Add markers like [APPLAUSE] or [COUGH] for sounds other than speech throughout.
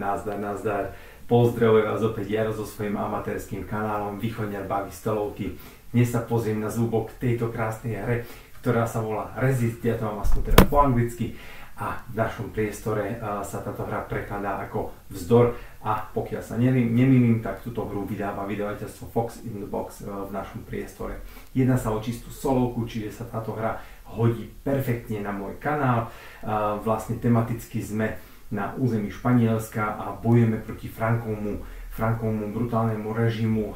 nazdar, nazdar. Pozdravujem vás opäť Jaro so svojím amatérským kanálom Východňar baví stolovky. Dnes sa pozriem na zúbok tejto krásnej hre, ktorá sa volá Resist, ja to mám aspoň teda po anglicky a v našom priestore sa táto hra prekladá ako vzdor a pokiaľ sa nemýlim, tak túto hru vydáva vydavateľstvo Fox in the Box v našom priestore. Jedná sa o čistú solovku, čiže sa táto hra hodí perfektne na môj kanál. Vlastne tematicky sme na území Španielska a bojujeme proti Frankovmu, Frankovmu brutálnemu režimu.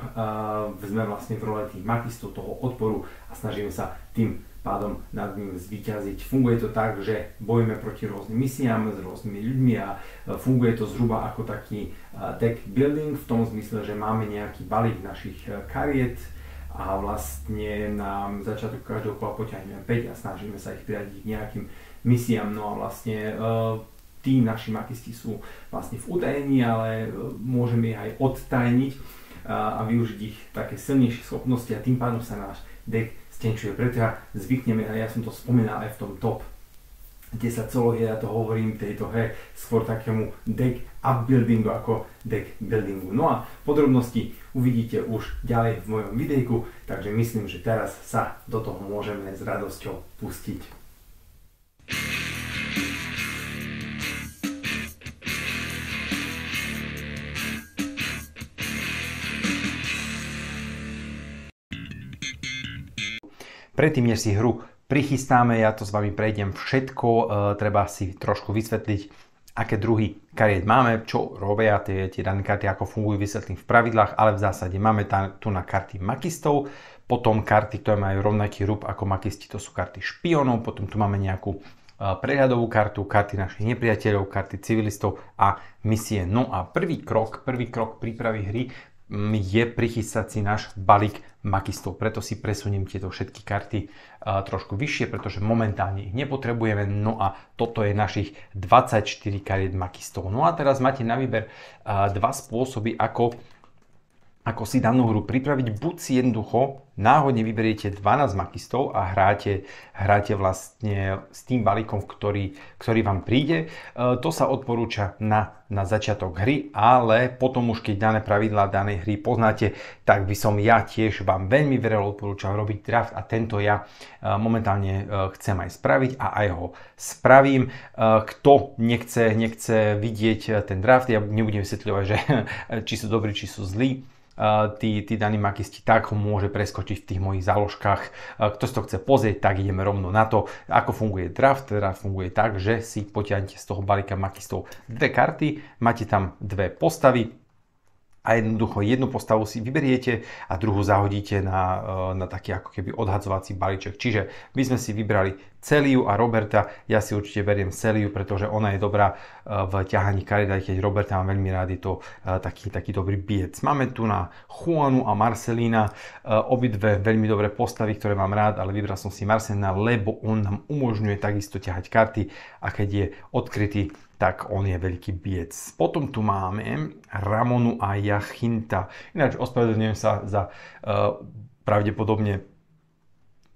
Sme vlastne v role tých makistov toho odporu a snažíme sa tým pádom nad ním zvíťaziť. Funguje to tak, že bojujeme proti rôznym misiám s rôznymi ľuďmi a funguje to zhruba ako taký deck building v tom zmysle, že máme nejaký balík našich kariet a vlastne na začiatok každého kola poťahneme 5 a snažíme sa ich priradiť nejakým misiám. No a vlastne tí naši makisti sú vlastne v utajení, ale e, môžeme ich aj odtajniť a využiť ich také silnejšie schopnosti a tým pádom sa náš deck stenčuje. Preto ja zvykneme, a ja som to spomínal aj v tom top 10 celých, ja to hovorím tejto hre skôr takému deck upbuildingu ako deck buildingu. No a podrobnosti uvidíte už ďalej v mojom videjku, takže myslím, že teraz sa do toho môžeme s radosťou pustiť. Predtým, než si hru prichystáme, ja to s vami prejdem všetko, e, treba si trošku vysvetliť, aké druhy kariet máme, čo robia tie, tie dané karty, ako fungujú, vysvetlím v pravidlách, ale v zásade máme tam, tu na karty makistov, potom karty, ktoré majú rovnaký rúb ako makisti, to sú karty špionov, potom tu máme nejakú e, prehľadovú kartu, karty našich nepriateľov, karty civilistov a misie. No a prvý krok, prvý krok prípravy hry je prichystať náš balík makistov. Preto si presuniem tieto všetky karty trošku vyššie, pretože momentálne ich nepotrebujeme. No a toto je našich 24 kariet makistov. No a teraz máte na výber dva spôsoby, ako ako si danú hru pripraviť. Buď si jednoducho náhodne vyberiete 12 makistov a hráte, hráte vlastne s tým balíkom, ktorý, ktorý vám príde. E, to sa odporúča na, na začiatok hry, ale potom už keď dané pravidlá danej hry poznáte, tak by som ja tiež vám veľmi veľa odporúčal robiť draft a tento ja e, momentálne e, chcem aj spraviť a aj ho spravím. Kto nechce, nechce vidieť ten draft, ja nebudem vysvetľovať, že [LAUGHS] či sú dobrí, či sú zlí, tí, tí daní makisti, tak ho môže preskočiť v tých mojich záložkách. Kto si to chce pozrieť, tak ideme rovno na to, ako funguje draft. Draft funguje tak, že si potiahnete z toho balíka makistov dve karty, máte tam dve postavy, a jednoducho jednu postavu si vyberiete a druhú zahodíte na, eh, na taký ako keby odhadzovací balíček. Čiže my sme si vybrali Celiu a Roberta. Ja si určite beriem Celiu, pretože ona je dobrá eh, v ťahaní kariet, aj keď Roberta mám veľmi rád, je to eh, taký, taký dobrý biec. Máme tu na Juanu a Marcelina obidve veľmi dobré postavy, ktoré mám rád, ale vybral som si Marcelina, lebo on nám umožňuje takisto ťahať karty a keď je odkrytý tak on je veľký biec. Potom tu máme Ramonu a Jachinta. Ináč ospravedlňujem sa za uh, pravdepodobne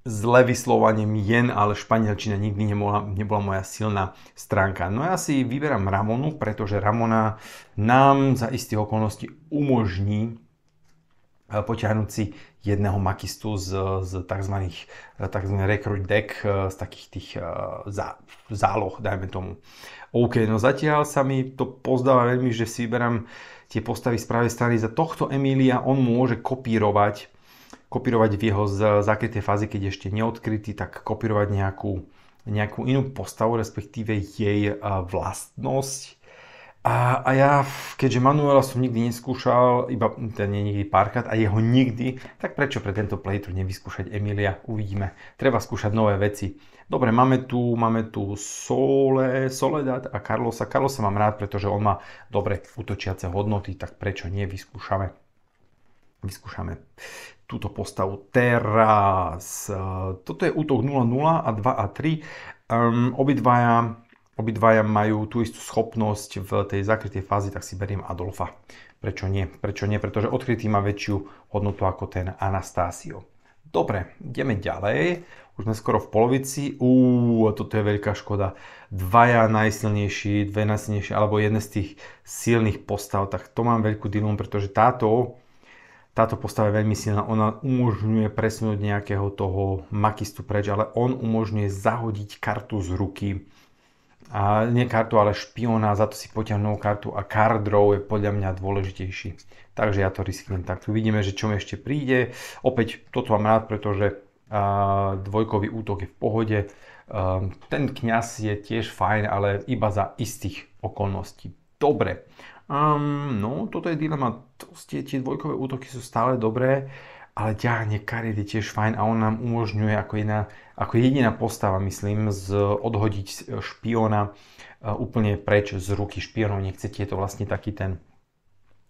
zlé vyslovanie jen, ale španielčina nikdy nebola, nebola moja silná stránka. No ja si vyberám Ramonu, pretože Ramona nám za istých okolností umožní eh, potiahnuť si jedného makistu z, z tzv. tzv. recruit deck, eh, z takých tých zá, záloh, dajme tomu. OK, no zatiaľ sa mi to pozdáva veľmi, že si vyberám tie postavy z pravej strany. Za tohto Emília on môže kopírovať, kopírovať v jeho zakrytej fázi, keď ešte neodkrytý, tak kopírovať nejakú, nejakú inú postavu, respektíve jej vlastnosť. A, a ja, keďže Manuela som nikdy neskúšal, iba ten nie nikdy párkrát a jeho nikdy, tak prečo pre tento playthrough nevyskúšať Emilia? Uvidíme. Treba skúšať nové veci. Dobre, máme tu, máme tu Sole, Soledad a Carlosa. Carlosa mám rád, pretože on má dobre útočiace hodnoty, tak prečo nie vyskúšame vyskúšame túto postavu teraz. Toto je útok 0-0 a 2 a 3. Um, obidvaja, obidvaja majú tú istú schopnosť v tej zakrytej fázi, tak si beriem Adolfa. Prečo nie? Prečo nie? Pretože odkrytý má väčšiu hodnotu ako ten Anastasio. Dobre, ideme ďalej. Už sme skoro v polovici. Uuu, toto je veľká škoda. Dvaja najsilnejší, dve najsilnejšie, alebo jedné z tých silných postav, tak to mám veľkú dilemu, pretože táto, táto postava je veľmi silná. Ona umožňuje presunúť nejakého toho makistu preč, ale on umožňuje zahodiť kartu z ruky. A nie kartu, ale špiona, za to si potiahnu kartu a card draw je podľa mňa dôležitejší. Takže ja to risknem tak. Uvidíme, že čo mi ešte príde. Opäť toto mám rád, pretože dvojkový útok je v pohode. Ten kňaz je tiež fajn, ale iba za istých okolností. Dobre. Um, no, toto je dilema. Tie, tie dvojkové útoky sú stále dobré, ale ťahanie kariet je tiež fajn a on nám umožňuje ako, jedna, ako jediná postava, myslím, z, odhodiť špiona uh, úplne preč z ruky špionov. Nechcete, je to vlastne taký ten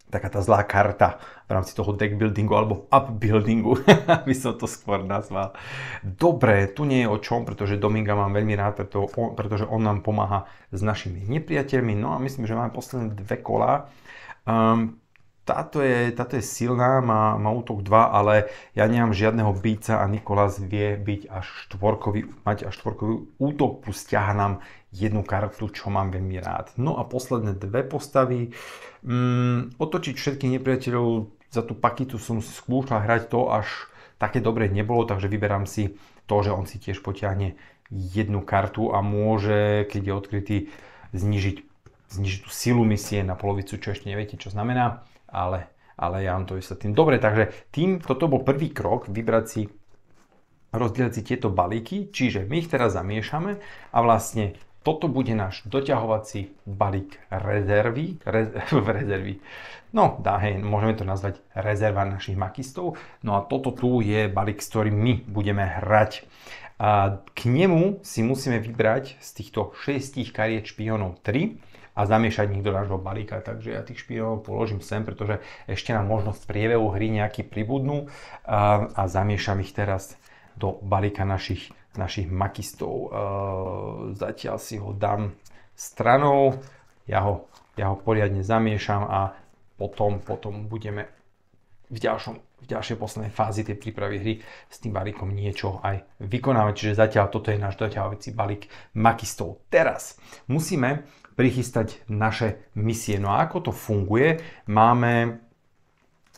taká tá zlá karta v rámci toho deck buildingu alebo up buildingu, [LAUGHS] aby som to skôr nazval. Dobre, tu nie je o čom, pretože Dominga mám veľmi rád, preto, pretože on nám pomáha s našimi nepriateľmi. No a myslím, že máme posledné dve kola. Um, táto je, táto je silná, má, má útok 2, ale ja nemám žiadneho býca a Nikolás vie byť až štvorkový, mať až štvorkový útok plus ťaha nám jednu kartu, čo mám veľmi rád. No a posledné dve postavy. Mm, otočiť všetkých nepriateľov za tú pakitu som skúšal hrať to až také dobre nebolo, takže vyberám si to, že on si tiež potiahne jednu kartu a môže, keď je odkrytý, znižiť, znižiť tú silu misie na polovicu, čo ešte neviete, čo znamená ale, ale ja vám to vysvetlím. Dobre, takže tým, toto bol prvý krok, vybrať si, rozdeliť si tieto balíky, čiže my ich teraz zamiešame a vlastne toto bude náš doťahovací balík rezervy, rez, [LAUGHS] rezervy. No, dá, hej, môžeme to nazvať rezerva našich makistov. No a toto tu je balík, s ktorým my budeme hrať. A k nemu si musíme vybrať z týchto 6 kariet špionov 3 a zamiešať ich do nášho balíka. Takže ja tých špionov položím sem, pretože ešte nám možno v priebehu hry nejaký pribudnú a, a zamiešam ich teraz do balíka našich, našich makistov. Zatiaľ si ho dám stranou, ja ho, ja ho poriadne zamiešam a potom, potom budeme v, ďalšom, v ďalšej poslednej fázi tej prípravy hry s tým balíkom niečo aj vykonávať. Čiže zatiaľ toto je náš doťahovací balík makistov. Teraz musíme prichystať naše misie. No a ako to funguje? Máme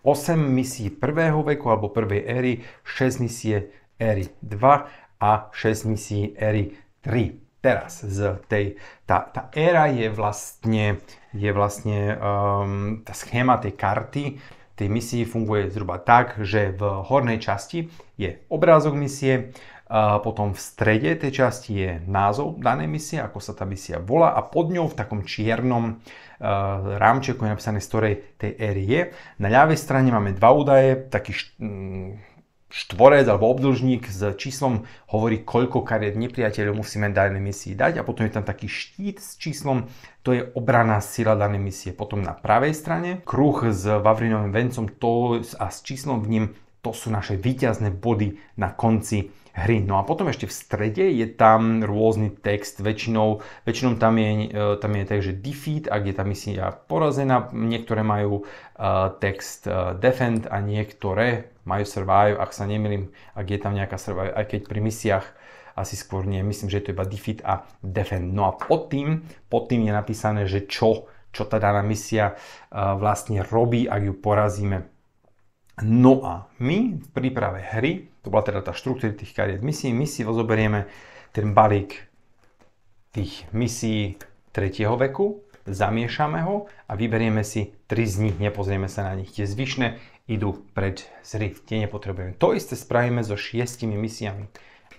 8 misií prvého veku alebo prvej éry, 6 misie éry 2 a 6 misií éry 3 teraz z tej, tá, tá éra je vlastne, je vlastne um, tá schéma tej karty, tej misii funguje zhruba tak, že v hornej časti je obrázok misie, potom v strede tej časti je názov danej misie, ako sa tá misia volá a pod ňou v takom čiernom rámčeku je napísané, z ktorej tej éry je. Na ľavej strane máme dva údaje, taký štvorec alebo obdĺžník s číslom hovorí, koľko kariet nepriateľov musíme danej misii dať a potom je tam taký štít s číslom, to je obraná sila danej misie. Potom na pravej strane kruh s Vavrinovým vencom to, a s číslom v ním, to sú naše výťazné body na konci hry. No a potom ešte v strede je tam rôzny text, väčšinou, väčšinou tam, je, e, tam je tak, defeat, ak je tá misia porazená, niektoré majú uh, text uh, defend a niektoré majú survive, ak sa nemýlim, ak je tam nejaká survive, aj keď pri misiách asi skôr nie, myslím, že je to iba defeat a defend. No a pod tým, pod tým je napísané, že čo, čo tá daná misia vlastne robí, ak ju porazíme. No a my v príprave hry, to bola teda tá štruktúra tých kariet misií, my si rozoberieme ten balík tých misií 3. veku, zamiešame ho a vyberieme si tri z nich, nepozrieme sa na nich. Tie zvyšné idú pred z hry, tie nepotrebujeme. To isté spravíme so šiestimi misiami.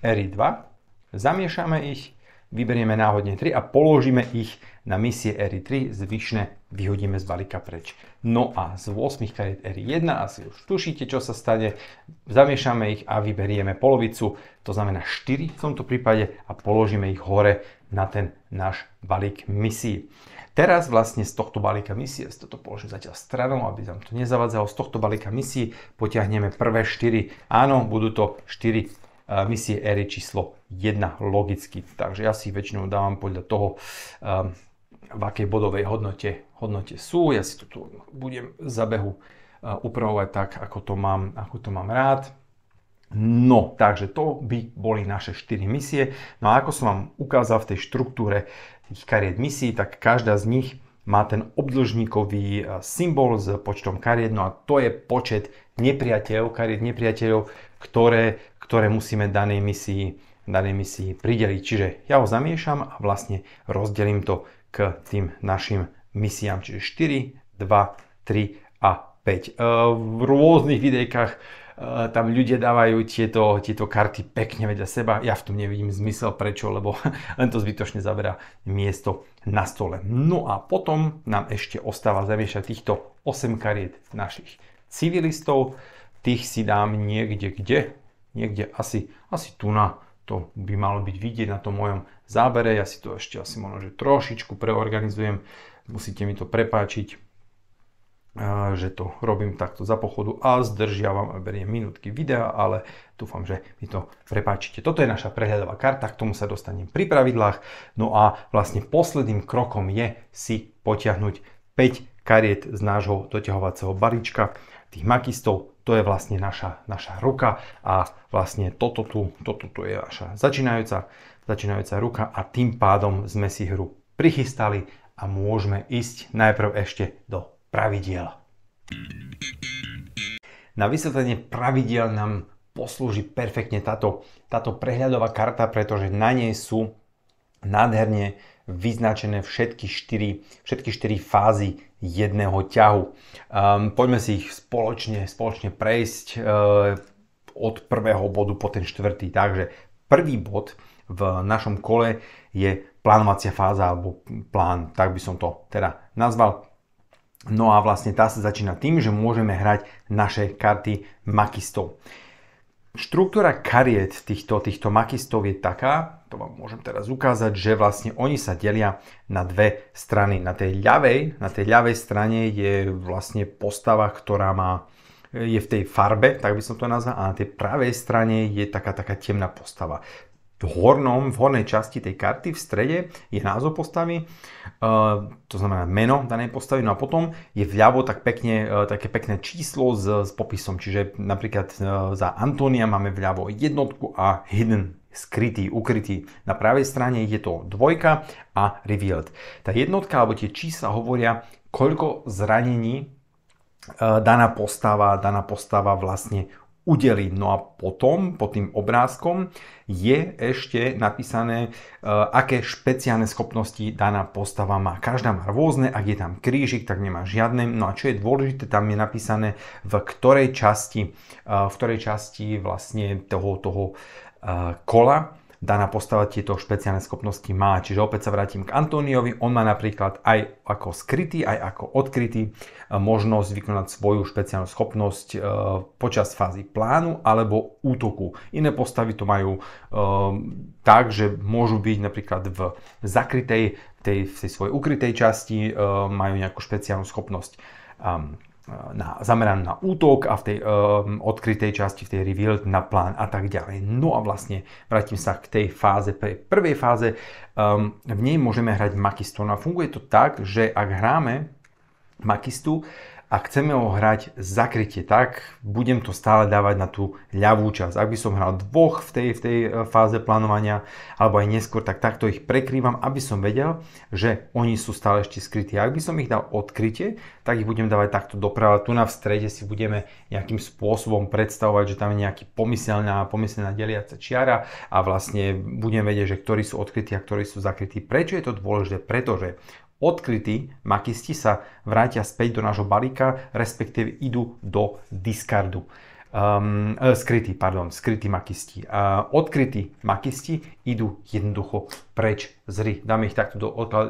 Ery 2, zamiešame ich, vyberieme náhodne 3 a položíme ich na misie Ery 3, zvyšné vyhodíme z balíka preč. No a z 8 kariet Ery 1 asi už tušíte, čo sa stane, zamiešame ich a vyberieme polovicu, to znamená 4 v tomto prípade a položíme ich hore na ten náš balík misií. Teraz vlastne z tohto balíka misie, z toto položím zatiaľ stranou, aby nám to nezavadzalo, z tohto balíka misií potiahneme prvé 4, áno, budú to 4 misie éry číslo 1 logicky. Takže ja si väčšinou dávam podľa toho, um, v akej bodovej hodnote, hodnote sú. Ja si to tu budem za behu uh, upravovať tak, ako to mám, ako to mám rád. No, takže to by boli naše 4 misie. No a ako som vám ukázal v tej štruktúre tých kariet misií, tak každá z nich má ten obdĺžníkový e, symbol s počtom kariet, no a to je počet nepriateľov, kariet nepriateľov, ktoré, ktoré musíme danej misii, danej misii prideliť. Čiže ja ho zamiešam a vlastne rozdelím to k tým našim misiám, čiže 4, 2, 3 a 5. E, v rôznych videjkách Eh, tam ľudia dávajú tieto, tieto karty pekne vedľa seba. Ja v tom nevidím zmysel, prečo, lebo [LAUGHS] len to zbytočne zaberá miesto na stole. No a potom nám ešte ostáva zamiešať týchto 8 kariet našich civilistov. Tých si dám niekde, kde? Niekde asi, asi tu na to by malo byť vidieť na tom mojom zábere. Ja si to ešte asi možno, že trošičku preorganizujem. Musíte mi to prepáčiť že to robím takto za pochodu a zdržiavam a beriem minútky videa, ale dúfam, že mi to prepáčite. Toto je naša prehľadová karta, k tomu sa dostanem pri pravidlách. No a vlastne posledným krokom je si potiahnuť 5 kariet z nášho doťahovacieho balíčka, tých makistov, to je vlastne naša, naša ruka a vlastne toto tu, toto tu je naša začínajúca, začínajúca ruka a tým pádom sme si hru prichystali a môžeme ísť najprv ešte do pravidiel. Na vysvetlenie pravidiel nám poslúži perfektne táto, táto prehľadová karta, pretože na nej sú nádherne vyznačené všetky 4, všetky 4 fázy jedného ťahu. Um, poďme si ich spoločne, spoločne prejsť uh, od prvého bodu po ten štvrtý. Takže prvý bod v našom kole je plánovacia fáza alebo plán, tak by som to teda nazval. No a vlastne tá sa začína tým, že môžeme hrať naše karty makistov. Štruktúra kariet týchto, týchto makistov je taká, to vám môžem teraz ukázať, že vlastne oni sa delia na dve strany. Na tej ľavej, na tej ľavej strane je vlastne postava, ktorá má je v tej farbe, tak by som to nazval, a na tej pravej strane je taká, taká temná postava hornom, v hornej časti tej karty v strede je názov postavy, uh, to znamená meno danej postavy, no a potom je vľavo tak pekne, uh, také pekné číslo s, s popisom, čiže napríklad uh, za Antonia máme vľavo jednotku a hidden, skrytý, ukrytý. Na pravej strane je to dvojka a revealed. Tá jednotka alebo tie čísla hovoria, koľko zranení daná postava, daná postava vlastne udeliť. No a potom, pod tým obrázkom, je ešte napísané, e, aké špeciálne schopnosti daná postava má. Každá má rôzne, ak je tam krížik, tak nemá žiadne. No a čo je dôležité, tam je napísané, v ktorej časti, e, v ktorej časti vlastne toho, toho e, kola daná postava tieto špeciálne schopnosti má. Čiže opäť sa vrátim k Antoniovi, on má napríklad aj ako skrytý, aj ako odkrytý e, možnosť vykonať svoju špeciálnu schopnosť e, počas fázy plánu alebo útoku. Iné postavy to majú e, tak, že môžu byť napríklad v zakrytej, tej, v tej svojej ukrytej časti, majú nejakú špeciálnu schopnosť na, zameranú na útok a v tej um, odkrytej časti, v tej reveal na plán a tak ďalej. No a vlastne vrátim sa k tej fáze, tej prvej fáze. Um, v nej môžeme hrať Makistu. No a funguje to tak, že ak hráme Makistu, a chceme ho hrať zakrytie, tak budem to stále dávať na tú ľavú časť. Ak by som hral dvoch v tej, v tej e, fáze plánovania, alebo aj neskôr, tak takto ich prekrývam, aby som vedel, že oni sú stále ešte skrytí. Ak by som ich dal odkrytie, tak ich budem dávať takto doprava. Tu na v strede si budeme nejakým spôsobom predstavovať, že tam je nejaký pomyselná, pomyselná deliaca čiara a vlastne budem vedieť, že ktorí sú odkrytí a ktorí sú zakrytí. Prečo je to dôležité? Pretože odkrytí makisti sa vrátia späť do nášho balíka, respektíve idú do diskardu. Um, skrytí, pardon, skrytí makisti. Uh, odkrytí makisti idú jednoducho preč z hry. Dáme ich takto do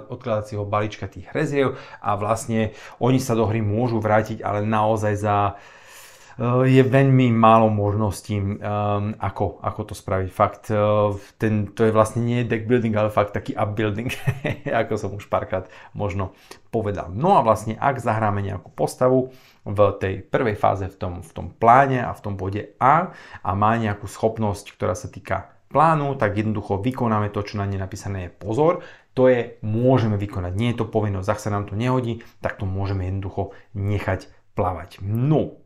odkladacieho balíčka tých reziev a vlastne oni sa do hry môžu vrátiť, ale naozaj za Eh, je veľmi málo možností, um, ako, ako to spraviť. Fakt, uh, ten, to je vlastne nie deck building, ale fakt taký upbuilding, [LAUGHS] ako som už párkrát možno povedal. No a vlastne, ak zahráme nejakú postavu v tej prvej fáze, v tom, v tom pláne a v tom bode A a má nejakú schopnosť, ktorá sa týka plánu, tak jednoducho vykonáme to, čo na ne napísané je pozor. To je, môžeme vykonať, nie je to povinnosť, ak sa nám to nehodí, tak to môžeme jednoducho nechať plávať. No,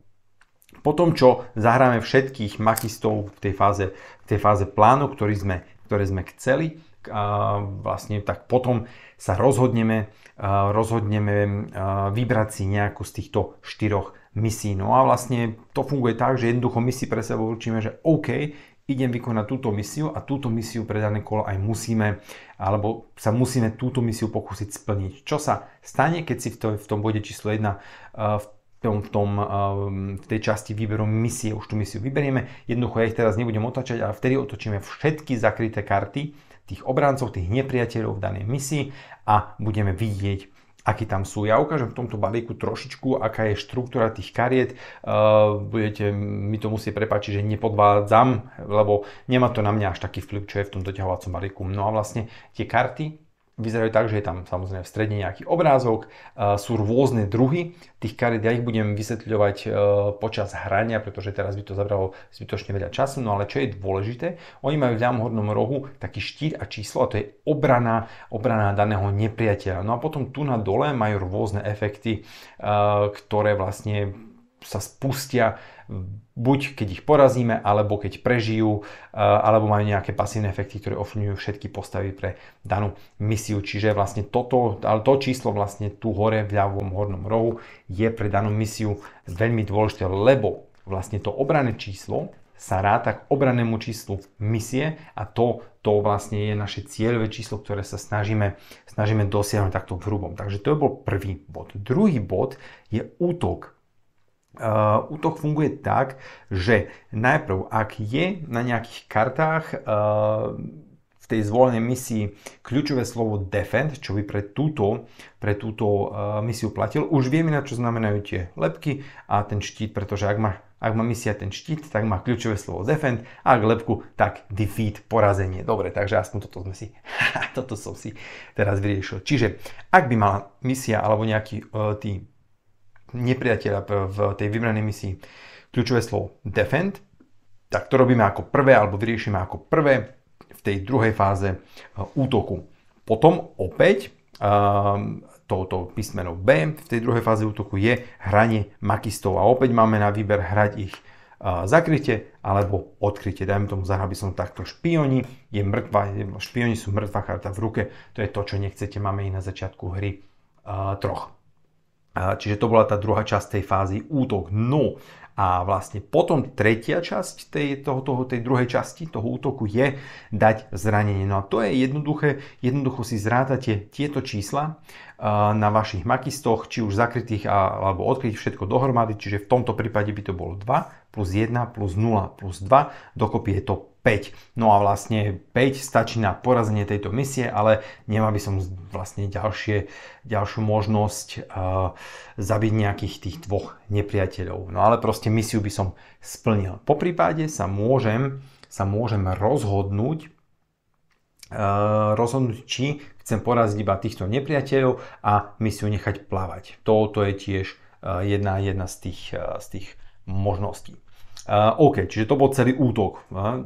po tom, čo zahráme všetkých makistov v tej fáze, v tej fáze plánu, ktorý sme, ktoré sme chceli, a vlastne tak potom sa rozhodneme, rozhodneme vybrať si nejakú z týchto štyroch misií. No a vlastne to funguje tak, že jednoducho my si pre seba určíme, že OK, idem vykonať túto misiu a túto misiu pre dané kolo aj musíme, alebo sa musíme túto misiu pokúsiť splniť. Čo sa stane, keď si v, v tom bode číslo 1 v tom, v, tom, v tej časti výberu misie, už tú misiu vyberieme. Jednoducho ja ich teraz nebudem otačať, ale vtedy otočíme všetky zakryté karty tých obrancov, tých nepriateľov v danej misii a budeme vidieť, akí tam sú. Ja ukážem v tomto balíku trošičku, aká je štruktúra tých kariet. Budete mi to musieť prepáčiť, že nepodvádzam, lebo nemá to na mňa až taký vplyv, čo je v tom doťahovacom balíku. No a vlastne tie karty vyzerajú tak, že je tam samozrejme v strede nejaký obrázok, sú rôzne druhy tých kariet, ja ich budem vysvetľovať e, počas hrania, pretože teraz by to zabralo zbytočne veľa času, no ale čo je dôležité, oni majú v ľavom hornom rohu taký štít a číslo a to je obrana, obrana daného nepriateľa. No a potom tu na dole majú rôzne efekty, e, ktoré vlastne sa spustia buď keď ich porazíme, alebo keď prežijú, alebo majú nejaké pasívne efekty, ktoré ovplyvňujú všetky postavy pre danú misiu. Čiže vlastne toto, ale to číslo vlastne tu hore v ľavom hornom rohu je pre danú misiu veľmi dôležité, lebo vlastne to obrané číslo sa ráta k obranému číslu misie a to, to vlastne je naše cieľové číslo, ktoré sa snažíme, snažíme dosiahnuť takto v hrubom. Takže to je bol prvý bod. Druhý bod je útok Uh, útok funguje tak, že najprv, ak je na nejakých kartách uh, v tej zvolenej misii kľúčové slovo defend, čo by pre túto, pre túto uh, misiu platil, už vieme na čo znamenajú tie lepky a ten štít, pretože ak má, ak má misia ten štít, tak má kľúčové slovo defend a ak lepku, tak defeat, porazenie. Dobre, takže aspoň toto sme si, [LAUGHS] toto som si teraz vyriešil. Čiže ak by mala misia alebo nejaký uh, tý nepriateľa v tej vybranej misii kľúčové slovo defend, tak to robíme ako prvé alebo vyriešime ako prvé v tej druhej fáze e, útoku. Potom opäť um, touto písmenou B v tej druhej fáze útoku je hranie makistov a opäť máme na výber hrať ich uh, zakrytie alebo odkrytie. Dajme tomu za by som takto špioni, je mŕtva, špioni sú mŕtva charta v ruke, to je to, čo nechcete, máme ich na začiatku hry uh, troch. Čiže to bola tá druhá časť tej fázy útok. No a vlastne potom tretia časť tej, toho, toho, tej druhej časti toho útoku je dať zranenie. No a to je jednoduché, jednoducho si zrátate tieto čísla na vašich makistoch, či už zakrytých alebo odkrytých všetko dohromady, čiže v tomto prípade by to bolo 2 plus 1 plus 0 plus 2, dokopy je to 5. No a vlastne 5 stačí na porazenie tejto misie, ale nemá by som vlastne ďalšie, ďalšiu možnosť uh, zabiť nejakých tých dvoch nepriateľov. No ale proste misiu by som splnil. Po prípade sa môžem, sa môžem rozhodnúť, uh, rozhodnúť, či chcem poraziť iba týchto nepriateľov a misiu nechať plávať. Toto je tiež uh, jedna, jedna z tých, z tých možností. Uh, OK, čiže to bol celý útok. Uh,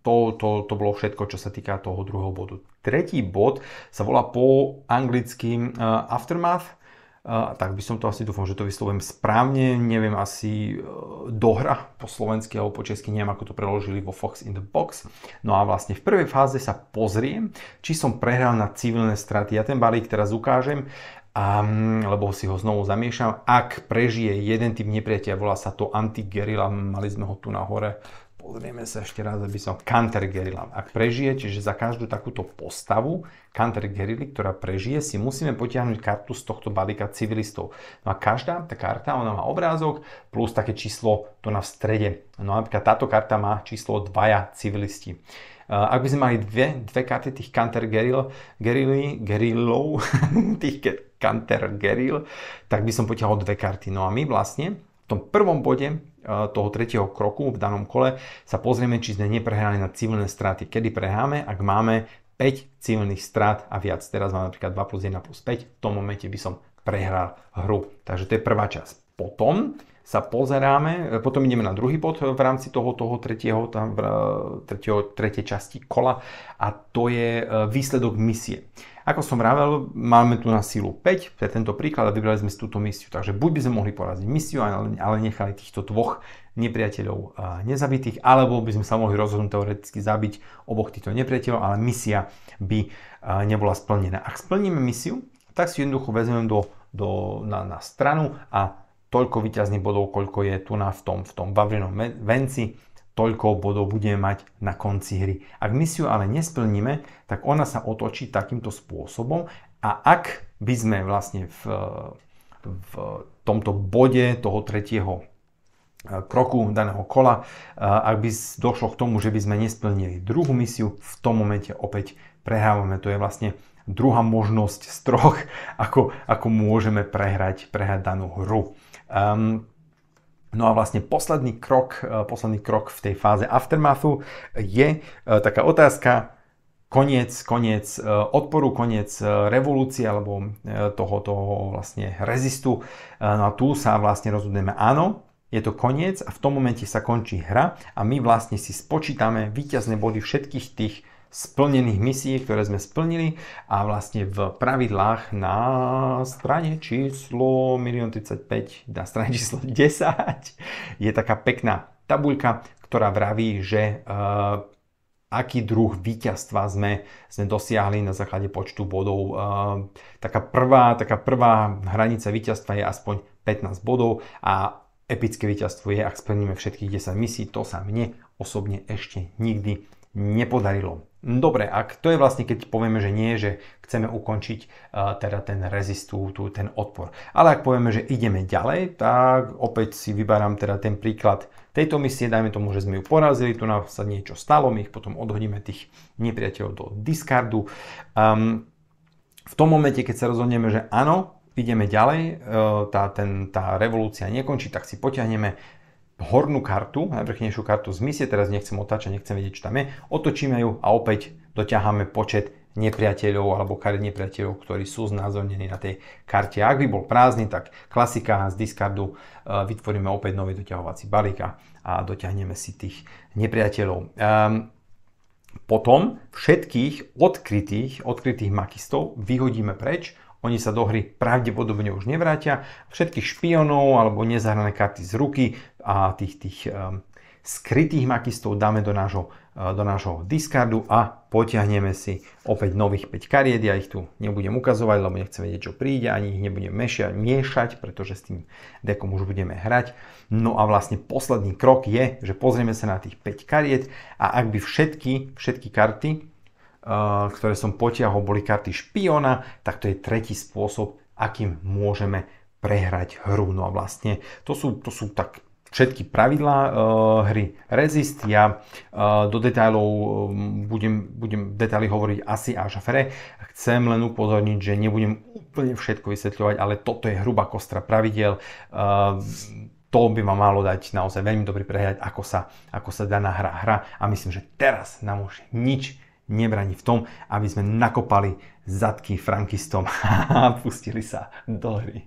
to, to, to bolo všetko, čo sa týka toho druhého bodu. Tretí bod sa volá po anglicky uh, Aftermath. Uh, tak by som to asi dúfam, že to vyslovujem správne. Neviem asi dohra po slovensky alebo po česky, neviem ako to preložili vo Fox in the Box. No a vlastne v prvej fáze sa pozriem, či som prehral na civilné straty. Ja ten balík teraz ukážem a, lebo si ho znovu zamiešam. Ak prežije jeden typ nepriateľa, volá sa to anti-gerilla, mali sme ho tu na hore, pozrieme sa ešte raz, aby som counter gerilla. Ak prežije, čiže za každú takúto postavu counter gerilly, ktorá prežije, si musíme potiahnuť kartu z tohto balíka civilistov. No a každá tá karta, ona má obrázok plus také číslo to na strede. No a napríklad táto karta má číslo dvaja civilisti. Ak by sme mali dve, dve karty tých counter geril, gerillov, [LAUGHS] tých counter geril, tak by som potiahol dve karty. No a my vlastne v tom prvom bode e, toho tretieho kroku v danom kole sa pozrieme, či sme neprehrali na civilné straty. Kedy prehráme, ak máme 5 civilných strát a viac. Teraz mám napríklad 2 plus 1 plus 5. V tom momente by som prehral hru. Takže to je prvá časť. potom sa pozeráme, potom ideme na druhý bod v rámci toho, toho tretieho, tam, tretieho, tretej časti kola a to je e, výsledok misie. Ako som vravel, máme tu na sílu 5, to je tento príklad a vybrali sme si túto misiu. Takže buď by sme mohli poraziť misiu, ale nechali týchto dvoch nepriateľov e, nezabitých, alebo by sme sa mohli rozhodnúť teoreticky zabiť oboch týchto nepriateľov, ale misia by e, nebola splnená. Ak splníme misiu, tak si jednoducho vezmeme do, do, na, na stranu a toľko vyťazných bodov, koľko je tu na v tom, v tom bavlnenom venci, toľko bodov budeme mať na konci hry. Ak misiu ale nesplníme, tak ona sa otočí takýmto spôsobom a ak by sme vlastne v, v tomto bode toho tretieho e, kroku daného kola, e, ak by došlo k tomu, že by sme nesplnili druhú misiu, v tom momente opäť prehrávame. To je vlastne druhá možnosť z troch, [LAUGHS] ako, ako môžeme prehrať, prehrať danú hru. Um, No a vlastne posledný krok, uh, posledný krok v tej fáze aftermathu je uh, taká otázka, koniec, koniec uh, odporu, koniec revolúcie alebo toho, toho vlastne rezistu. No a tu sa vlastne rozhodneme áno, je to koniec a v tom momente sa končí hra a my vlastne si spočítame víťazné body všetkých tých splnených misií, ktoré sme splnili a vlastne v pravidlách na strane číslo 1.035, na strane číslo [LAUGHS] 10 je taká pekná tabuľka, ktorá vraví, že uh, aký druh víťazstva sme, sme dosiahli na základe počtu bodov. Uh, taká, prvá, taká prvá hranica víťazstva je aspoň 15 bodov a epické víťazstvo je, ak splníme všetkých 10 misí. To sa mne osobne ešte nikdy nepodarilo. Dobre, ak to je vlastne, keď povieme, že nie, že chceme ukončiť uh, teda ten rezistu, tu, ten odpor. Ale ak povieme, že ideme ďalej, tak opäť si vyberám teda ten príklad tejto misie, dajme tomu, že sme ju porazili, tu nám sa niečo stalo, my ich potom odhodíme tých nepriateľov do diskardu. Um, v tom momente, keď sa rozhodneme, že áno, ideme ďalej, uh, tá, ten, tá revolúcia nekončí, tak si potiahneme hornú kartu, najvrchnejšiu kartu z misie, teraz nechcem otáčať, nechcem vedieť, čo tam je, otočíme ju a opäť doťaháme počet nepriateľov alebo kariet nepriateľov, ktorí sú znázornení na tej karte. Ak by bol prázdny, tak klasika z diskardu e, vytvoríme opäť nový doťahovací balík a dotiahneme si tých nepriateľov. Um, potom všetkých odkrytých, odkrytých makistov vyhodíme preč, oni sa do hry pravdepodobne už nevrátia. Všetkých špionov alebo nezahrané karty z ruky a tých, tých um, skrytých makistov dáme do nášho, uh, do nášho diskardu a potiahneme si opäť nových 5 kariet. Ja ich tu nebudem ukazovať, lebo nechcem vedieť, čo príde, ani ich nebudem mešať, miešať, pretože s tým dekom už budeme hrať. No a vlastne posledný krok je, že pozrieme sa na tých 5 kariet a ak by všetky, všetky karty ktoré som potiahol, boli karty špiona, tak to je tretí spôsob, akým môžeme prehrať hru. No a vlastne to sú, to sú tak všetky pravidlá uh, hry Resist. Ja uh, do detailov um, budem, budem detaily hovoriť asi až v hre. Chcem len upozorniť, že nebudem úplne všetko vysvetľovať, ale toto je hruba kostra pravidel. Uh, to by ma malo dať naozaj veľmi dobrý prehľad, ako sa, ako sa daná hra hra. A myslím, že teraz nám už nič nebraní v tom, aby sme nakopali zadky frankistom [LAUGHS] a pustili sa do hry.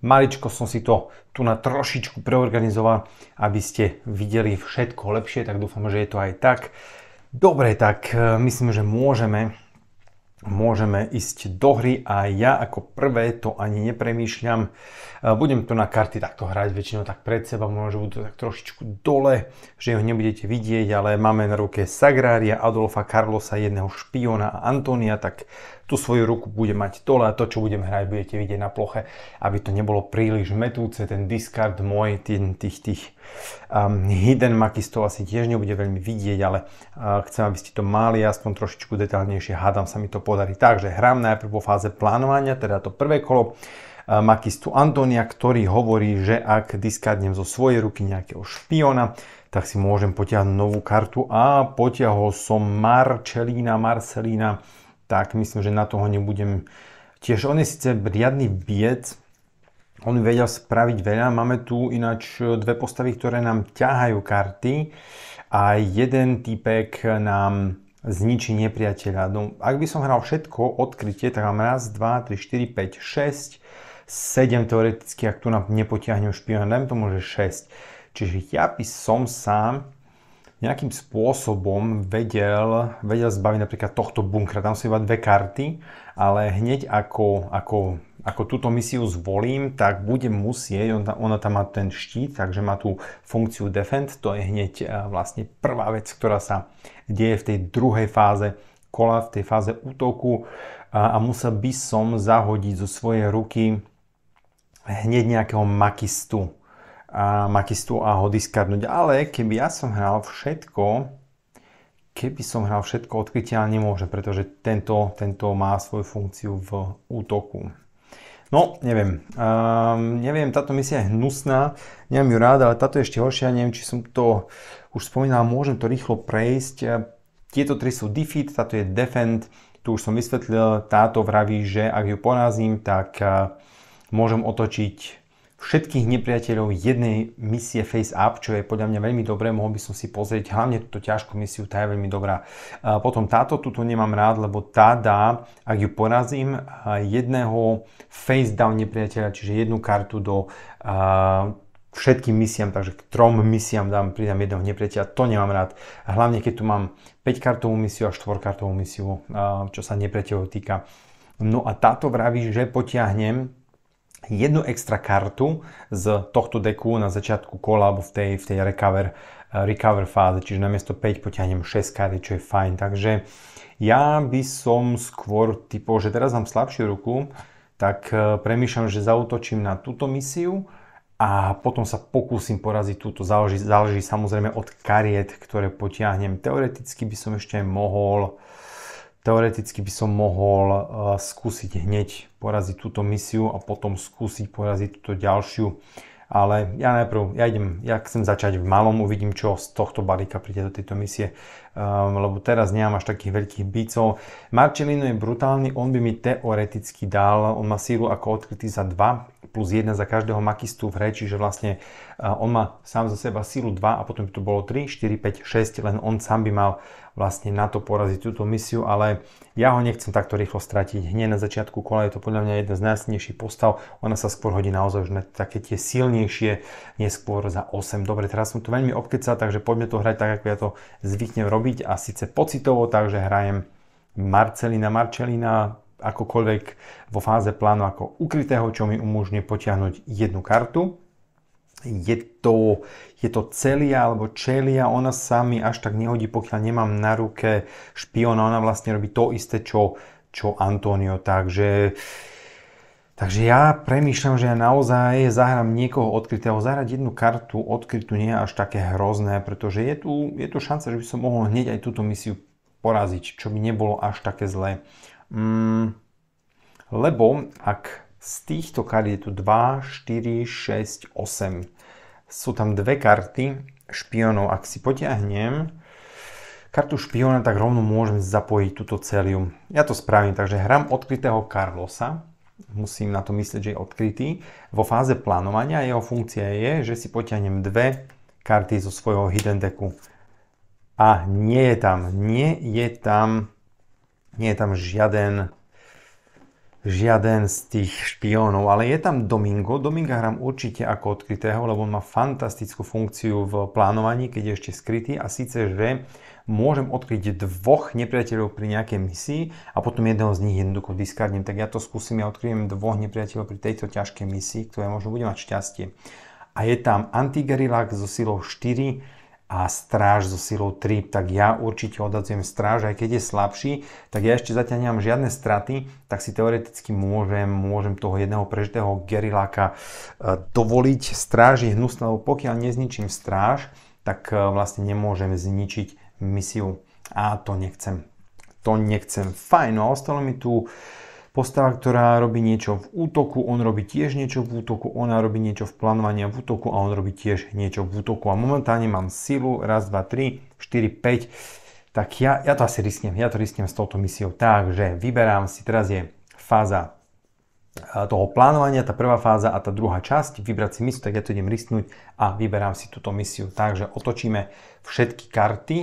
Maličko som si to tu na trošičku preorganizoval, aby ste videli všetko lepšie, tak dúfam, že je to aj tak. Dobre, tak e, myslím, že môžeme môžeme ísť do hry a ja ako prvé to ani nepremýšľam. E, budem to na karty takto hrať väčšinou tak pred seba, možno, budú tak trošičku dole, že ho nebudete vidieť, ale máme na ruke Sagrária, Adolfa Carlosa, jedného špiona a Antonia, tak tú svoju ruku bude mať dole a to, čo budem hrať, budete vidieť na ploche, aby to nebolo príliš metúce, ten discard môj, tých, tých, tých um, hidden makistov asi tiež nebude veľmi vidieť, ale uh, chcem, aby ste to mali aspoň trošičku detálnejšie, hádam sa mi to podarí. Takže hrám najprv vo fáze plánovania, teda to prvé kolo, uh, makistu Antonia, ktorý hovorí, že ak discardnem zo svojej ruky nejakého špiona, tak si môžem potiahnuť novú kartu a potiahol som Marcelína, Marcelína, tak myslím, že na toho nebudem. Tiež on je síce riadny biec, on vedel spraviť veľa. Máme tu ináč dve postavy, ktoré nám ťahajú karty a jeden typek nám zničí nepriateľa. No, ak by som hral všetko odkrytie, tak mám raz, dva, tri, štyri, 5, 6, 7 teoreticky, ak tu nám nepotiahnem špiona, dajme tomu, že 6. Čiže ja by som sa nejakým spôsobom vedel, vedel zbaviť napríklad tohto bunkra. Tam sú iba dve karty, ale hneď ako, ako, ako túto misiu zvolím, tak budem musieť, ona, ona tam má ten štít, takže má tú funkciu defend, to je hneď eh, vlastne prvá vec, ktorá sa deje v tej druhej fáze kola, v tej fáze útoku. A, a musel by som zahodiť zo svojej ruky hneď nejakého makistu a makistu a ho discardnúť. Ale keby ja som hral všetko, keby som hral všetko odkrytie, ale nemôže, pretože tento, tento má svoju funkciu v útoku. No, neviem. Um, neviem, táto misia je hnusná, nemám ju rád, ale táto je ešte horšia, neviem, či som to už spomínal, môžem to rýchlo prejsť. Tieto tri sú defeat, táto je defend, tu už som vysvetlil, táto vraví, že ak ju porazím, tak uh, môžem otočiť všetkých nepriateľov jednej misie Face Up, čo je podľa mňa veľmi dobré, mohol by som si pozrieť hlavne túto ťažkú misiu, tá je veľmi dobrá. Potom táto tuto nemám rád, lebo tá dá, ak ju porazím, jedného Face Down nepriateľa, čiže jednu kartu do všetkým misiám, takže k trom misiám dám, pridám jedného nepriateľa, to nemám rád. Hlavne keď tu mám 5 kartovú misiu a 4 kartovú misiu, čo sa nepriateľov týka. No a táto vraví, že potiahnem jednu extra kartu z tohto deku na začiatku kola alebo v tej, v tej recover, uh, recover fáze, čiže namiesto 5 potiahnem 6 karty, čo je fajn. Takže ja by som skôr typol, že teraz mám slabšiu ruku, tak uh, premýšľam, že zautočím na túto misiu a potom sa pokúsim poraziť túto. Záleží, záleží samozrejme od kariet, ktoré potiahnem. Teoreticky by som ešte mohol Teoreticky by som mohol uh, skúsiť hneď poraziť túto misiu a potom skúsiť poraziť túto ďalšiu. Ale ja najprv, ja idem, ja chcem začať v malom, uvidím čo z tohto balíka príde do tejto misie, lebo teraz nemám až takých veľkých bícov. Marcelino je brutálny, on by mi teoreticky dal, on má sílu ako odkrytý za 2, plus 1 za každého makistu v hre, čiže vlastne uh, on má sám za seba sílu 2 a potom by to bolo 3, 4, 5, 6, len on sám by mal vlastne na to poraziť túto misiu, ale ja ho nechcem takto rýchlo stratiť. Hneď na začiatku kola je to podľa mňa jeden z najsilnejších postav, ona sa skôr hodí naozaj už na také tie silnejšie, neskôr za 8. Dobre, teraz som to veľmi obkecal, takže poďme to hrať tak, ako ja to zvyknem robiť a síce pocitovo, takže hrajem Marcelina Marcelina, akokoľvek vo fáze plánu ako ukrytého, čo mi umožňuje potiahnuť jednu kartu. Je to, je to celia alebo čelia, ona sa mi až tak nehodí, pokiaľ nemám na ruke špiona, ona vlastne robí to isté, čo, čo Antonio, takže Takže ja premýšľam, že ja naozaj zahrám niekoho odkrytého. Zahrať jednu kartu odkrytú nie je až také hrozné, pretože je tu, je tu šanca, že by som mohol hneď aj túto misiu poraziť, čo by nebolo až také zlé. Mm, lebo ak z týchto kart je tu 2, 4, 6, 8, sú tam dve karty špionov. Ak si potiahnem kartu špiona, tak rovno môžem zapojiť túto celium. Ja to spravím, takže hrám odkrytého Carlosa, musím na to myslieť, že je odkrytý. Vo fáze plánovania jeho funkcia je, že si potiahnem dve karty zo svojho hidden decku. A nie je tam, nie je tam nie je tam žiaden žiaden z tých špiónov, ale je tam Domingo. Dominga hrám určite ako odkrytého, lebo on má fantastickú funkciu v plánovaní, keď je ešte skrytý a síce, že môžem odkryť dvoch nepriateľov pri nejakej misii a potom jedného z nich jednoducho discardnem. Tak ja to skúsim, ja odkryjem dvoch nepriateľov pri tejto ťažkej misii, ktoré možno bude mať šťastie. A je tam Antigerilak so silou 4, a stráž so silou 3, tak ja určite odadzujem stráž, aj keď je slabší, tak ja ešte zatiaľ nemám žiadne straty, tak si teoreticky môžem, môžem toho jedného prežitého geriláka e, dovoliť. Stráž je hnusná, lebo pokiaľ nezničím stráž, tak e, vlastne nemôžem zničiť misiu. A to nechcem. To nechcem. Fajn, no a ostalo mi tu postava, ktorá robí niečo v útoku, on robí tiež niečo v útoku, ona robí niečo v plánovaní v útoku a on robí tiež niečo v útoku. A momentálne mám silu, raz, dva, tri, 4, 5. Tak ja, ja to asi risknem, ja to risknem s touto misiou. Takže vyberám si, teraz je fáza toho plánovania, tá prvá fáza a tá druhá časť, vybrať si misiu, tak ja to idem risknúť a vyberám si túto misiu. Takže otočíme všetky karty.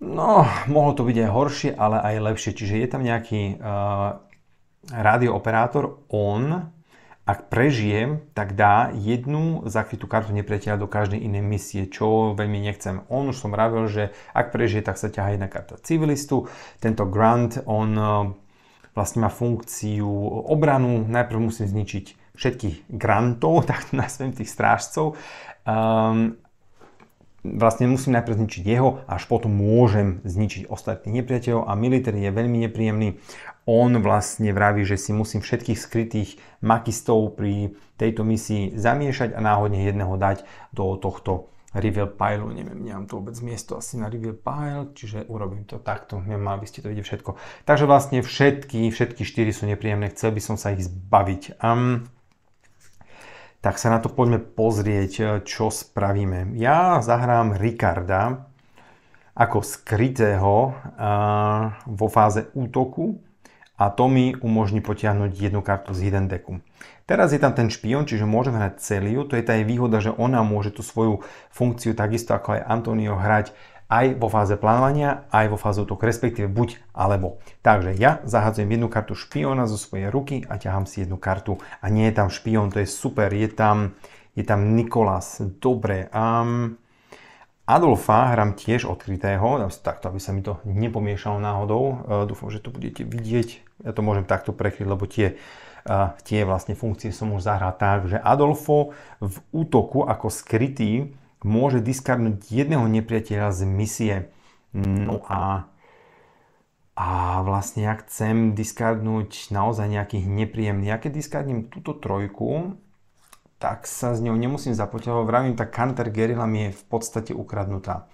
No, mohlo to byť aj horšie, ale aj lepšie. Čiže je tam nejaký uh, radiooperátor on ak prežijem, tak dá jednu zakrytú kartu nepriateľa do každej inej misie, čo veľmi nechcem. On už som vravil, že ak prežije, tak sa ťahá jedna karta civilistu. Tento grant, on e, vlastne má funkciu obranu. Najprv musím zničiť všetkých grantov, [LAUGHS] tak nazvem tých strážcov. Um, vlastne musím najprv zničiť jeho, až potom môžem zničiť ostatných nepriateľov a military je veľmi nepríjemný on vlastne vraví, že si musím všetkých skrytých makistov pri tejto misii zamiešať a náhodne jedného dať do tohto reveal pile, neviem, nemám tu vôbec miesto asi na reveal pile, čiže urobím to takto, nemám, aby ste to videli všetko. Takže vlastne všetky, všetky štyri sú nepríjemné, chcel by som sa ich zbaviť. Um, tak sa na to poďme pozrieť, čo spravíme. Ja zahrám Ricarda ako skrytého uh, vo fáze útoku a to mi umožní potiahnuť jednu kartu z hidden decku. Teraz je tam ten špion, čiže môžem hrať Celiu, to je tá jej výhoda, že ona môže tú svoju funkciu takisto ako aj Antonio hrať aj vo fáze plánovania, aj vo fáze útoku, respektíve buď alebo. Takže ja zahadzujem jednu kartu špiona zo svojej ruky a ťahám si jednu kartu a nie je tam špion, to je super, je tam, je tam Nikolas, dobre. Um, Adolfa hrám tiež odkrytého, takto, aby sa mi to nepomiešalo náhodou. E, dúfam, že to budete vidieť. Ja to môžem takto prekryť, lebo tie, tie vlastne funkcie som už zahral tak, že Adolfo v útoku ako skrytý môže diskardnúť jedného nepriateľa z misie. No a, a vlastne ja chcem diskardnúť naozaj nejakých nepríjemných. Ja keď diskardním túto trojku, tak sa s ňou nemusím lebo vravím, tá Canter Gerilla mi je v podstate ukradnutá.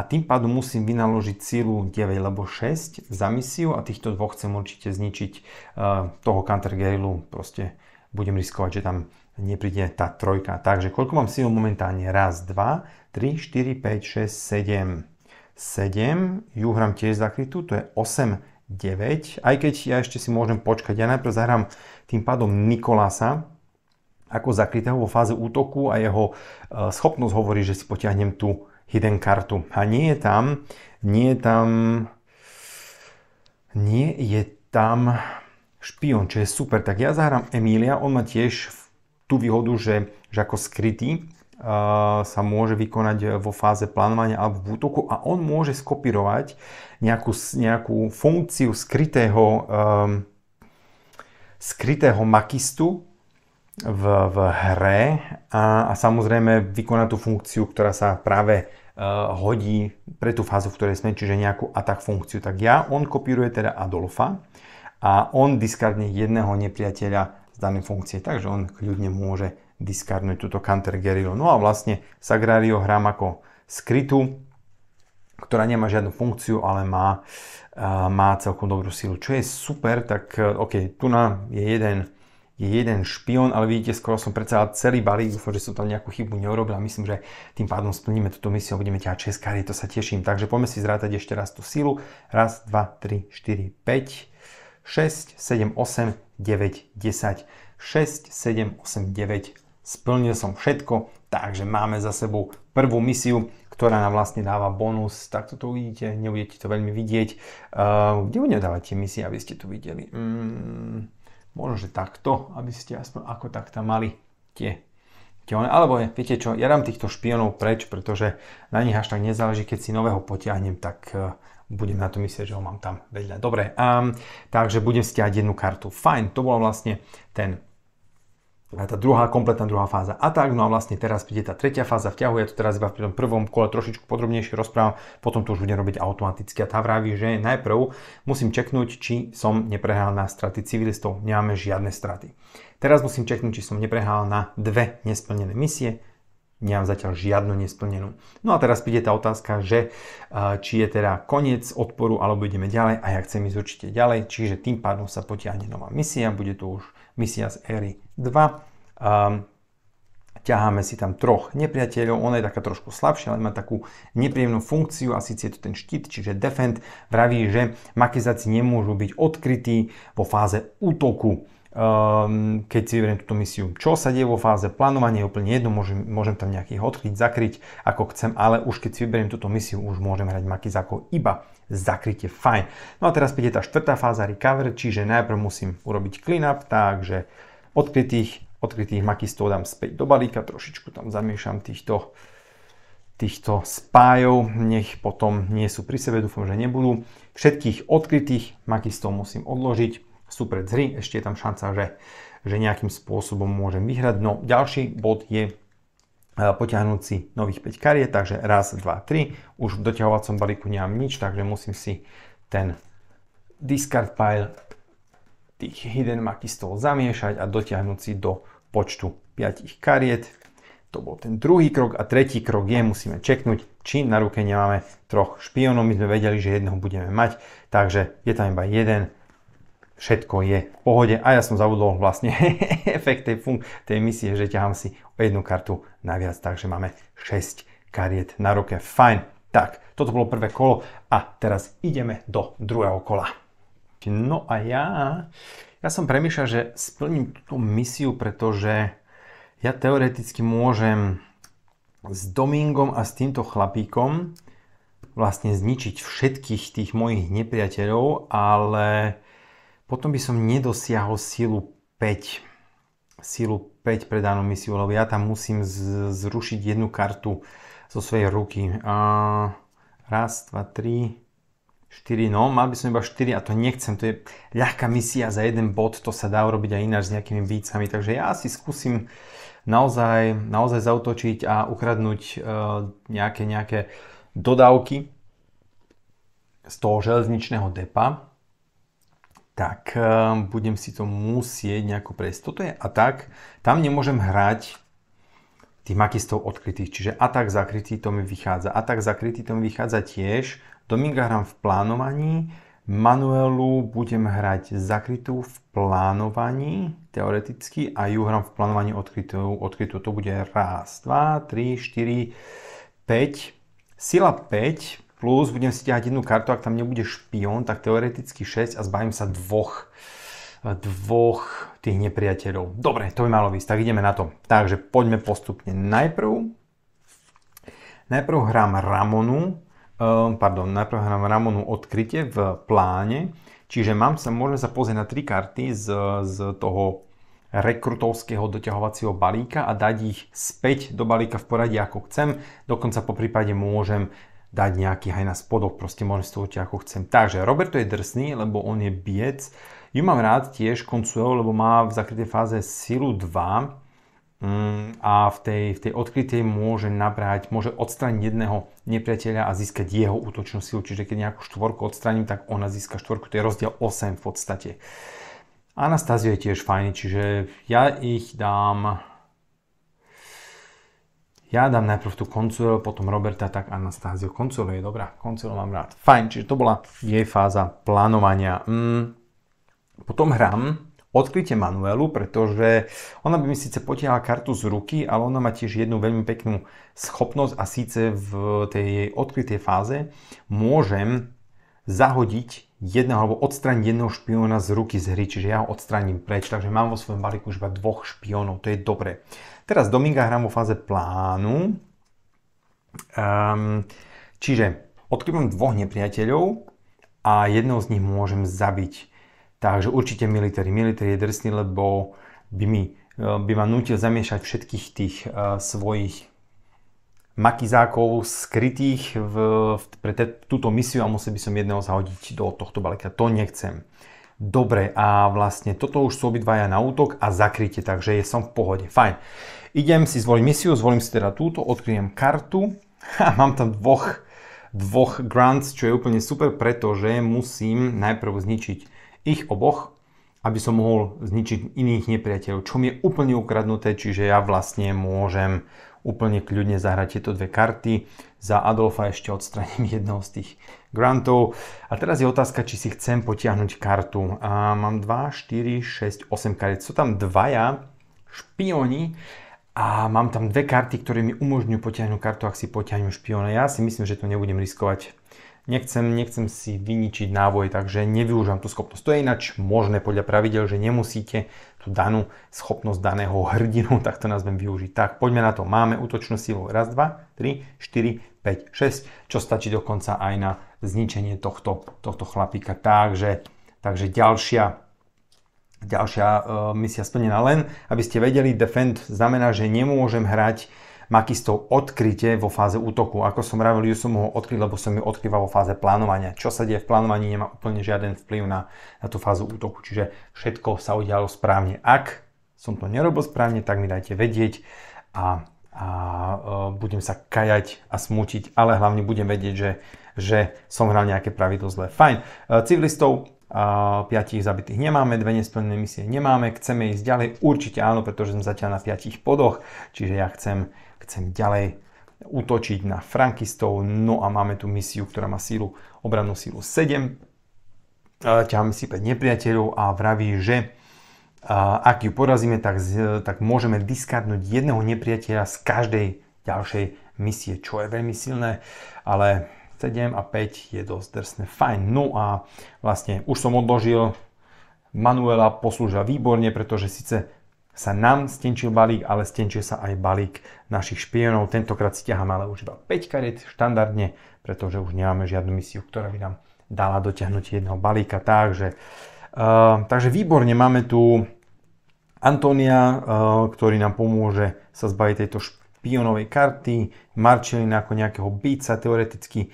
A tým pádom musím vynaložiť sílu 9 alebo 6 za misiu a týchto dvoch chcem určite zničiť uh, toho Canter Gerillu. Proste budem riskovať, že tam nepríde tá trojka. Takže koľko mám síl momentálne? Raz, 2, 3, 4, 5, 6, 7. 7, ju hrám tiež zakrytú, to je 8, 9. Aj keď ja ešte si môžem počkať, ja najprv zahrám tým pádom Nikolasa, ako zakrytého vo fáze útoku a jeho e, schopnosť hovorí, že si potiahnem tú hidden kartu. A nie je tam, nie je tam, nie je tam špion, čo je super. Tak ja zahrám Emília, on má tiež tú výhodu, že, že ako skrytý uh, sa môže vykonať vo fáze plánovania alebo v útoku a on môže skopírovať nejakú, nejakú funkciu skrytého, um, skrytého makistu, v, v hre a, a samozrejme vykoná tú funkciu, ktorá sa práve uh, hodí pre tú fázu, v ktorej sme, čiže nejakú atak funkciu. Tak ja, on kopíruje teda Adolfa a on diskardne jedného nepriateľa z danej funkcie, takže on kľudne môže diskardnúť túto Counter Guerrilla. No a vlastne Sagrario hrám ako skrytú, ktorá nemá žiadnu funkciu, ale má, uh, má celkom dobrú silu. Čo je super, tak uh, OK, tu na je jeden je jeden špión, ale vidíte, skoro som predsa celý balík, dúfam, že som tam nejakú chybu neurobil a myslím, že tým pádom splníme túto misiu a budeme ťahať 6 kariet, to sa teším. Takže poďme si zrátať ešte raz tú silu. Raz, 2, 3, 4, 5, 6, 7, 8, 9, 10. 6, 7, 8, 9. Splnil som všetko, takže máme za sebou prvú misiu, ktorá nám vlastne dáva bonus. Takto to uvidíte, nebudete to veľmi vidieť. Uh, kde budeme dávať tie misie, aby ste to videli? Mm, možno, že takto, aby ste aspoň ako tak tam mali tie One. Alebo je, viete čo, ja dám týchto špionov preč, pretože na nich až tak nezáleží, keď si nového potiahnem, tak uh, budem na to myslieť, že ho mám tam vedľa. Dobre, um, takže budem stiahať jednu kartu. Fajn, to bol vlastne ten tá druhá, kompletná druhá fáza. Atak, no a vlastne teraz príde tá tretia fáza vťahu, ja to teraz iba v tom prvom kole trošičku podrobnejšie rozprávam, potom to už budem robiť automaticky. A tá vraví, že najprv musím čeknúť, či som neprehral na straty civilistov, nemáme žiadne straty. Teraz musím čeknúť, či som neprehral na dve nesplnené misie, nemám zatiaľ žiadnu nesplnenú. No a teraz príde tá otázka, že či je teda koniec odporu alebo ideme ďalej a ja chcem ísť určite ďalej, čiže tým pádom sa potiahne nová misia, bude to už misia z éry 2. Um, ťaháme si tam troch nepriateľov, ona je taká trošku slabšia, ale má takú nepríjemnú funkciu a síce je to ten štít, čiže defend vraví, že makizáci nemôžu byť odkrytí vo fáze útoku. Um, keď si vyberiem túto misiu. Čo sa deje vo fáze plánovania je úplne jedno, môžem, môžem tam nejakých odkryť, zakryť ako chcem, ale už keď si vyberiem túto misiu, už môžem hrať makizákov iba zakrytie, fajn. No a teraz príde tá štvrtá fáza recover, čiže najprv musím urobiť cleanup, takže odkrytých odkrytých makistov dám späť do balíka, trošičku tam zamiešam týchto, týchto spájov, nech potom nie sú pri sebe, dúfam, že nebudú. Všetkých odkrytých makistov musím odložiť, sú pred hry, ešte je tam šanca, že, že nejakým spôsobom môžem vyhrať. No ďalší bod je potiahnuť si nových 5 kariet, takže raz, 2, 3. Už v doťahovacom balíku nemám nič, takže musím si ten discard pile tých hidden makistov zamiešať a dotiahnuť si do počtu 5 kariet. To bol ten druhý krok a tretí krok je, musíme čeknúť, či na ruke nemáme troch špionov. My sme vedeli, že jedného budeme mať, takže je tam iba jeden všetko je v pohode a ja som zabudol vlastne [LAUGHS] efekt tej, fun- tej misie, že ťahám si o jednu kartu naviac, takže máme 6 kariet na ruke. Fajn. Tak, toto bolo prvé kolo a teraz ideme do druhého kola. No a ja, ja som premýšľal, že splním túto misiu, pretože ja teoreticky môžem s Domingom a s týmto chlapíkom vlastne zničiť všetkých tých mojich nepriateľov, ale potom by som nedosiahol silu 5. Silu 5 pre danú misiu, lebo ja tam musím zrušiť jednu kartu zo svojej ruky. A raz, dva, tri, 4, no, mal by som iba 4 a to nechcem, to je ľahká misia za jeden bod, to sa dá urobiť aj ináč s nejakými vícami, takže ja si skúsim naozaj, naozaj zautočiť a ukradnúť uh, nejaké, nejaké dodávky z toho železničného depa, tak uh, budem si to musieť nejako prejsť. Toto je atak, tam nemôžem hrať tých makistov odkrytých, čiže atak zakrytý to mi vychádza. Atak zakrytý to mi vychádza tiež, Dominga hrám v plánovaní, Manuelu budem hrať zakrytú v plánovaní, teoreticky, a ju hrám v plánovaní odkrytú. odkrytú. To bude raz, dva, tri, štyri, 5. Sila 5 plus budem si jednu kartu, ak tam nebude špion, tak teoreticky 6 a zbavím sa dvoch dvoch tých nepriateľov. Dobre, to by malo ísť, tak ideme na to. Takže poďme postupne. Najprv, najprv hrám Ramonu, pardon, najprv hrám Ramonu odkrytie v pláne, čiže mám sa, môžem sa pozrieť na tri karty z, z toho rekrutovského doťahovacieho balíka a dať ich späť do balíka v poradí ako chcem. Dokonca po prípade môžem dať nejaký aj na spodok, proste môžem z toho ako chcem. Takže Roberto je drsný, lebo on je biec. Ju mám rád tiež Consuelo, lebo má v zakrytej fáze silu 2 Mm, a v tej, v tej odkrytej môže nabrať, môže odstrániť jedného nepriateľa a získať jeho útočnú silu. Čiže keď nejakú štvorku odstraním, tak ona získa štvorku. To je rozdiel 8 v podstate. Anastázio je tiež fajný, čiže ja ich dám... Ja dám najprv tú Consuelo, potom Roberta, tak Anastázio. Consuelo je dobrá, Consuelo mám rád. Fajn, čiže to bola jej fáza plánovania. Mm. Potom hrám odkrytie Manuelu, pretože ona by mi síce potiahla kartu z ruky, ale ona má tiež jednu veľmi peknú schopnosť a síce v tej jej odkrytej fáze môžem zahodiť jedného alebo odstrániť jedného špiona z ruky z hry, čiže ja ho odstránim preč, takže mám vo svojom balíku už iba dvoch špionov, to je dobre. Teraz Dominga hrám vo fáze plánu, um, čiže odkryjem dvoch nepriateľov a jedného z nich môžem zabiť. Takže určite military. Military je drsný, lebo by, mi, e, by ma nutil zamiešať všetkých tých uh, svojich makizákov skrytých v, v, pre te, túto misiu a musel by som jedného zahodiť do tohto balíka. To nechcem. Dobre, a vlastne toto už sú obidvaja na útok a zakrytie, takže je som v pohode. Fajn. Idem si zvoliť misiu, zvolím si teda túto, odkryjem kartu a mám tam dvoch, dvoch grants, čo je úplne super, pretože musím najprv zničiť ich oboch, aby som mohol zničiť iných nepriateľov, čo mi je úplne ukradnuté, čiže ja vlastne môžem úplne kľudne zahrať tieto dve karty. Za Adolfa ešte odstraním [LAUGHS] jedného z tých grantov. A teraz je otázka, či si chcem potiahnuť kartu. A mám 2, 4, 6, 8 kariet. Sú tam dvaja špioni a mám tam dve karty, ktoré mi umožňujú potiahnuť kartu, ak si potiahnem špiona. Ja si myslím, že to nebudem riskovať nechcem, nechcem si vyničiť návoj, takže nevyužívam tú schopnosť. To je ináč možné podľa pravidel, že nemusíte tú danú schopnosť daného hrdinu, [LAUGHS] tak to nazvem využiť. Tak, poďme na to. Máme útočnú silu. Raz, dva, tri, štyri, 5, 6, čo stačí dokonca aj na zničenie tohto, tohto chlapíka. Takže, takže ďalšia, ďalšia uh, misia splnená. Len, aby ste vedeli, defend znamená, že nemôžem hrať makistov odkryte vo fáze útoku. Ako som vravil, ju som mohol odkryť, lebo som ju odkrýval vo fáze plánovania. Čo sa deje v plánovaní, nemá úplne žiaden vplyv na, na tú fázu útoku. Čiže všetko sa udialo správne. Ak som to nerobil správne, tak mi dajte vedieť a, a uh, budem sa kajať a smútiť, ale hlavne budem vedieť, že, že som hral nejaké pravidlo zle. Fajn. Uh, civilistov a 5 zabitých nemáme, dve nesplnené misie nemáme, chceme ísť ďalej, určite áno, pretože sme zatiaľ na 5 podoch, čiže ja chcem, chcem ďalej útočiť na frankistov, no a máme tu misiu, ktorá má sílu, obrannú sílu 7, ťaháme si 5 nepriateľov a vraví, že ak ju porazíme, tak, tak môžeme diskardnúť jedného nepriateľa z každej ďalšej misie, čo je veľmi silné, ale 7 a 5 je dosť drsné. Fajn. No a vlastne už som odložil Manuela, poslúžia výborne, pretože síce sa nám stenčil balík, ale stenčil sa aj balík našich špionov. Tentokrát si ťaháme ale už iba 5 kariet štandardne, pretože už nemáme žiadnu misiu, ktorá by nám dala dotiahnuť jedného balíka. Takže, uh, takže výborne máme tu Antonia, uh, ktorý nám pomôže sa zbaviť tejto špionovej karty, Marcelina ako nejakého býca teoreticky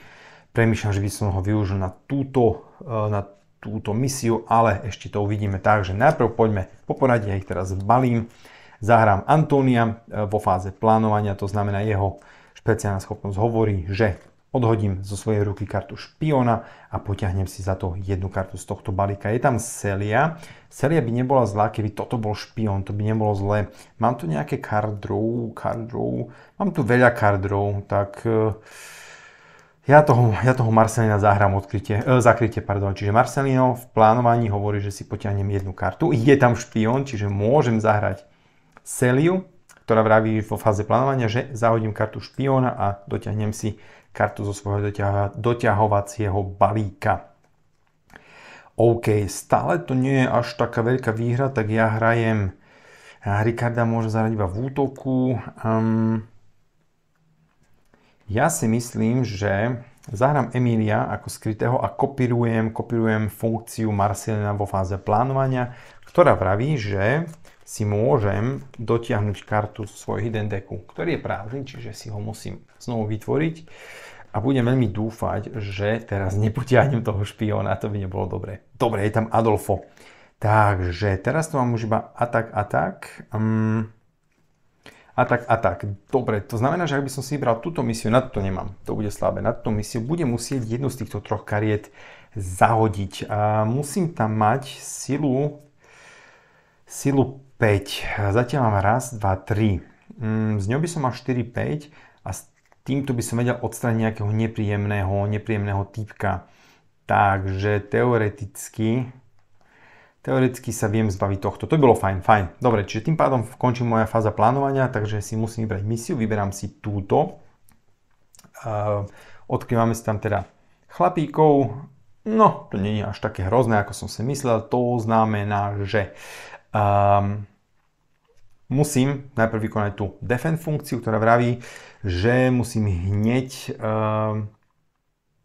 premýšľam, že by som ho využil na túto, e, na túto misiu, ale ešte to uvidíme tak, že najprv poďme po poradí, ja ich teraz balím. Zahrám Antónia e, vo fáze plánovania, to znamená jeho špeciálna schopnosť hovorí, že odhodím zo svojej ruky kartu špiona a potiahnem si za to jednu kartu z tohto balíka. Je tam Celia. Celia by nebola zlá, keby toto bol špion, to by nebolo zlé. Mám tu nejaké card draw. Mám tu veľa card draw, tak uh, ja toho, ja toho Marcelina zahrám odkrytie, e, zakrytie, pardon. Čiže Marcelino v plánovaní hovorí, že si potiahnem jednu kartu. Je tam špion, čiže môžem zahrať Celiu, ktorá vraví vo fáze plánovania, že zahodím kartu špiona a dotiahnem si kartu zo svojho doťah- doťahovacieho balíka. OK, stále to nie je až taká veľká výhra, tak ja hrajem Ricarda môže zahrať iba v útoku. Um, ja si myslím, že zahrám Emilia ako skrytého a kopírujem, kopírujem funkciu Marcelina vo fáze plánovania, ktorá vraví, že si môžem dotiahnuť kartu zo svojho hidden decku, ktorý je prázdny, čiže si ho musím znovu vytvoriť a budem veľmi dúfať, že teraz nepotiahnem toho špiona, to by nebolo dobre. Dobre, je tam Adolfo. Takže teraz to mám už iba atak, atak. Um, a tak a tak. Dobre, to znamená, že ak by som si vybral túto misiu, na to nemám, to bude slabé, na túto misiu budem musieť jednu z týchto troch kariet zahodiť. A musím tam mať silu, silu 5. Zatiaľ mám raz, 2, 3. Mm, z ňou by som mal 4, 5 a s týmto by som vedel odstrániť nejakého nepríjemného, nepríjemného typka. Takže teoreticky Teoreticky sa viem zbaviť tohto. To by bolo fajn, fajn. Dobre, čiže tým pádom končí moja fáza plánovania, takže si musím vybrať misiu, vyberám si túto. Uh, odkrývame si tam teda chlapíkov. No, to nie je až také hrozné, ako som si myslel. To znamená, že um, musím najprv vykonať tú defend funkciu, ktorá vraví, že musím hneď um,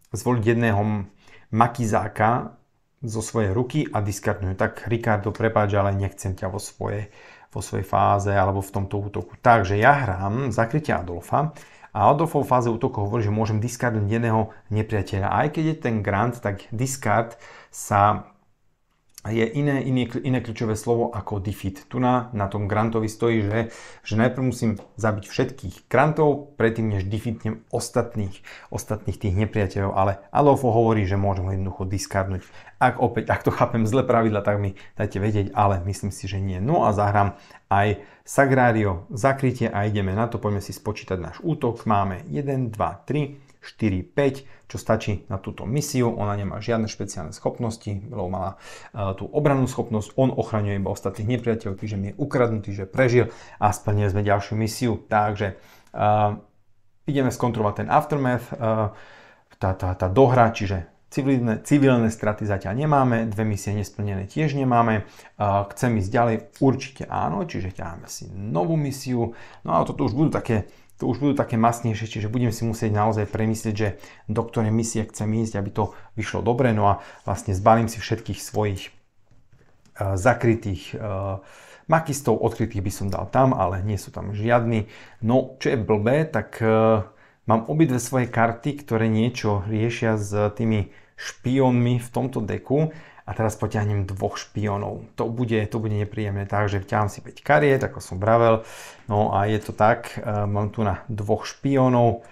zvoliť jedného makizáka zo svojej ruky a diskardnúť. Tak Ricardo, prepáč, ale nechcem ťa vo svojej, vo svojej fáze alebo v tomto útoku. Takže ja hrám zakrytie Adolfa a Adolfov fáze útoku hovorí, že môžem diskardnúť jedného nepriateľa. Aj keď je ten grant, tak discard sa je iné, iné, iné kľúčové slovo ako defeat. Tu na, na tom grantovi stojí, že, že najprv musím zabiť všetkých grantov, predtým než defeatnem ostatných, ostatných tých nepriateľov, ale Adolfo hovorí, že môžem ho jednoducho discardnúť. Ak opäť, ak to chápem zle pravidla, tak mi dajte vedieť, ale myslím si, že nie. No a zahrám aj Sagrario zakrytie a ideme na to, poďme si spočítať náš útok. Máme 1, 2, 3, 4, 5, čo stačí na túto misiu. Ona nemá žiadne špeciálne schopnosti, lebo mala uh, tú obrannú schopnosť. On ochraňuje iba ostatných nepriateľov, čiže mi je ukradnutý, že prežil a splnili sme ďalšiu misiu. Takže uh, ideme skontrolovať ten aftermath, uh, tá, tá, tá dohra, čiže civilné, civilné straty zatiaľ nemáme, dve misie nesplnené tiež nemáme. Uh, chcem ísť ďalej? Určite áno, čiže ťaháme si novú misiu. No a toto už budú také to už budú také masnejšie, čiže budem si musieť naozaj premyslieť, že do ktorej misie chcem ísť, aby to vyšlo dobre, no a vlastne zbalím si všetkých svojich zakrytých makistov, odkrytých by som dal tam, ale nie sú tam žiadni. No, čo je blbé, tak mám obidve svoje karty, ktoré niečo riešia s tými špiónmi v tomto deku a teraz potiahnem dvoch špiónov. To bude, to bude nepríjemné, takže vťahám si 5 kariet, ako som bravel. No a je to tak, mám tu na dvoch špiónov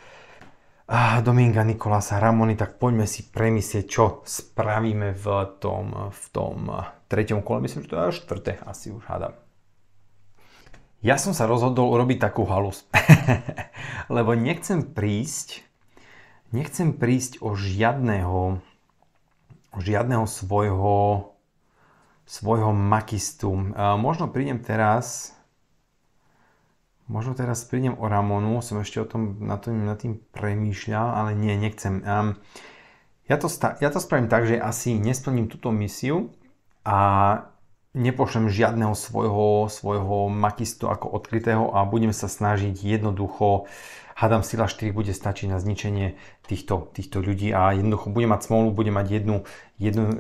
ah, Dominga Nikolasa Ramony, tak poďme si premyslieť, čo spravíme v tom, v tom treťom kole. Myslím, že to je štvrté, asi už hádam. Ja som sa rozhodol urobiť takú halus, [LAUGHS] lebo nechcem prísť, nechcem prísť o žiadného, o žiadného svojho, svojho makistu. Možno prídem teraz, Možno teraz prídem o Ramonu, som ešte o tom, na tým, na tým premýšľal, ale nie, nechcem. Ja, to ja to spravím tak, že asi nesplním túto misiu a nepošlem žiadneho svojho, svojho makistu ako odkrytého a budem sa snažiť jednoducho hádam sila 4 bude stačiť na zničenie týchto, týchto ľudí a jednoducho budem mať smolu, budem mať jednu, jednu e,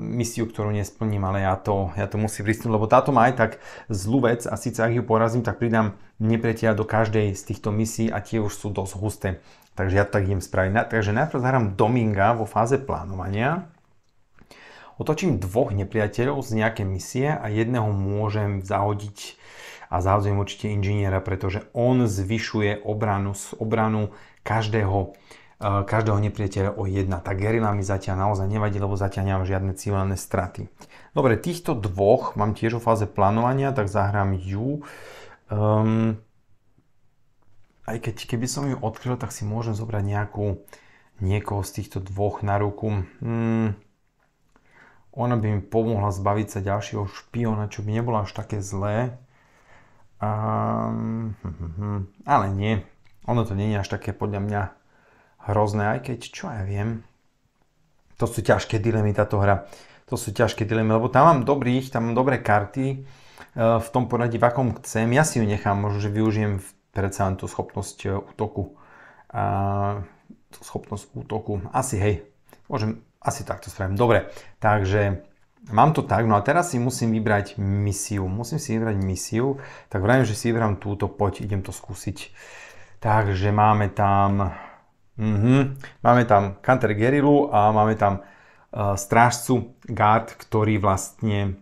misiu, ktorú nesplním, ale ja to, ja to musím prísnuť, lebo táto má aj tak zlú vec a síce ak ju porazím, tak pridám nepriateľa do každej z týchto misií a tie už sú dosť husté. Takže ja to tak idem spraviť. Na, takže najprv zahrám Dominga vo fáze plánovania. Otočím dvoch nepriateľov z nejaké misie a jedného môžem zahodiť a zahádzujem určite inžiniera, pretože on zvyšuje obranu, obranu každého, e, každého nepriateľa o jedna. Tá gerila mi zatiaľ naozaj nevadí, lebo zatiaľ nemám žiadne cílené straty. Dobre, týchto dvoch mám tiež o fáze plánovania, tak zahrám ju. Um, aj keď keby som ju odkryl, tak si môžem zobrať nejakú, niekoho z týchto dvoch na ruku. Hmm, ona by mi pomohla zbaviť sa ďalšieho špiona, čo by nebolo až také zlé. Um, ale nie, ono to nie je až také podľa mňa hrozné, aj keď čo ja viem. To sú ťažké dilemy táto hra. To sú ťažké dilemy, lebo tam mám dobrých, tam mám dobré karty e, v tom poradí, v akom chcem. Ja si ju nechám, možno, že využijem predsa len tú schopnosť e, útoku. A, schopnosť útoku. Asi hej, môžem, asi takto spravím. Dobre, takže Mám to tak, no a teraz si musím vybrať misiu. Musím si vybrať misiu, tak vravím, že si vyberám túto, poď, idem to skúsiť. Takže máme tam, mm-hmm, máme tam Counter Gerilu a máme tam uh, strážcu Guard, ktorý vlastne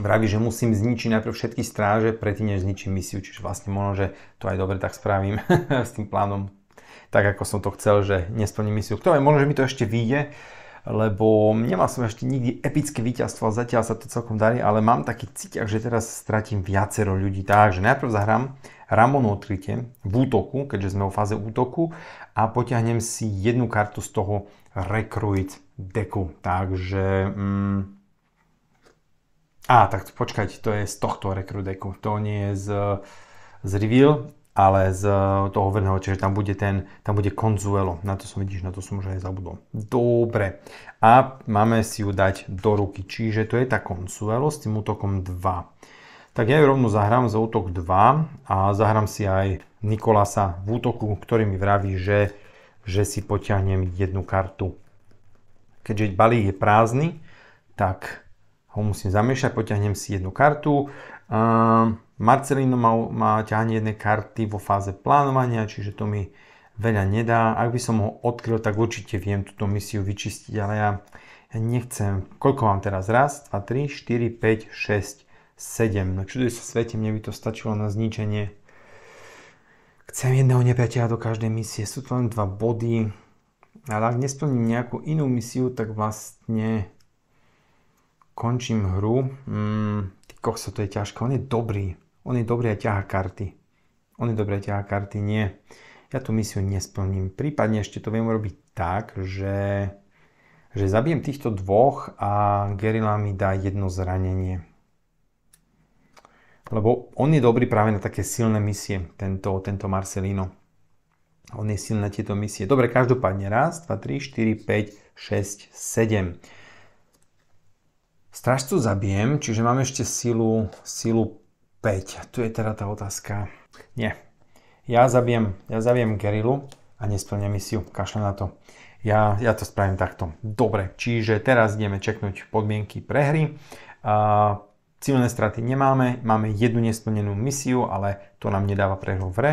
vraví, že musím zničiť najprv všetky stráže, predtým než zničím misiu, čiže vlastne možno, že to aj dobre tak spravím [LAUGHS] s tým plánom, tak ako som to chcel, že nesplním misiu. Kto je, možno, že mi to ešte vyjde, lebo nemal som ešte nikdy epické víťazstvo a zatiaľ sa to celkom darí, ale mám taký cítiak, že teraz stratím viacero ľudí. Takže najprv zahrám Ramonu odkrytie v útoku, keďže sme vo fáze útoku a potiahnem si jednu kartu z toho Recruit deku. Takže... Mm, a, tak počkajte, to je z tohto Recruit deku. To nie je z, z Reveal, ale z toho overného, čiže tam bude ten, tam bude konzuelo. Na to som vidíš, na to som už aj zabudol. Dobre. A máme si ju dať do ruky, čiže to je tá konzuelo s tým útokom 2. Tak ja ju rovno zahrám za útok 2 a zahrám si aj Nikolasa v útoku, ktorý mi vraví, že, že si potiahnem jednu kartu. Keďže balík je prázdny, tak ho musím zamiešať, potiahnem si jednu kartu. Uh, Marcelino má, má ťahanie jednej karty vo fáze plánovania, čiže to mi veľa nedá. Ak by som ho odkryl, tak určite viem túto misiu vyčistiť, ale ja, ja nechcem. Koľko mám teraz? Raz, 2, 3, 4, 5, 6, 7. No čuduj sa svete, mne by to stačilo na zničenie. Chcem jedného nepriateľa do každej misie, sú to len dva body. Ale ak nesplním nejakú inú misiu, tak vlastne končím hru. Mm, kokso, to je ťažké, on je dobrý. On je dobrý a ťaha karty. On je dobrý a ťaha karty, nie. Ja tú misiu nesplním. Prípadne ešte to viem urobiť tak, že, že zabijem týchto dvoch a Gerila mi dá jedno zranenie. Lebo on je dobrý práve na také silné misie, tento, tento Marcelino. On je silný na tieto misie. Dobre, každopádne raz, 2, 3, 4, 5, 6, 7. Strážcu zabijem, čiže mám ešte silu, silu 5. Tu je teda tá otázka. Nie. Ja zabijem, ja zabijem Gerilu a nesplňam misiu. Kašľam na to. Ja, ja to spravím takto. Dobre, čiže teraz ideme čeknúť podmienky pre hry. Civilné straty nemáme, máme jednu nesplnenú misiu, ale to nám nedáva prehru v hre.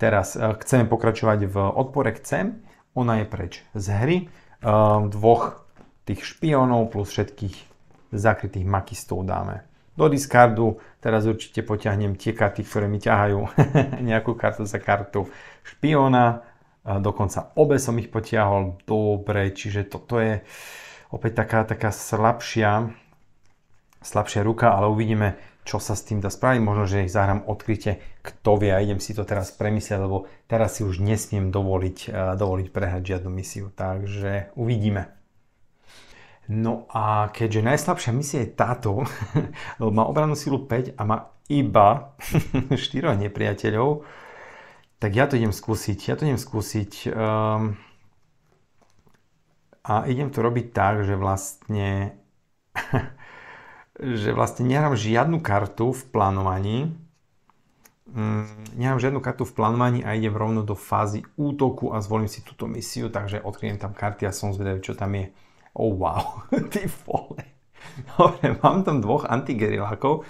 Teraz uh, chceme pokračovať v odpore chcem, ona je preč z hry. Uh, dvoch tých špiónov plus všetkých zakrytých makistov dáme do discardu. Teraz určite potiahnem tie karty, ktoré mi ťahajú [LAUGHS] nejakú kartu za kartu špióna. Uh, dokonca obe som ich potiahol. Dobre, čiže toto je opäť taká, taká slabšia slabšia ruka, ale uvidíme, čo sa s tým dá spraviť. Možno, že ich zahrám odkryte, kto vie a idem si to teraz premyslieť, lebo teraz si už nesmiem dovoliť, uh, dovoliť prehrať žiadnu misiu. Takže uvidíme. No a keďže najslabšia misia je táto, [LAUGHS] lebo má obranú silu 5 a má iba [LAUGHS] 4 nepriateľov, tak ja to idem skúsiť. Ja to idem skúsiť. Um, a idem to robiť tak, že vlastne [LAUGHS] že vlastne nehrám žiadnu kartu v plánovaní. Mm, nehrám žiadnu kartu v plánovaní a idem rovno do fázy útoku a zvolím si túto misiu, takže odkryjem tam karty a som zvedavý, čo tam je. Oh wow, [LAUGHS] ty vole. Dobre, mám tam dvoch antigerilákov,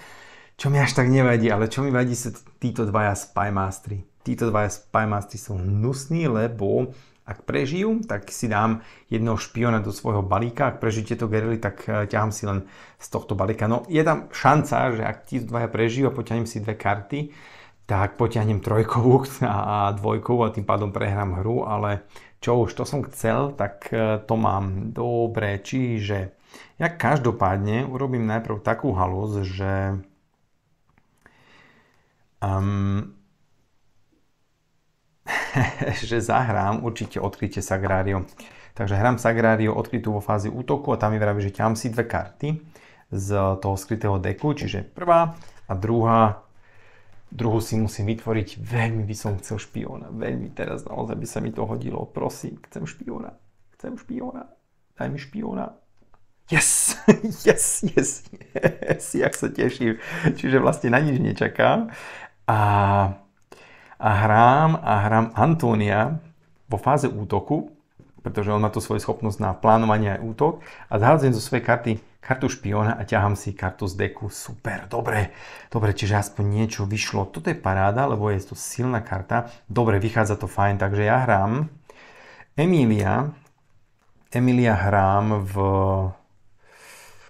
čo mi až tak nevadí, ale čo mi vadí sú títo dvaja Spymastery. Títo dvaja Spymastery sú hnusní, lebo ak prežijú, tak si dám jedného špiona do svojho balíka. Ak prežijú tieto gerily, tak eh, ťahám si len z tohto balíka. No je tam šanca, že ak tí dvaja prežijú a poťahnem si dve karty, tak potiahnem trojkovú [LAUGHS] a dvojkovú a tým pádom prehrám hru, ale čo už, to som chcel, tak eh, to mám. Dobre, čiže ja každopádne urobím najprv takú halus, že um, [LAUGHS] že zahrám určite odkrytie Sagrario. Takže hrám Sagrario odkrytú vo fázi útoku a tam mi vraví, že ťahám si dve karty z toho skrytého deku, čiže prvá a druhá druhú si musím vytvoriť. Veľmi by som chcel špióna. Veľmi teraz naozaj by sa mi to hodilo. Prosím, chcem špióna. Chcem špióna. Daj mi špióna. Yes, [LAUGHS] yes, yes, yes, jak sa teším. Čiže vlastne na nič nečakám. A a hrám a hrám Antónia vo fáze útoku, pretože on má tu svoju schopnosť na plánovanie aj útok a zahádzujem zo svojej karty kartu špiona a ťahám si kartu z deku. Super, dobre, dobre, čiže aspoň niečo vyšlo. Toto je paráda, lebo je to silná karta. Dobre, vychádza to fajn, takže ja hrám Emilia. Emilia hrám v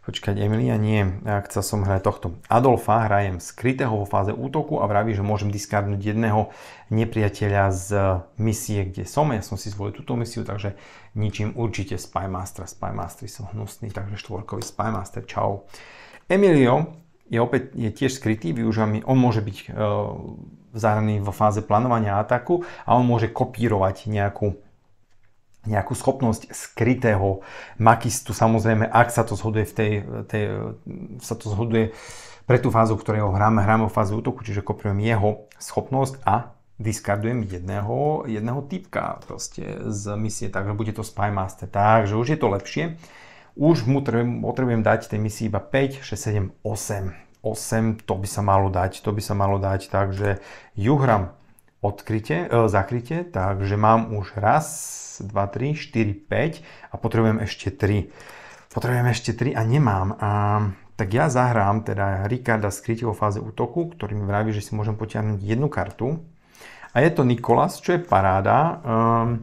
Počkať, Emilia nie. Ja chcel som hrať tohto. Adolfa hrajem skrytého vo fáze útoku a vraví, že môžem diskardnúť jedného nepriateľa z misie, kde som. Ja som si zvolil túto misiu, takže ničím určite Spymaster. Spymastery sú hnusný, takže štvorkový Spymaster. Čau. Emilio je opäť je tiež skrytý, využívam, on môže byť e, zahraný vo fáze plánovania ataku a on môže kopírovať nejakú nejakú schopnosť skrytého makistu, samozrejme, ak sa to zhoduje v tej, tej sa to zhoduje pre tú fázu, ktorej ho hráme, hráme fázu útoku, čiže kopírujem jeho schopnosť a diskardujem jedného, jedného typka proste z misie, takže bude to Spymaster. Takže už je to lepšie. Už mu potrebujem dať tej misii iba 5, 6, 7, 8. 8 to by sa malo dať, to by sa malo dať, takže ju hram odkryte, e, zakryte, takže mám už raz, 2, 3, 4, 5 a potrebujem ešte 3. Potrebujem ešte 3 a nemám. A, tak ja zahrám teda Ricarda skrytie vo fáze útoku, ktorý mi vraví, že si môžem potiahnuť jednu kartu. A je to Nikolas, čo je paráda. Um,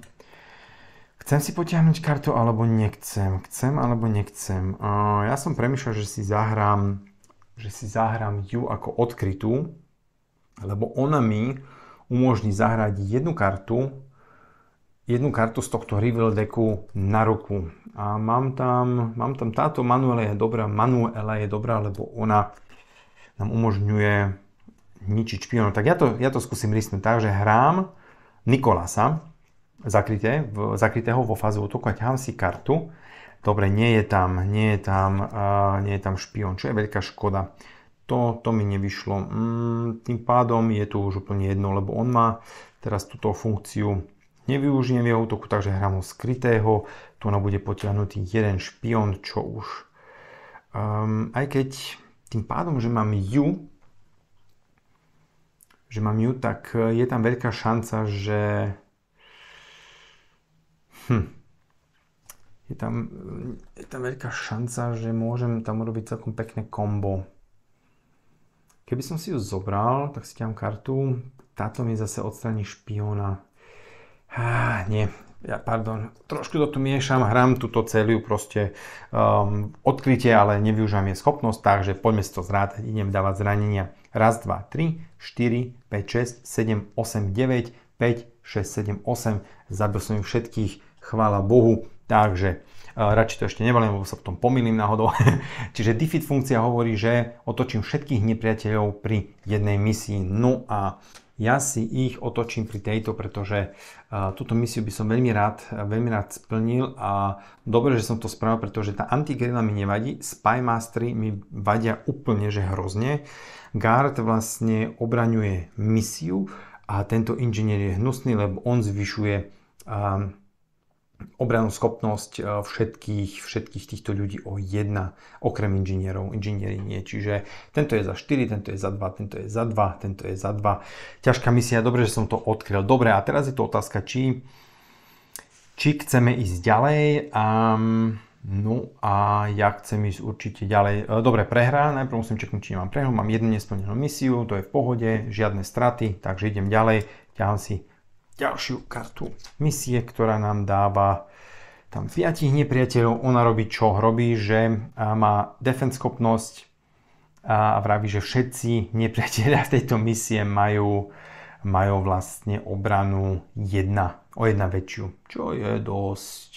chcem si potiahnuť kartu alebo nechcem? Chcem alebo nechcem? Uh, ja som premyšľal, že si zahrám že si zahrám ju ako odkrytú, lebo ona mi umožní zahrať jednu kartu jednu kartu z tohto reveal decku na ruku. A mám tam, mám tam táto Manuela je dobrá, Manuela je dobrá, lebo ona nám umožňuje ničiť špionu. Tak ja to, ja to skúsim rysnúť tak, že hrám Nikolasa, zakryté, v, zakrytého vo fáze útoku a ťahám si kartu. Dobre, nie je tam, nie je tam, uh, nie je tam špion, čo je veľká škoda. To, to mi nevyšlo. Mm, tým pádom je to už úplne jedno, lebo on má teraz túto funkciu nevyužijem jeho útoku, takže hrám ho skrytého. Tu ona bude potiahnutý jeden špion, čo už. Um, aj keď tým pádom, že mám ju, že mám ju, tak je tam veľká šanca, že... Hm. je tam, je tam veľká šanca, že môžem tam urobiť celkom pekné kombo. Keby som si ju zobral, tak si ťam kartu. Táto mi zase odstraní špiona. Ah, nie, ja, pardon, trošku to tu miešam, hram túto celiu proste um, odkrytie, ale nevyužívam je schopnosť, takže poďme si to zrátať, idem dávať zranenia. Raz, dva, tri, 4, 5, 6, 7, 8, 9, 5, 6, 7, 8. Zabil som ich všetkých, chvála Bohu. Takže radšej to ešte nevalím, lebo sa v tom pomýlim náhodou. [LAUGHS] Čiže defeat funkcia hovorí, že otočím všetkých nepriateľov pri jednej misii. No a ja si ich otočím pri tejto, pretože túto misiu by som veľmi rád, veľmi rád splnil a dobre, že som to spravil, pretože tá antigerila mi nevadí, Spy Mastery mi vadia úplne, že hrozne. Guard vlastne obraňuje misiu a tento inžinier je hnusný, lebo on zvyšuje um, obranú schopnosť e, všetkých, všetkých týchto ľudí o jedna, okrem inžinierov, inžinieri nie. Čiže tento je za 4, tento je za 2, tento je za 2, tento je za 2. Ťažká misia, dobre, že som to odkryl. Dobre, a teraz je to otázka, či, či chceme ísť ďalej. Um, no a ja chcem ísť určite ďalej. E, dobre, prehra, najprv musím čeknúť, či nemám prehru. Mám jednu nesplnenú misiu, to je v pohode, žiadne straty, takže idem ďalej. Ťahám si ďalšiu kartu misie, ktorá nám dáva tam piatich nepriateľov. Ona robí čo? Robí, že má defense schopnosť a vraví, že všetci nepriateľia v [LAUGHS] tejto misie majú, majú vlastne obranu jedna, o jedna väčšiu, čo je dosť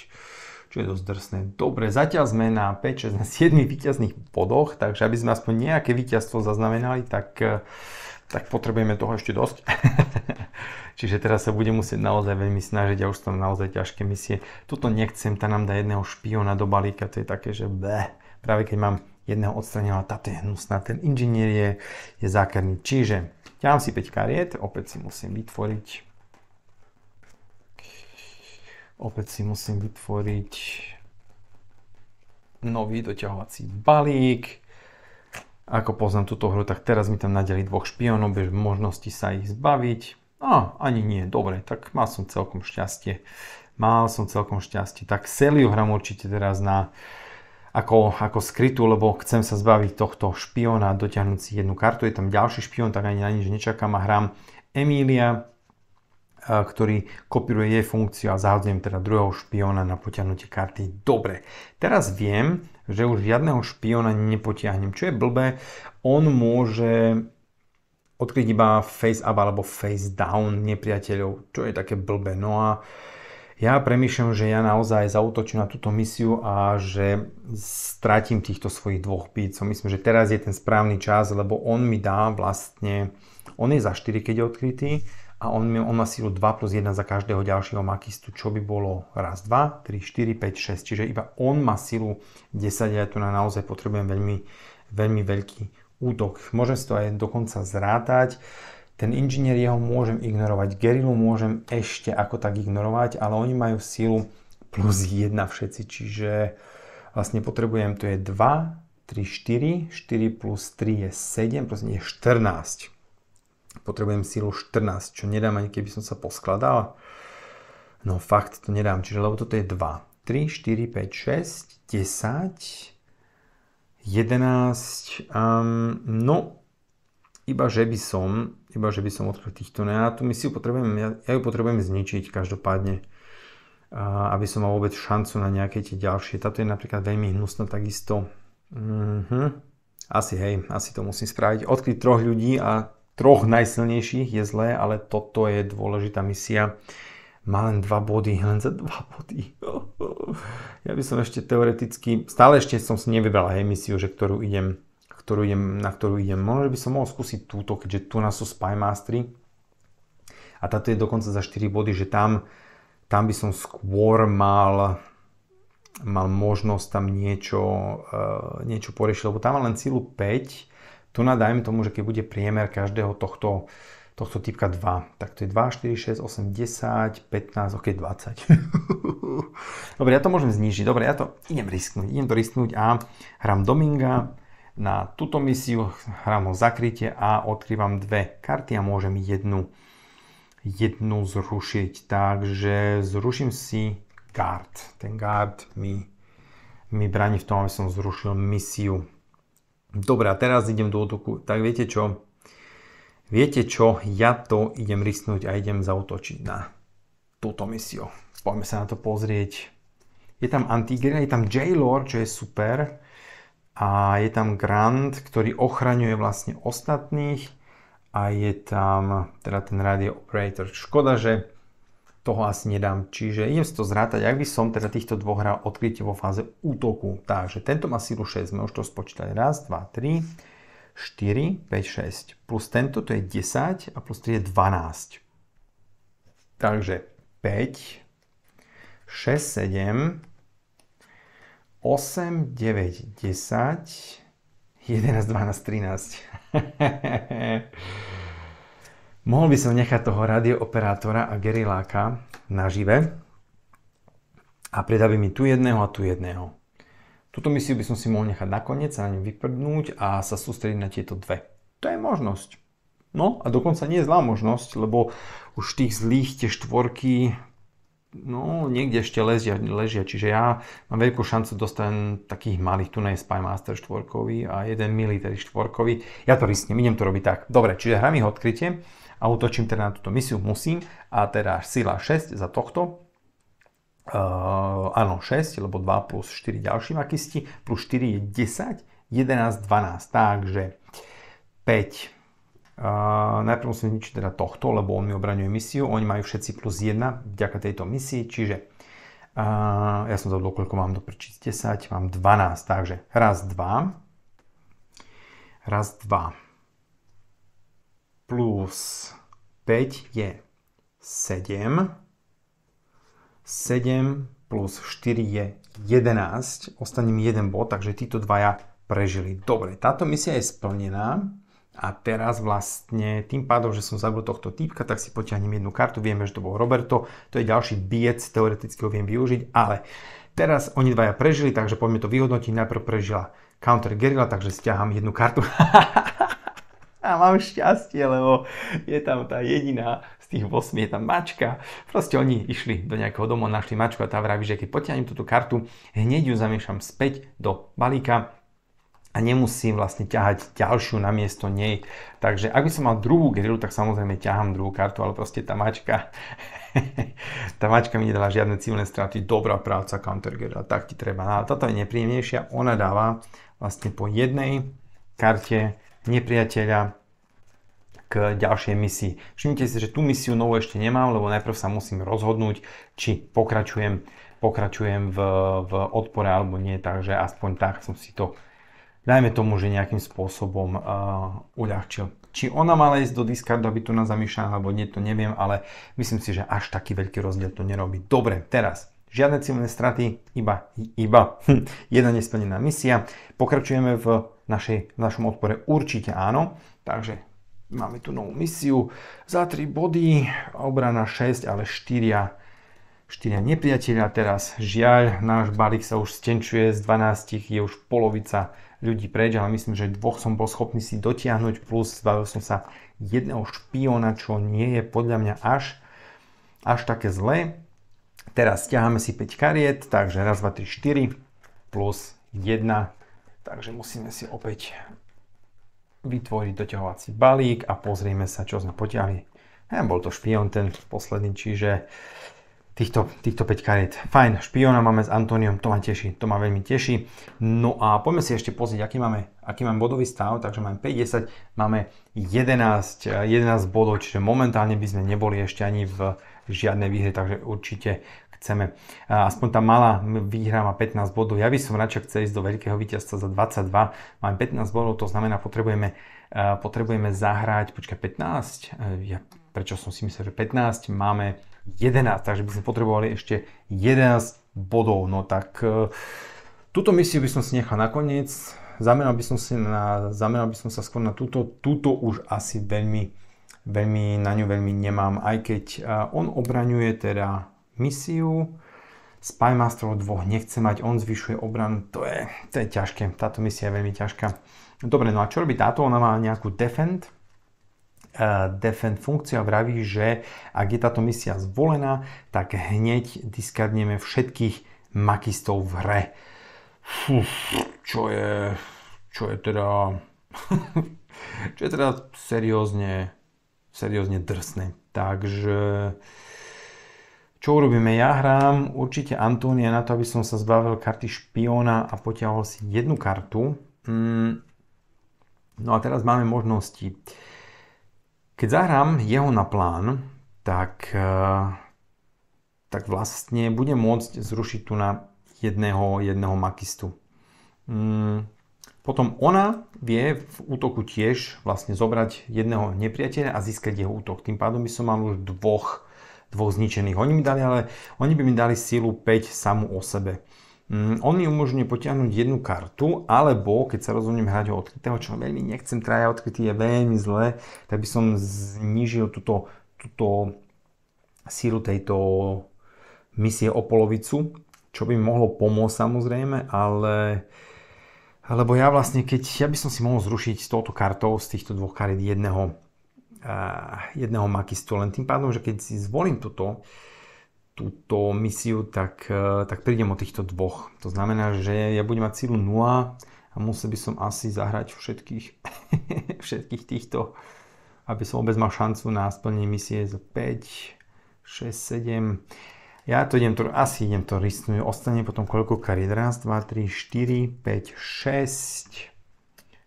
čo je dosť drsné. Dobre, zatiaľ sme na 5, 6, na 7 víťazných bodoch, takže aby sme aspoň nejaké víťazstvo zaznamenali, tak, tak potrebujeme toho ešte dosť. [LAUGHS] Čiže teraz sa budem musieť naozaj veľmi snažiť a už tam naozaj ťažké misie. Tuto nechcem, tá nám dá jedného špiona do balíka, to je také, že bleh. Práve keď mám jedného odstraneného, táto je hnusná, ten inžinier je, je zákerný. Čiže ťahám si 5 kariet, opäť si musím vytvoriť opäť si musím vytvoriť nový doťahovací balík. Ako poznám túto hru, tak teraz mi tam nadeli dvoch špionov bez možnosti sa ich zbaviť. A, ani nie, dobre, tak mal som celkom šťastie. Mal som celkom šťastie. Tak Celiu hram určite teraz na ako, ako skrytú, lebo chcem sa zbaviť tohto špiona, dotiahnuť si jednu kartu. Je tam ďalší špion, tak ani na nič nečakám a hrám Emília, ktorý kopíruje jej funkciu a zahadzujem teda druhého špiona na potiahnutie karty. Dobre, teraz viem, že už žiadneho špiona nepotiahnem. Čo je blbé, on môže odkryť iba face up alebo face down nepriateľov, čo je také blbé. No a ja premýšľam, že ja naozaj zautočím na túto misiu a že stratím týchto svojich dvoch pícov. Myslím, že teraz je ten správny čas, lebo on mi dá vlastne, on je za 4, keď je odkrytý a on, on má sílu 2 plus 1 za každého ďalšieho makistu, čo by bolo raz, 2, 3, 4, 5, 6. Čiže iba on má sílu 10 a ja tu na naozaj potrebujem veľmi, veľmi veľký útok. Môžem si to aj dokonca zrátať. Ten inžinier jeho môžem ignorovať, gerilu môžem ešte ako tak ignorovať, ale oni majú sílu plus 1 všetci, čiže vlastne potrebujem, to je 2, 3, 4, 4 plus 3 je 7, plus je 14. Potrebujem sílu 14, čo nedám ani keby som sa poskladal. No fakt to nedám, čiže lebo toto je 2, 3, 4, 5, 6, 10, 11, um, no iba že by som, iba že by som odkryl týchto, no ja tú misiu potrebujem, ja, ja ju potrebujem zničiť každopádne, uh, aby som mal vôbec šancu na nejaké tie ďalšie. Táto je napríklad veľmi hnusná takisto. Uh-huh. Asi hej, asi to musím spraviť. Odkryť troch ľudí a troch najsilnejších je zlé, ale toto je dôležitá misia má len dva body, len za dva body. Ja by som ešte teoreticky, stále ešte som si nevybral hej, misiu, že ktorú idem, ktorú idem, na ktorú idem. Možno by som mohol skúsiť túto, keďže tu nás sú Spy Mastery. A táto je dokonca za 4 body, že tam, tam by som skôr mal, mal možnosť tam niečo, uh, niečo poriešiť, lebo tam má len sílu 5. Tu nadajme tomu, že keď bude priemer každého tohto tohto typka 2. Tak to je 2, 4, 6, 8, 10, 15, ok, 20. [LAUGHS] Dobre, ja to môžem znížiť. Dobre, ja to idem risknúť. Idem to risknúť a hrám Dominga na túto misiu, hrám ho zakrytie a odkrývam dve karty a môžem jednu, jednu zrušiť. Takže zruším si guard. Ten guard mi, mi bráni v tom, aby som zrušil misiu. Dobre, a teraz idem do útoku. Tak viete čo? Viete čo? Ja to idem risnúť a idem zautočiť na túto misiu. Poďme sa na to pozrieť. Je tam Antigena, je tam Jailor, čo je super. A je tam Grant, ktorý ochraňuje vlastne ostatných. A je tam teda ten radio operator. Škoda, že toho asi nedám. Čiže idem si to zrátať, ak by som teda týchto dvoch hral odkrytie vo fáze útoku. Takže tento má sílu 6, sme už to spočítali. Raz, 2, 3, 4, 5, 6. Plus tento to je 10 a plus 3 je 12. Takže 5, 6, 7, 8, 9, 10, 11, 12, 13. Mohol by som nechať toho radiooperátora a geriláka nažive a pridal by mi tu jedného a tu jedného. Túto misiu by som si mohol nechať nakoniec na ňu vyprdnúť a sa sústrediť na tieto dve. To je možnosť. No a dokonca nie je zlá možnosť, lebo už tých zlých tie štvorky no niekde ešte ležia, ležia. Čiže ja mám veľkú šancu dostať takých malých, tu je Spymaster štvorkový a jeden military štvorkový. Ja to risním, idem to robiť tak. Dobre, čiže hrám ich odkrytie a útočím teda na túto misiu, musím. A teda sila 6 za tohto. Uh, áno, 6, lebo 2 plus 4 ďalší makisti, plus 4 je 10, 11, 12. Takže 5, Uh, najprv musím zničiť teda tohto, lebo on mi obraňuje misiu. Oni majú všetci plus 1 vďaka tejto misii, čiže uh, ja som zabudol, koľko mám do prčiť 10, mám 12, takže raz, 2, raz, 2, plus 5 je 7, 7 plus 4 je 11, ostane mi jeden bod, takže títo dvaja prežili. Dobre, táto misia je splnená. A teraz vlastne tým pádom, že som zabil tohto týpka, tak si potiahnem jednu kartu, vieme, že to bol Roberto, to je ďalší biec, teoreticky ho viem využiť, ale teraz oni dvaja prežili, takže poďme to vyhodnotiť. Najprv prežila Counter Guerrilla, takže stiaham jednu kartu. [LAUGHS] a mám šťastie, lebo je tam tá jediná tých 8, je tam mačka. Proste oni išli do nejakého domu, našli mačku a tá vraví, že keď potiahnem túto kartu, hneď ju zamiešam späť do balíka a nemusím vlastne ťahať ďalšiu na miesto nej. Takže ak by som mal druhú gerilu, tak samozrejme ťahám druhú kartu, ale proste tá mačka, [LAUGHS] tá mačka mi nedala žiadne civilné straty, dobrá práca counter gerila, tak ti treba. No, toto je nepríjemnejšia, ona dáva vlastne po jednej karte nepriateľa k ďalšej misii. Všimnite si, že tú misiu novú ešte nemám, lebo najprv sa musím rozhodnúť, či pokračujem, pokračujem v, v odpore alebo nie, takže aspoň tak som si to dajme tomu, že nejakým spôsobom uh, uľahčil. Či ona mala ísť do discardu, aby tu nás zamýšľala, alebo nie, to neviem, ale myslím si, že až taký veľký rozdiel to nerobí. Dobre, teraz žiadne civilné straty, iba, iba jedna nesplnená misia. Pokračujeme v, našej, v našom odpore určite áno, takže máme tu novú misiu za 3 body, obrana 6, ale 4 4 nepriateľa teraz. Žiaľ, náš balík sa už stenčuje, z 12 je už polovica ľudí preč, ale myslím, že dvoch som bol schopný si dotiahnuť, plus zbavil som sa jedného špiona, čo nie je podľa mňa až, až také zlé. Teraz stiahame si 5 kariet, takže raz, 2, 3, 4 plus 1, takže musíme si opäť vytvoriť doťahovací balík a pozrieme sa, čo sme potiahli. Ja, bol to špion ten posledný, čiže týchto, týchto 5 kariet. Fajn, špiona máme s Antoniom, to ma teší, to ma veľmi teší. No a poďme si ešte pozrieť, aký máme, aký máme bodový stav, takže máme 5, 10, máme 11, 11 bodov, čiže momentálne by sme neboli ešte ani v žiadnej výhre, takže určite chceme. Aspoň tá malá výhra má 15 bodov. Ja by som radšej chcel ísť do veľkého víťazstva za 22. Máme 15 bodov, to znamená, potrebujeme, potrebujeme zahrať, počkaj, 15? Ja, prečo som si myslel, že 15? Máme 11, takže by sme potrebovali ešte 11 bodov. No tak e, túto misiu by som si nechal nakoniec, zameral by som, si na, zameral by som sa skôr na túto, túto už asi veľmi, veľmi na ňu veľmi nemám, aj keď e, on obraňuje teda misiu, Spymasterov dvoch nechce mať, on zvyšuje obranu, to je, to je ťažké, táto misia je veľmi ťažká. Dobre, no a čo robí táto? Ona má nejakú defend, defend funkcia vraví, že ak je táto misia zvolená, tak hneď diskardneme všetkých makistov v hre. Fú, čo je, čo je teda, [LAUGHS] čo je teda seriózne, seriózne drsné. Takže čo urobíme? Ja hrám určite Antónia na to, aby som sa zbavil karty špióna a potiahol si jednu kartu. Mm. No a teraz máme možnosti. Keď zahrám jeho na plán, tak, eh, tak vlastne budem môcť zrušiť tu na jedného, jedného makistu. Mm, potom ona vie v útoku tiež vlastne zobrať jedného nepriateľa a získať jeho útok. Tým pádom by som mal už dvoch, dvoch zničených. Oni mi dali, ale oni by mi dali sílu 5 samú o sebe. Mm, on mi umožňuje potiahnuť jednu kartu, alebo keď sa rozhodnem hrať ho odkrytého, čo veľmi nechcem, traja odkrytý je veľmi zlé, tak by som znížil túto, túto sílu tejto misie o polovicu, čo by mi mohlo pomôcť samozrejme, ale lebo ja vlastne, keď ja by som si mohol zrušiť s touto kartou z týchto dvoch kariet jedného, jedného makistu, len tým pádom, že keď si zvolím toto, túto misiu, tak, e, tak prídem o týchto dvoch. To znamená, že ja budem mať sílu 0 a musel by som asi zahrať všetkých, [LAUGHS] všetkých týchto, aby som vôbec mal šancu na splnenie misie z 5, 6, 7. Ja to idem to, asi idem to rysnúť. Ostane potom koľko kariet? Raz, 2, 3, 4, 5, 6,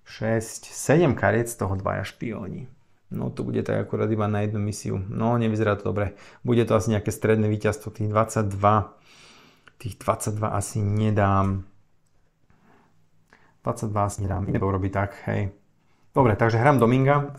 6, 7 kariet, z toho dvaja špióni. No to bude tak akurát iba na jednu misiu. No nevyzerá to dobre. Bude to asi nejaké stredné víťazstvo. Tých 22. Tých 22 asi nedám. 22 asi nedám. Idem to urobiť tak, hej. Dobre, takže hrám Dominga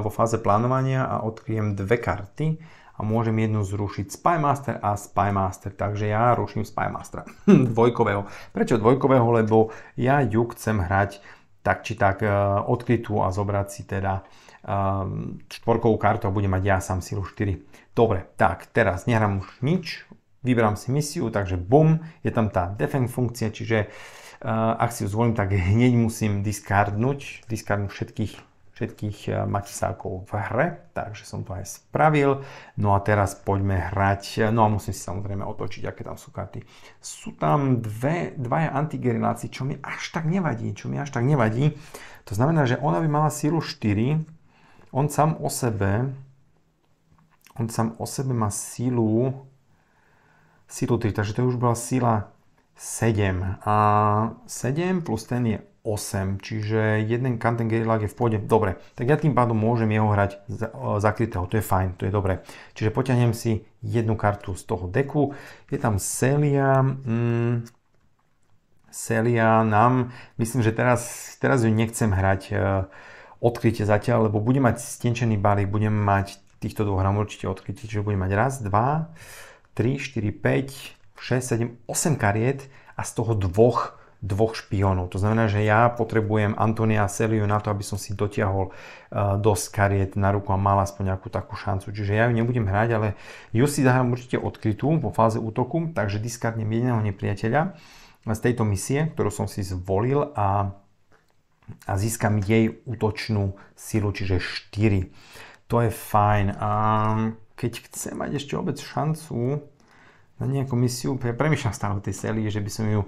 vo fáze plánovania a odkryjem dve karty a môžem jednu zrušiť Spymaster a Spymaster. Takže ja ruším Spymastera [LAUGHS] dvojkového. Prečo dvojkového? Lebo ja ju chcem hrať tak či tak uh, odkrytú a zobrať si teda štvorkovú kartu a budem mať ja sám silu 4. Dobre, tak teraz nehrám už nič, vyberám si misiu, takže bum, je tam tá defend funkcia, čiže uh, ak si ju zvolím, tak hneď musím discardnúť, discardnúť všetkých, všetkých uh, makisákov v hre, takže som to aj spravil. No a teraz poďme hrať, no a musím si samozrejme otočiť, aké tam sú karty. Sú tam dve, dvaja antigeriláci, čo mi až tak nevadí, čo mi až tak nevadí. To znamená, že ona by mala sílu 4, on sám o sebe, on sám o sebe má sílu, sílu 3, takže to už bola síla 7. A 7 plus ten je 8, čiže jeden Kanten Gerilak je v pôde. Dobre, tak ja tým pádom môžem jeho hrať zakrytého, to je fajn, to je dobre. Čiže poťahnem si jednu kartu z toho deku. Je tam Celia, mm, Celia nám, myslím, že teraz, teraz ju nechcem hrať odkrytie zatiaľ, lebo budem mať stenčený balík, budem mať týchto dvoch gram určite odkrytie, čiže budem mať raz, dva, 3, 4, 5, 6, 7, 8 kariet a z toho dvoch, dvoch špiónov. To znamená, že ja potrebujem Antonia Seliu na to, aby som si dotiahol uh, dosť kariet na ruku a mal aspoň nejakú takú šancu. Čiže ja ju nebudem hrať, ale ju si zahrám určite odkrytú vo fáze útoku, takže diskardnem jedného nepriateľa z tejto misie, ktorú som si zvolil a a získam jej útočnú silu, čiže 4. To je fajn. A keď chcem mať ešte vôbec šancu na nejakú misiu, ja premýšľam stále o tej sérii, že by som ju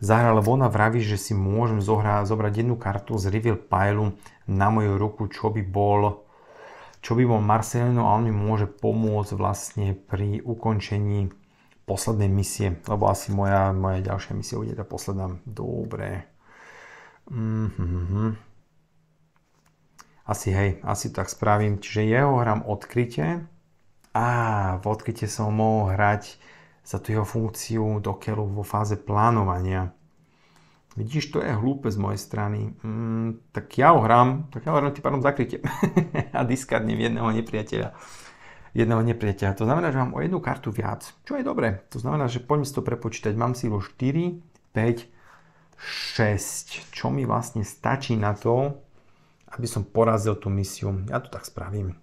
zahral, lebo ona vraví, že si môžem zohrať, zobrať jednu kartu z reveal pile na moju ruku, čo by bol čo by bol Marcelino a on mi môže pomôcť vlastne pri ukončení poslednej misie, lebo asi moja, moja ďalšia misia bude tá posledná. Dobre. Mm-hmm. Asi hej, asi tak spravím. Čiže jeho hrám odkryte. A v odkryte som mohol hrať za tú jeho funkciu do vo fáze plánovania. Vidíš, to je hlúpe z mojej strany. Mm, tak ja ho hrám, tak ja ho hrám tým pádom zakrytie. [LAUGHS] a diskardnem jedného nepriateľa. Jedného nepriateľa. To znamená, že mám o jednu kartu viac. Čo je dobre. To znamená, že poďme si to prepočítať. Mám sílu 4, 5, 6, čo mi vlastne stačí na to, aby som porazil tú misiu. Ja to tak spravím.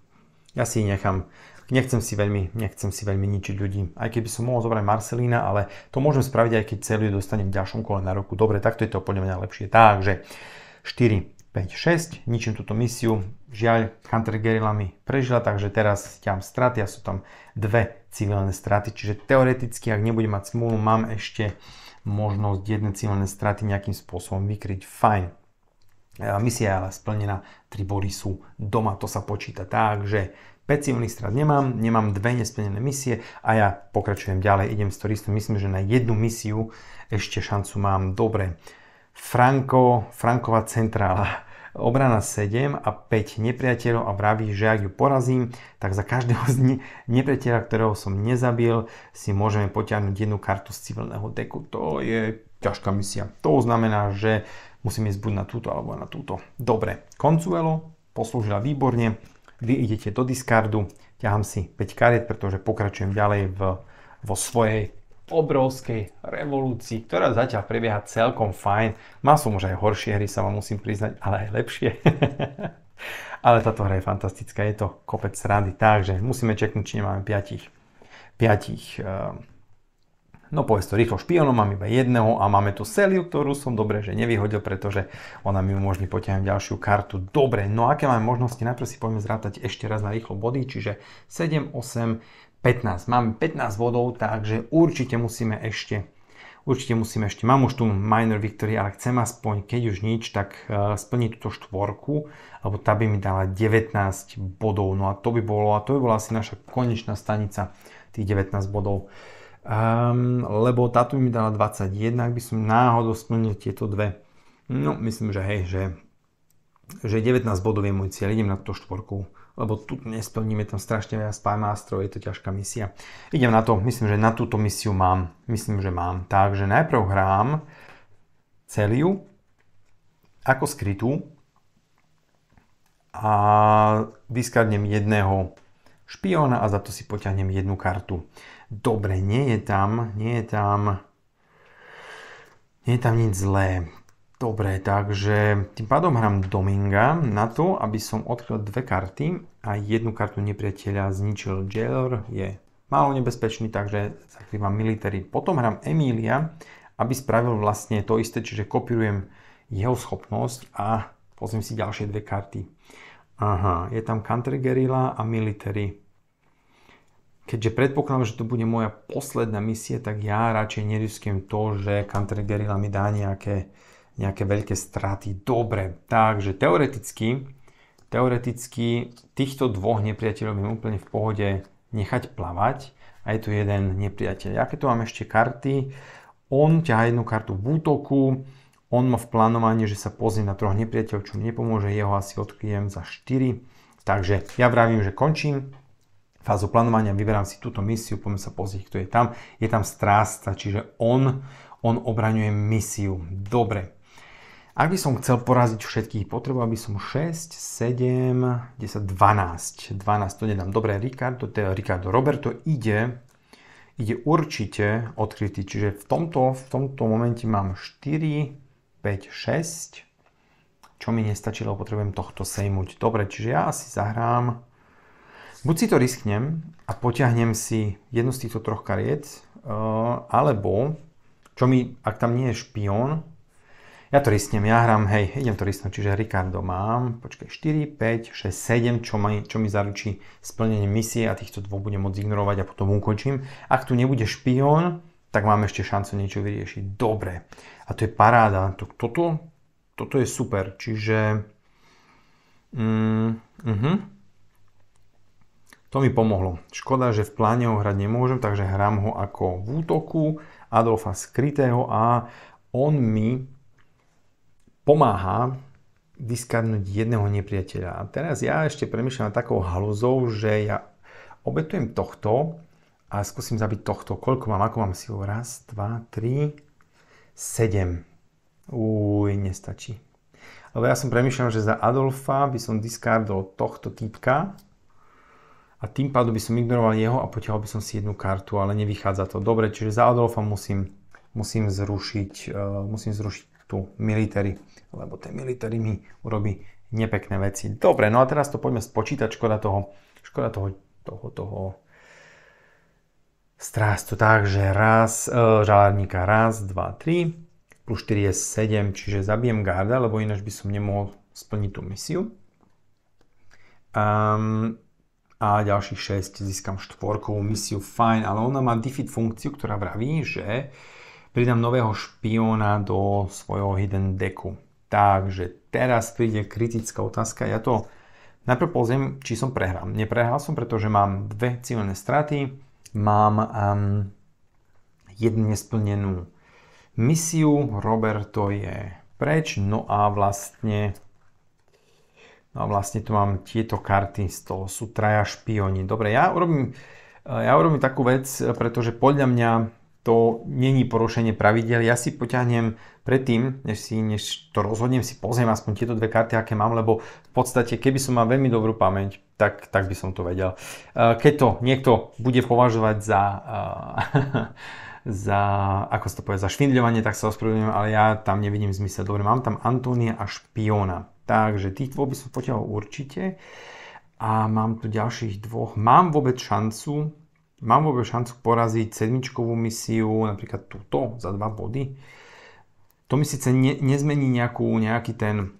Ja si nechám, nechcem si veľmi, nechcem si veľmi ničiť ľudí. Aj keby som mohol zobrať Marcelína, ale to môžem spraviť, aj keď celý dostanem v ďalšom kole na roku. Dobre, takto je to podľa mňa lepšie. Takže 4, 5, 6, ničím túto misiu. Žiaľ, Hunter Guerrilla mi prežila, takže teraz ťam straty a sú tam dve civilné straty, čiže teoreticky, ak nebudem mať smúlu, mám ešte možnosť jedné civilné straty nejakým spôsobom vykryť. Fajn. Misia je ale splnená, 3 body sú doma, to sa počíta tak, že 5 civilných strat nemám, nemám dve nesplnené misie a ja pokračujem ďalej, idem s turistom, myslím, že na jednu misiu ešte šancu mám dobre. Franko, Franková centrála, obrana 7 a 5 nepriateľov a vraví, že ak ju porazím, tak za každého z ne- nepriateľa, ktorého som nezabil, si môžeme potiahnuť jednu kartu z civilného deku. To je ťažká misia. To znamená, že musím ísť buď na túto alebo na túto. Dobre, Consuelo poslúžila výborne, vy idete do discardu, ťahám si 5 kariet, pretože pokračujem ďalej v, vo svojej obrovskej revolúcii, ktorá zatiaľ prebieha celkom fajn. Mal som už aj horšie hry, sa vám musím priznať, ale aj lepšie. [LAUGHS] ale táto hra je fantastická, je to kopec rady, takže musíme čeknúť, či nemáme piatich. piatich uh, No povedz to rýchlo špionom, mám iba jedného a máme tu Celiu, ktorú som dobre, že nevyhodil, pretože ona mi umožní potiahnuť ďalšiu kartu. Dobre, no aké máme možnosti? Najprv si poďme zrátať ešte raz na rýchlo body, čiže 7, 8, 15. Máme 15 bodov, takže určite musíme ešte Určite musíme ešte, mám už tu minor victory, ale chcem aspoň, keď už nič, tak uh, splniť túto štvorku, lebo tá by mi dala 19 bodov, no a to by bolo, a to by bola asi naša konečná stanica, tých 19 bodov. Um, lebo táto mi dala 21, ak by som náhodou splnil tieto dve. No, myslím, že hej, že, že 19 bodov je môj cieľ, idem na to štvorku, lebo tu nesplníme tam strašne veľa spy masterov, je to ťažká misia. Idem na to, myslím, že na túto misiu mám, myslím, že mám. Takže najprv hrám celiu ako skrytú a vyskadnem jedného špióna a za to si poťahnem jednu kartu. Dobre, nie je tam, nie je tam, nie je tam nič zlé. Dobre, takže tým pádom hrám Dominga na to, aby som odkryl dve karty a jednu kartu nepriateľa zničil. Jailer je málo nebezpečný, takže zakrývam military. Potom hrám Emilia, aby spravil vlastne to isté, čiže kopírujem jeho schopnosť a pozriem si ďalšie dve karty. Aha, je tam Country Guerrilla a Military. Keďže predpokladám, že to bude moja posledná misia, tak ja radšej neriskujem to, že Counter Guerrilla mi dá nejaké, nejaké veľké straty. Dobre, takže teoreticky, teoreticky týchto dvoch nepriateľov je úplne v pohode nechať plavať. A je tu jeden nepriateľ. Aké tu mám ešte karty? On ťahá jednu kartu v útoku, on má v plánovaní, že sa pozrie na troch nepriateľov, čo mi nepomôže, jeho asi odkryjem za 4. Takže ja vravím, že končím fázu plánovania, vyberám si túto misiu, poďme sa pozrieť, kto je tam. Je tam strásta, čiže on, on obraňuje misiu. Dobre. Ak by som chcel poraziť všetkých, potreboval by som 6, 7, 10, 12. 12 to nedám. Dobre, Ricardo, teda Ricardo Roberto ide, ide určite odkrytý. Čiže v tomto, v tomto momente mám 4, 5, 6. Čo mi nestačí, lebo potrebujem tohto sejmuť. Dobre, čiže ja asi zahrám Buď si to risknem a potiahnem si jednu z týchto troch kariet, eh, alebo, čo mi, ak tam nie je špión, ja to risknem, ja hrám, hej, idem to risknúť, čiže Ricardo mám, počkaj, 4, 5, 6, 7, čo mi, čo mi zaručí splnenie misie a týchto dvoch budem môcť ignorovať a potom ukončím. Ak tu nebude špión, tak mám ešte šancu niečo vyriešiť. Dobre. A to je paráda. Toto, toto je super. Čiže... Mm, uh-huh. To mi pomohlo. Škoda, že v pláne ho hrať nemôžem, takže hrám ho ako v útoku Adolfa Skrytého a on mi pomáha diskarnúť jedného nepriateľa. A teraz ja ešte premýšľam takou haluzou, že ja obetujem tohto a skúsim zabiť tohto. Koľko mám? Ako mám silu? Raz, dva, tri, sedem. Uj, nestačí. Lebo ja som premýšľal, že za Adolfa by som discardol tohto typka a tým pádom by som ignoroval jeho a potiahol by som si jednu kartu, ale nevychádza to. Dobre, čiže za Adolfa musím, musím, zrušiť, uh, musím zrušiť tú military, lebo ten military mi urobí nepekné veci. Dobre, no a teraz to poďme spočítať, škoda toho, škoda toho, toho, toho strástu. Takže raz, uh, žalárnika raz, dva, tri, plus 4 je 7, čiže zabijem garda, lebo ináč by som nemohol splniť tú misiu. Um, a ďalších 6 získam štvorkovú misiu, fajn, ale ona má defeat funkciu, ktorá vraví, že pridám nového špióna do svojho hidden decku. Takže teraz príde kritická otázka, ja to najprv pozriem, či som prehral. Neprehral som, pretože mám dve civilné straty, mám um, jednu nesplnenú misiu, Roberto je preč, no a vlastne No a vlastne tu mám tieto karty, z toho. Sú traja špioni. Dobre, ja urobím, ja urobím takú vec, pretože podľa mňa to není porušenie pravidel. Ja si poťahnem predtým, než, si, než to rozhodnem, si pozriem aspoň tieto dve karty, aké mám, lebo v podstate, keby som mal veľmi dobrú pamäť, tak, tak by som to vedel. Keď to niekto bude považovať za [LAUGHS] za, ako sa to povie, za švindľovanie, tak sa ospravedlňujem, ale ja tam nevidím zmysel. Dobre, mám tam Antónia a Špiona. Takže tých dvoch by som potiahol určite. A mám tu ďalších dvoch. Mám vôbec šancu, mám vôbec šancu poraziť sedmičkovú misiu, napríklad túto za dva body. To mi síce ne, nezmení nejakú, nejaký ten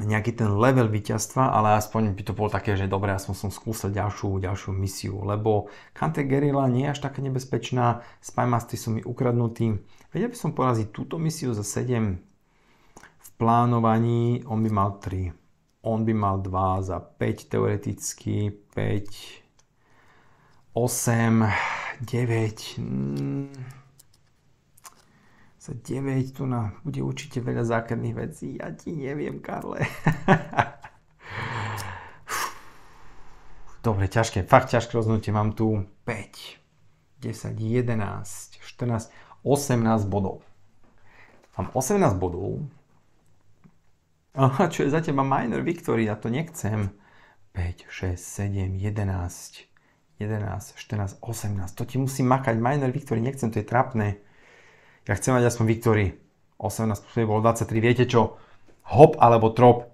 nejaký ten level víťazstva, ale aspoň by to bolo také, že dobre, aspoň som skúsil ďalšiu, ďalšiu misiu, lebo Kante Guerrilla nie je až taká nebezpečná, Spymasty sú mi ukradnutí. Vedel by som poraziť túto misiu za 7 v plánovaní, on by mal 3. On by mal 2 za 5 teoreticky, 5, 8, 9, mm, za 9 tu na, bude určite veľa zákerných vecí. Ja ti neviem, Karle. [LAUGHS] Dobre, ťažké, fakt ťažké rozhodnutie. Mám tu 5, 10, 11, 14, 18 bodov. Mám 18 bodov. Aha, čo je za teba minor victory, ja to nechcem. 5, 6, 7, 11, 11, 14, 18. To ti musím makať minor victory, nechcem, to je trapné. Ja chcem mať aspoň Victory. 18 plus bolo 23. Viete čo? Hop alebo trop.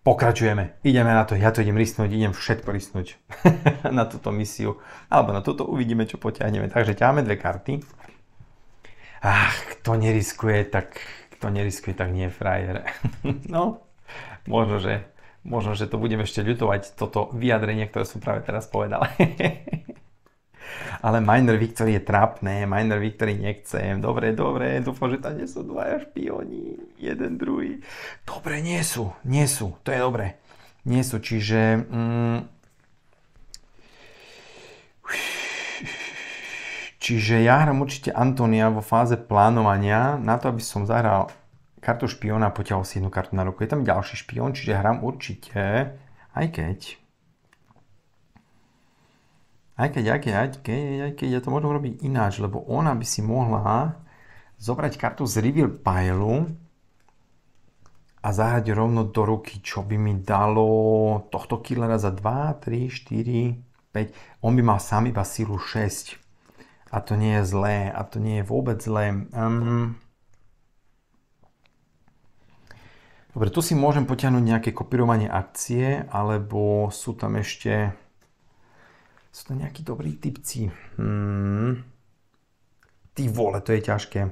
Pokračujeme. Ideme na to. Ja to idem risnúť. Idem všetko risnúť [LAUGHS] na túto misiu. Alebo na toto uvidíme, čo potiahneme. Takže ťaháme dve karty. Ach, kto neriskuje, tak kto neriskuje, tak nie je frajer. [LAUGHS] no, možno, že možno, že to budem ešte ľutovať, toto vyjadrenie, ktoré som práve teraz povedal. [LAUGHS] Ale minor victory je trápne, minor victory nechcem. Dobre, dobre, dúfam, že tam nie sú dvaja špioni, jeden, druhý. Dobre, nie sú, nie sú, to je dobre. Nie sú, čiže... Mm, čiže ja hram určite Antonia vo fáze plánovania na to, aby som zahral kartu špiona a potiahol si jednu kartu na ruku. Je tam ďalší špion, čiže hram určite, aj keď aj keď, aj keď, aj keď, aj keď ja to môžem robiť ináč, lebo ona by si mohla zobrať kartu z reveal pile a zahrať rovno do ruky, čo by mi dalo tohto killera za 2, 3, 4, 5. On by mal sám iba sílu 6. A to nie je zlé, a to nie je vôbec zlé. Um, Dobre, tu si môžem potiahnuť nejaké kopírovanie akcie, alebo sú tam ešte sú to nejakí dobrí typci. Hmm. Ty vole, to je ťažké.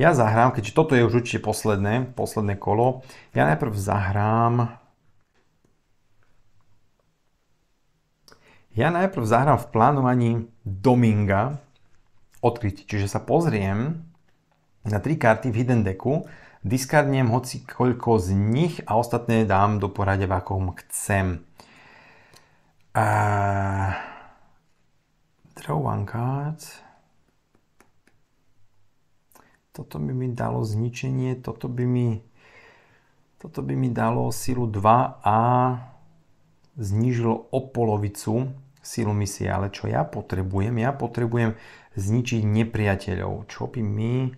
Ja zahrám, keďže toto je už určite posledné, posledné kolo, ja najprv zahrám... Ja najprv zahrám v plánovaní Dominga odkryť, čiže sa pozriem na tri karty v hidden decku, discardnem hoci koľko z nich a ostatné dám do poradia, v akom chcem. Uh... Draw one card. Toto by mi dalo zničenie, toto by mi, toto by mi dalo silu 2 a znížilo o polovicu silu misie. Ale čo ja potrebujem? Ja potrebujem zničiť nepriateľov. Čo by mi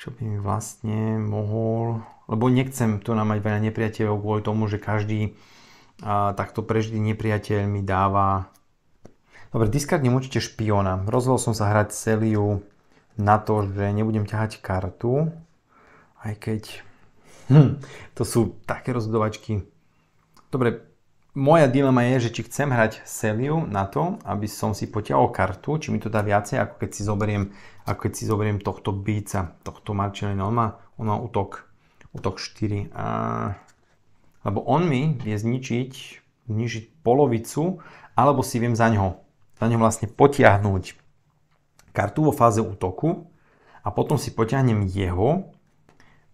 čo by mi vlastne mohol, lebo nechcem tu namať veľa nepriateľov kvôli tomu, že každý a takto prežitý nepriateľ mi dáva... Dobre, discardnem určite špiona. Rozhodol som sa hrať Celiu na to, že nebudem ťahať kartu, aj keď... Hm, to sú také rozhodovačky. Dobre, moja dilema je, že či chcem hrať Celiu na to, aby som si potiahol kartu, či mi to dá viacej, ako keď si zoberiem, ako keď si zoberiem tohto bíca, tohto Marcelina. On má, on má útok útok 4. A... Lebo on mi vie zničiť, zničiť polovicu, alebo si viem za ňo, za ňo vlastne potiahnuť kartu vo fáze útoku a potom si potiahnem jeho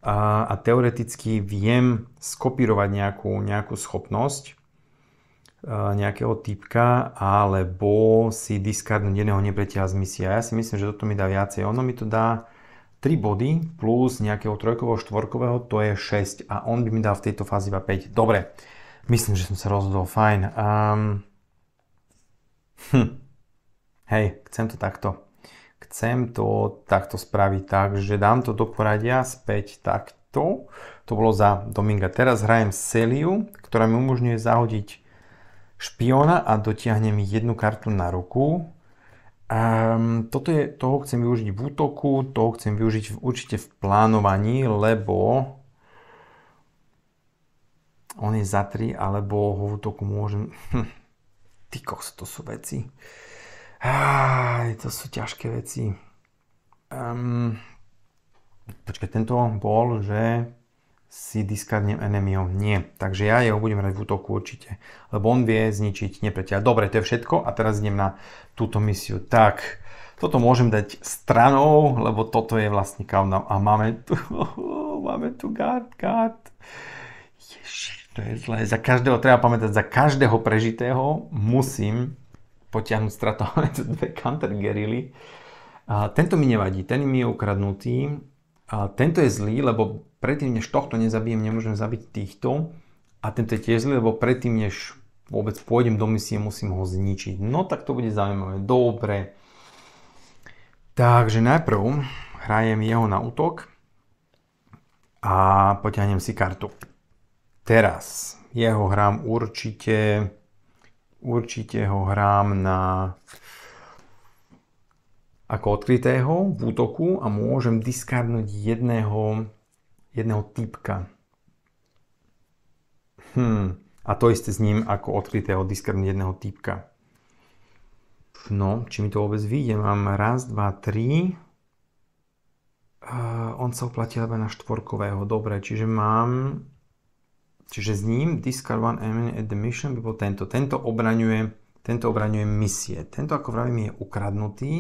a, a teoreticky viem skopírovať nejakú, nejakú schopnosť nejakého typka alebo si discardnúť jedného nepriateľa z misie. Ja si myslím, že toto mi dá viacej. Ono mi to dá 3 body plus nejakého trojkového, štvorkového, to je 6 a on by mi dal v tejto fázi iba 5. Dobre, myslím, že som sa rozhodol, fajn. Um, hm. Hej, chcem to takto chcem to takto spraviť tak, že dám to do poradia späť takto. To bolo za Dominga. Teraz hrajem Celiu, ktorá mi umožňuje zahodiť špiona a dotiahnem jednu kartu na ruku. Um, toto je, toho chcem využiť v útoku, toho chcem využiť v, určite v plánovaní, lebo on je za 3, alebo ho v útoku môžem... Hm, ty kokos, to sú veci. Aj, to sú ťažké veci. Um, počkaj, tento bol, že si discardnem enemyho. Nie. Takže ja jeho budem hrať v útoku určite. Lebo on vie zničiť nepriateľa. Dobre, to je všetko. A teraz idem na túto misiu. Tak, toto môžem dať stranou, lebo toto je vlastne countdown. A máme tu, [LAUGHS] máme tu guard, guard. Ježiš, to je zlé. Za každého, treba pamätať, za každého prežitého musím potiahnuť stratové [LAUGHS] dve counter gerily. A tento mi nevadí, ten mi je ukradnutý. A tento je zlý, lebo predtým, než tohto nezabijem, nemôžem zabiť týchto. A tento je tiež zlý, lebo predtým, než vôbec pôjdem do misie, musím ho zničiť. No tak to bude zaujímavé. Dobre. Takže najprv hrajem jeho na útok a potiahnem si kartu. Teraz jeho hrám určite určite ho hrám na ako odkrytého v útoku a môžem discardnúť jedného, jedného typka. Hm. A to isté s ním ako odkrytého discardnúť jedného typka. No, či mi to vôbec vyjde. Mám raz, dva, tri. Uh, on sa oplatí iba na štvorkového. Dobre, čiže mám Čiže s ním discard one enemy at the mission by bol tento. Tento obraňuje, tento obraňuje misie. Tento, ako vravím, je ukradnutý.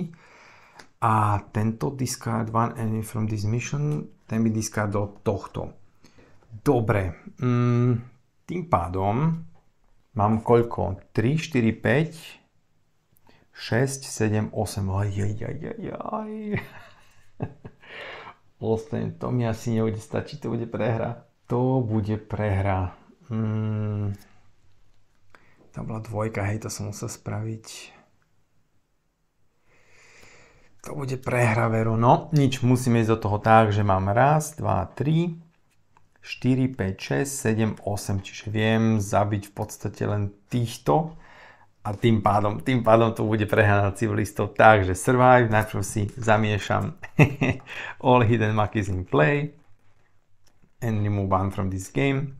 A tento discard one enemy from this mission, ten by do tohto. Dobre. Mm, tým pádom mám koľko? 3, 4, 5, 6, 7, 8. Aj, aj, [LAUGHS] to mi asi nebude stačiť, to bude prehra. To bude prehra. Hmm. Tam bola dvojka, hej, to som musel spraviť. To bude prehra, veru. No, nič, musíme ísť do toho tak, že mám raz, dva, tri, 4, 5, 6, 7, 8, čiže viem zabiť v podstate len týchto a tým pádom, tým pádom to bude prehra na civilistov. Takže survive, najprv si zamiešam [LAUGHS] all hidden monkeys in play and remove one from this game.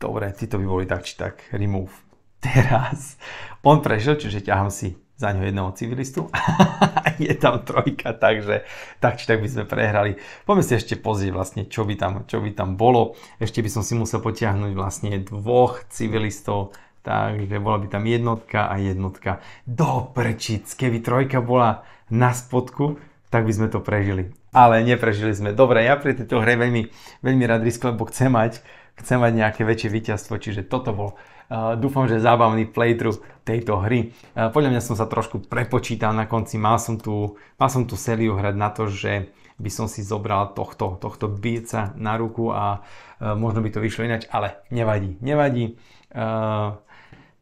Dobre, títo by boli tak či tak remove. [LAUGHS] Teraz on prešiel, čiže ťahám si za ňo jedného civilistu. [LAUGHS] je tam trojka, takže tak či tak by sme prehrali. Poďme si ešte pozrieť vlastne, čo by, tam, čo by tam bolo. Ešte by som si musel potiahnuť vlastne dvoch civilistov, takže bola by tam jednotka a jednotka. Do prčic, keby trojka bola na spodku, tak by sme to prežili ale neprežili sme. Dobre, ja pri tejto hre veľmi, veľmi rád riskujem, lebo chcem mať, chcem mať nejaké väčšie víťazstvo, čiže toto bol dúfam, že zábavný playthrough tejto hry. Uh, podľa mňa som sa trošku prepočítal na konci, mal som tu, mal som tu sériu hrať na to, že by som si zobral tohto, tohto bíca na ruku a uh, možno by to vyšlo ináč, ale nevadí, nevadí.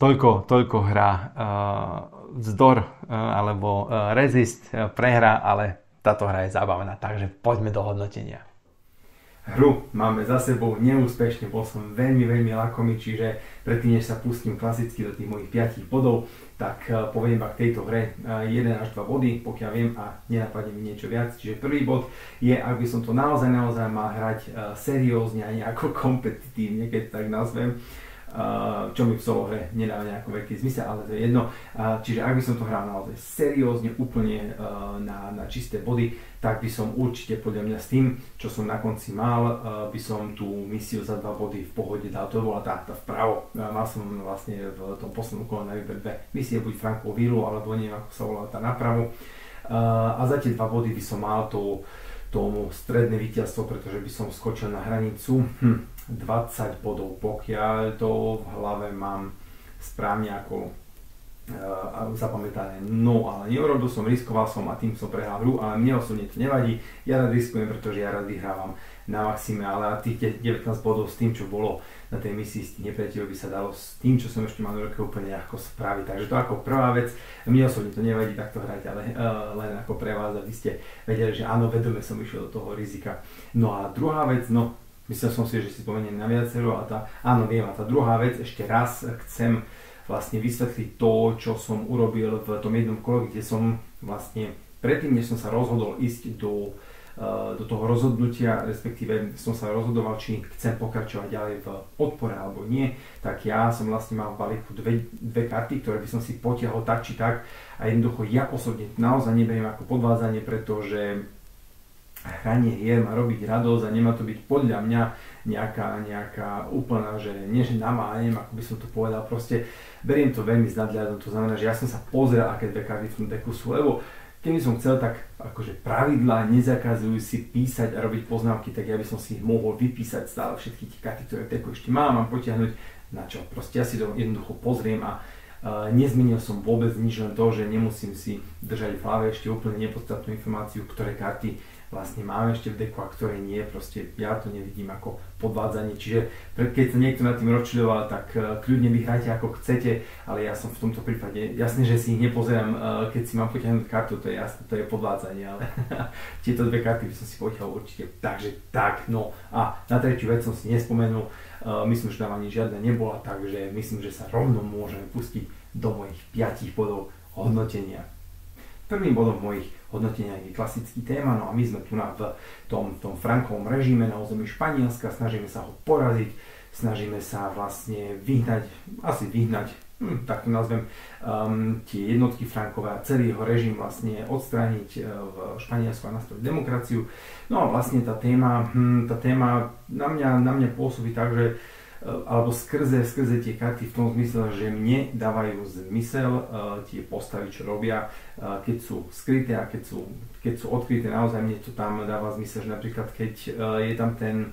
Toľko, toľko hra vzdor alebo resist, uh, prehra, ale táto hra je zábavná, takže poďme do hodnotenia. Hru máme za sebou neúspešne, bol som veľmi, veľmi lakomý, čiže predtým, než sa pustím klasicky do tých mojich 5 bodov, tak eh, poviem iba k tejto hre 1 eh, až 2 body, pokiaľ viem a nenapadne mi niečo viac. Čiže prvý bod je, ak by som to naozaj, naozaj mal hrať eh, seriózne a nejako [LAUGHS] kompetitívne, keď tak nazvem, čo mi v solo hre nedáva nejaký veľký zmysel, ale to je jedno. Čiže ak by som to hral naozaj seriózne, úplne na, na čisté body, tak by som určite podľa mňa s tým, čo som na konci mal, by som tú misiu za dva body v pohode dal. To bola tá, tá vpravo. Mal som vlastne v tom poslednom kole na výber dve misie, buď Frankovú Vilu, alebo neviem ako sa volá tá napravo. A za tie dva body by som mal to, tomu stredné víťazstvo, pretože by som skočil na hranicu. Hm 20 bodov, pokiaľ to v hlave mám správne ako uh, zapamätané. No ale neurobil som, riskoval som a tým som prehral hru, ale mne osobne to nevadí. Ja rád riskujem, pretože ja rád vyhrávam na maxime, ale tých 19 bodov s tým, čo bolo na tej misii s nepriateľom by sa dalo s tým, čo som ešte mal ruke úplne ako spraviť. Takže to ako prvá vec, mne osobne to nevadí takto hrať, ale uh, len ako pre vás, aby ste vedeli, že áno, vedome som išiel do toho rizika. No a druhá vec, no Myslel som si, že si spomeniem na viacero a tá, áno, viem, a tá druhá vec, ešte raz chcem vlastne vysvetliť to, čo som urobil v tom jednom kole, kde som vlastne predtým, než som sa rozhodol ísť do, uh, do toho rozhodnutia, respektíve som sa rozhodoval, či chcem pokračovať ďalej v odpore alebo nie, tak ja som vlastne mal v balíku dve, dve karty, ktoré by som si potiahol tak či tak a jednoducho ja osobne naozaj neberiem ako podvádzanie, pretože hranie hier má robiť radosť a nemá to byť podľa mňa nejaká, nejaká úplná, že nie že namájem, ako by som to povedal, proste beriem to veľmi s nadľadom, to znamená, že ja som sa pozrel, aké dve karty v tom deku sú, lebo keby som chcel, tak akože pravidlá nezakazujú si písať a robiť poznámky, tak ja by som si ich mohol vypísať stále všetky tie karty, ktoré deku ešte mám, mám potiahnuť na čo. Proste ja si to jednoducho pozriem a uh, nezmenil som vôbec nič, len to, že nemusím si držať v hlave ešte úplne nepodstatnú informáciu, ktoré karty vlastne máme ešte v deku a ktoré nie, proste ja to nevidím ako podvádzanie, čiže keď sa niekto nad tým rozčiloval, tak uh, kľudne vyhrajte ako chcete, ale ja som v tomto prípade, jasne, že si ich nepozerám, uh, keď si mám potiahnuť kartu, to je jasné, to je podvádzanie, ale [LAUGHS] tieto dve karty by som si potiahol určite, takže tak, no. A na tretiu vec som si nespomenul, uh, myslím, že tam ani žiadna nebola, takže myslím, že sa rovno môžeme pustiť do mojich 5 bodov hodnotenia. Prvým bodom mojich hodnotenia je klasický téma, no a my sme tu na v tom, tom frankovom režime na území Španielska, snažíme sa ho poraziť, snažíme sa vlastne vyhnať, asi vyhnať, hm, tak to nazvem, um, tie jednotky frankové a celý jeho režim vlastne odstrániť uh, v Španielsku a nastaviť demokraciu. No a vlastne tá téma, hm, tá téma na mňa, na mňa pôsobí tak, že alebo skrze, skrze tie karty v tom zmysle, že mne dávajú zmysel uh, tie postavy, čo robia, uh, keď sú skryté a keď sú, keď sú odkryté, naozaj mne to tam dáva zmysel, že napríklad keď je tam ten,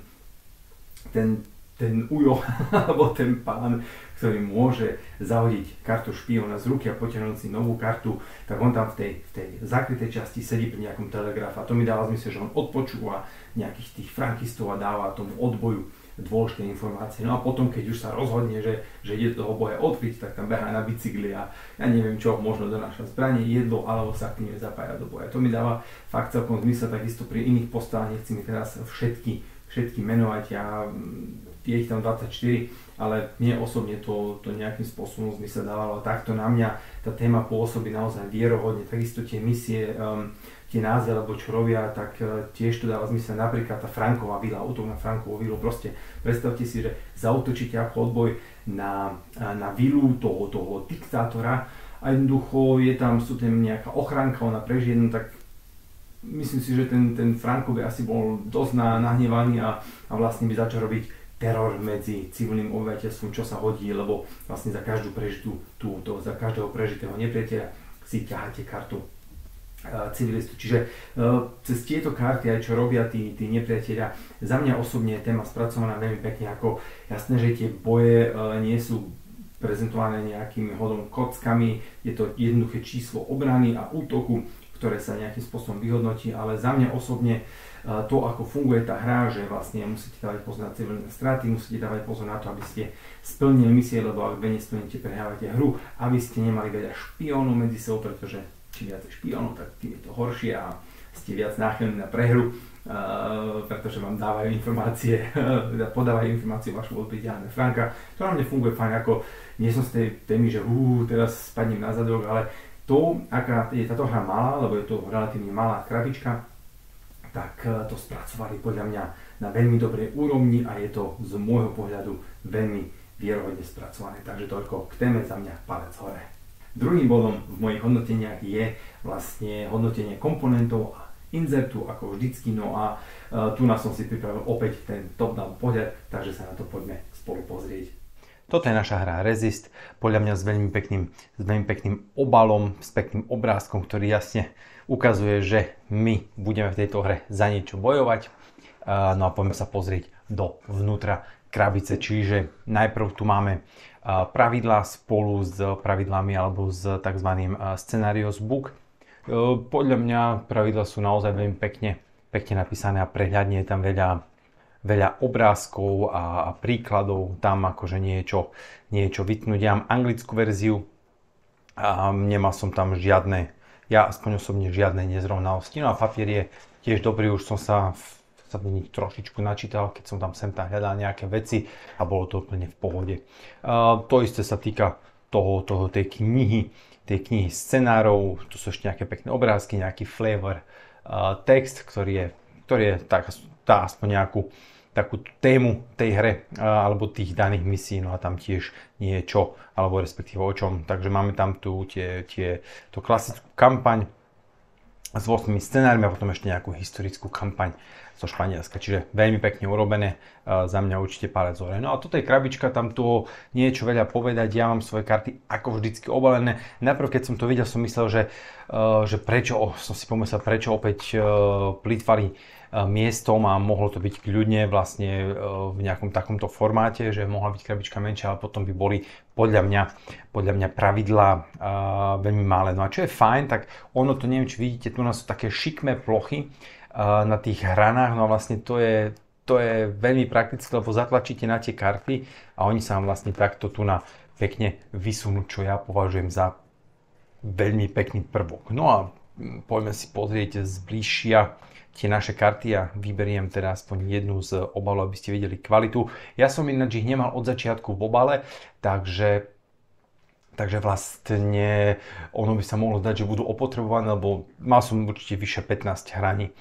ten, ten ujo, [LAUGHS] alebo ten pán, ktorý môže zahodiť kartu špiona z ruky a potiahnuť si novú kartu, tak on tam v tej, v tej zakrytej časti sedí pri nejakom telegrafe. A to mi dáva zmysel, že on odpočúva nejakých tých frankistov a dáva tomu odboju dôležité informácie. No a potom, keď už sa rozhodne, že, že ide toho boja odkryť, tak tam behá na bicykli a ja neviem čo, možno donáša zbranie, jedlo, alebo sa aktívne zapája do boja. To mi dáva fakt celkom zmysel, takisto pri iných postavách, nechci mi teraz všetky, všetky menovať, ja, mm, je ich tam 24, ale mne osobne to, to nejakým spôsobom zmysel dávalo. Takto na mňa tá téma pôsobí naozaj vierohodne, takisto tie misie, um, tie názvy alebo čo robia, tak uh, tiež to dáva zmysel. Napríklad tá Franková vila, útok na Frankovú vilu, proste predstavte si, že zautočíte ako odboj na, na vilu toho, toho diktátora a jednoducho je tam, sú tam nejaká ochranka, ona prežije, no tak myslím si, že ten, ten Franko by asi bol dosť nahnevaný a, a vlastne by začal robiť teror medzi civilným obyvateľstvom, čo sa hodí, lebo vlastne za každú prežitú, tú, to, za každého prežitého nepriateľa si ťaháte kartu civilistu. Čiže uh, cez tieto karty, aj čo robia tí, tí nepriatelia, za mňa osobne je téma spracovaná veľmi pekne, ako jasné, že tie boje uh, nie sú prezentované nejakými hodom kockami, je to jednoduché číslo obrany a útoku, ktoré sa nejakým spôsobom vyhodnotí, ale za mňa osobne uh, to, ako funguje tá hra, že vlastne musíte dávať pozor na civilné straty, musíte dávať pozor na to, aby ste splnili misie, lebo ak vy nesplníte, prehrávate hru, aby ste nemali veľa špiónov medzi sebou, pretože čím viac špionov, tak tým je to horšie a ste viac náchylní na prehru, uh, pretože vám dávajú informácie, [LAUGHS] podávajú informácie o vašom odbytiahne Franka. To na mne funguje fajn, ako nie som z tej témy, že uh, teraz spadnem na zadok, ale to, aká je táto hra malá, lebo je to relatívne malá krabička, tak uh, to spracovali podľa mňa na veľmi dobrej úrovni a je to z môjho pohľadu veľmi vierohodne spracované. Takže toľko k téme za mňa palec hore. Druhým bodom v mojich hodnoteniach je vlastne hodnotenie komponentov a inzertu ako vždycky. No a uh, tu nás som si pripravil opäť ten top-down pohľad, takže sa na to poďme spolu pozrieť. Toto je naša hra Resist, podľa mňa s veľmi pekným, s veľmi pekným obalom, s pekným obrázkom, ktorý jasne ukazuje, že my budeme v tejto hre za niečo bojovať. No a poďme sa pozrieť do vnútra krabice, čiže najprv tu máme pravidlá spolu s pravidlami alebo s tzv. scenarios book. Podľa mňa pravidla sú naozaj veľmi pekne, pekne napísané a prehľadne je tam veľa veľa obrázkov a, príkladov tam akože niečo, niečo vytnúť. Ja mám anglickú verziu a nemal som tam žiadne, ja aspoň osobne žiadne nezrovnalosti. No a papier je tiež dobrý, už som sa sa do nich trošičku načítal, keď som tam sem tam hľadal nejaké veci a bolo to úplne v pohode. To isté sa týka toho, toho, tej knihy, tej knihy scenárov, tu sú ešte nejaké pekné obrázky, nejaký flavor, text, ktorý je, ktorý je tak, dá aspoň nejakú takú tému tej hre alebo tých daných misií, no a tam tiež niečo, alebo respektíve o čom. Takže máme tam tu tie, tie, to klasickú kampaň s 8 scenármi a potom ešte nejakú historickú kampaň zo Španielska. Čiže veľmi pekne urobené, za mňa určite palec hore. No a toto je krabička, tam tu niečo veľa povedať, ja mám svoje karty ako vždycky obalené. Najprv keď som to videl, som myslel, že, že prečo, som si pomyslel, prečo opäť plýtvali miestom a mohlo to byť kľudne vlastne v nejakom takomto formáte, že mohla byť krabička menšia, ale potom by boli podľa mňa, podľa mňa pravidlá veľmi malé. No a čo je fajn, tak ono to neviem, či vidíte, tu nás sú také šikmé plochy, na tých hranách, no a vlastne to je, to je veľmi praktické, lebo zatlačíte na tie karty a oni sa vám vlastne takto tu na pekne vysunú, čo ja považujem za veľmi pekný prvok. No a poďme si pozrieť zbližšia tie naše karty a vyberiem teda aspoň jednu z obalov, aby ste videli kvalitu. Ja som ináč ich nemal od začiatku v obale, takže Takže vlastne ono by sa mohlo zdať, že budú opotrebované, lebo mal som určite vyše 15 hraní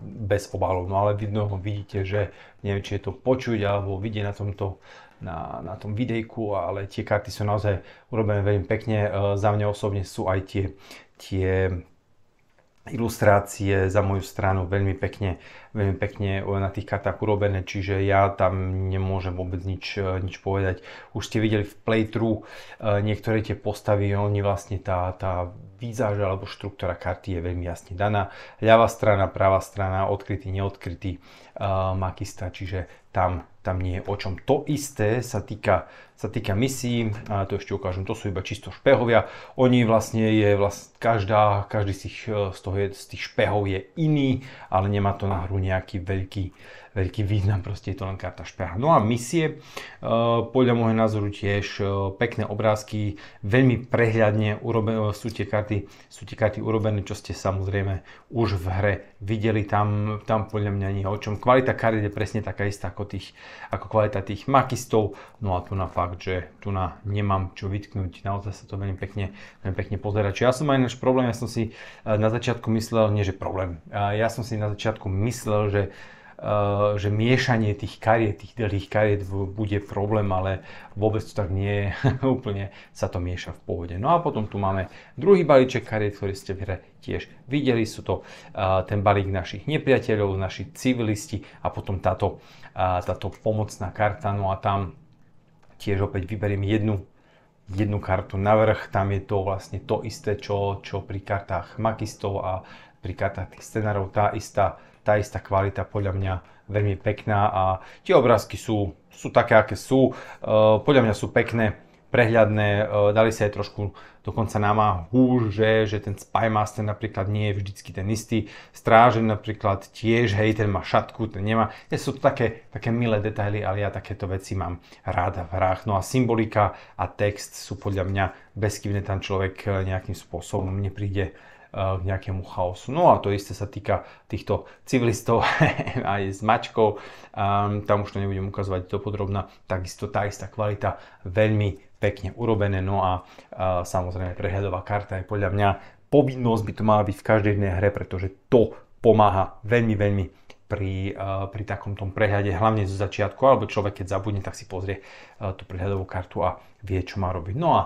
bez obalov. No ale vidno, vidíte, že neviem, či je to počuť alebo vidieť na tomto na, na tom videjku, ale tie karty sú naozaj urobené veľmi pekne. E, za mňa osobne sú aj tie, tie ilustrácie za moju stranu veľmi pekne, veľmi pekne na tých kartách urobené, čiže ja tam nemôžem vôbec nič, nič povedať. Už ste videli v playthrough eh, niektoré tie postavy, oni vlastne tá, tá výzáž alebo štruktúra karty je veľmi jasne daná. Ľavá strana, pravá strana, odkrytý, neodkrytý uh, makista, čiže tam, tam nie je o čom. To isté sa týka, sa týka misií, a to ešte ukážem, to sú iba čisto špehovia. Oni vlastne je, vlast, každá, každý z tých, z, toho je, z tých špehov je iný, ale nemá to na hru nejaký veľký, veľký význam, proste je to len karta špeha. No a misie, e, podľa môjho názoru tiež e, pekné obrázky, veľmi prehľadne urobené, sú tie karty, sú tie karty urobené, čo ste samozrejme už v hre videli, tam, tam podľa mňa nie o čom. Kvalita kariet je presne taká istá ako, tých, ako kvalita tých makistov, no a tu na fakt, že tu na nemám čo vytknúť, naozaj sa to veľmi pekne, veľmi pekne pozerať. Čiže ja som aj náš problém, ja som si e, na začiatku myslel, nie že problém, ja som si na začiatku myslel, že Eh, že miešanie tých kariet, tých dlhých kariet bude problém, ale vôbec to tak nie je, [LAUGHS] úplne sa to mieša v pohode. No a potom tu máme druhý balíček kariet, ktorý ste v hre tiež videli, sú to uh, ten balík našich nepriateľov, naši civilisti a potom táto, uh, táto pomocná karta, no a tam tiež opäť vyberiem jednu jednu kartu navrh, tam je to vlastne to isté, čo, čo pri kartách makistov a pri kartách tých scenárov, tá istá tá istá kvalita podľa mňa veľmi pekná a tie obrázky sú, sú také, aké sú. E, podľa mňa sú pekné, prehľadné, e, dali sa aj trošku dokonca námahu, že, že ten Spymaster napríklad nie je vždycky ten istý. Strážen napríklad tiež, hej, ten má šatku, ten nemá. Je sú to také, také milé detaily, ale ja takéto veci mám ráda v hrách. No a symbolika a text sú podľa mňa bezkybne tam človek nejakým spôsobom nepríde k nejakému chaosu. No a to isté sa týka týchto civilistov [LAUGHS] aj s mačkou. Um, tam už to nebudem ukazovať dopodrobná. Takisto tá istá kvalita, veľmi pekne urobené. No a samozrejme prehľadová karta je podľa mňa povinnosť by to mala byť v každej jednej hre, pretože to pomáha veľmi, veľmi pri, pri takom tom prehľade, hlavne zo začiatku, alebo človek keď zabudne, tak si pozrie tú prehľadovú kartu a vie, čo má robiť. No a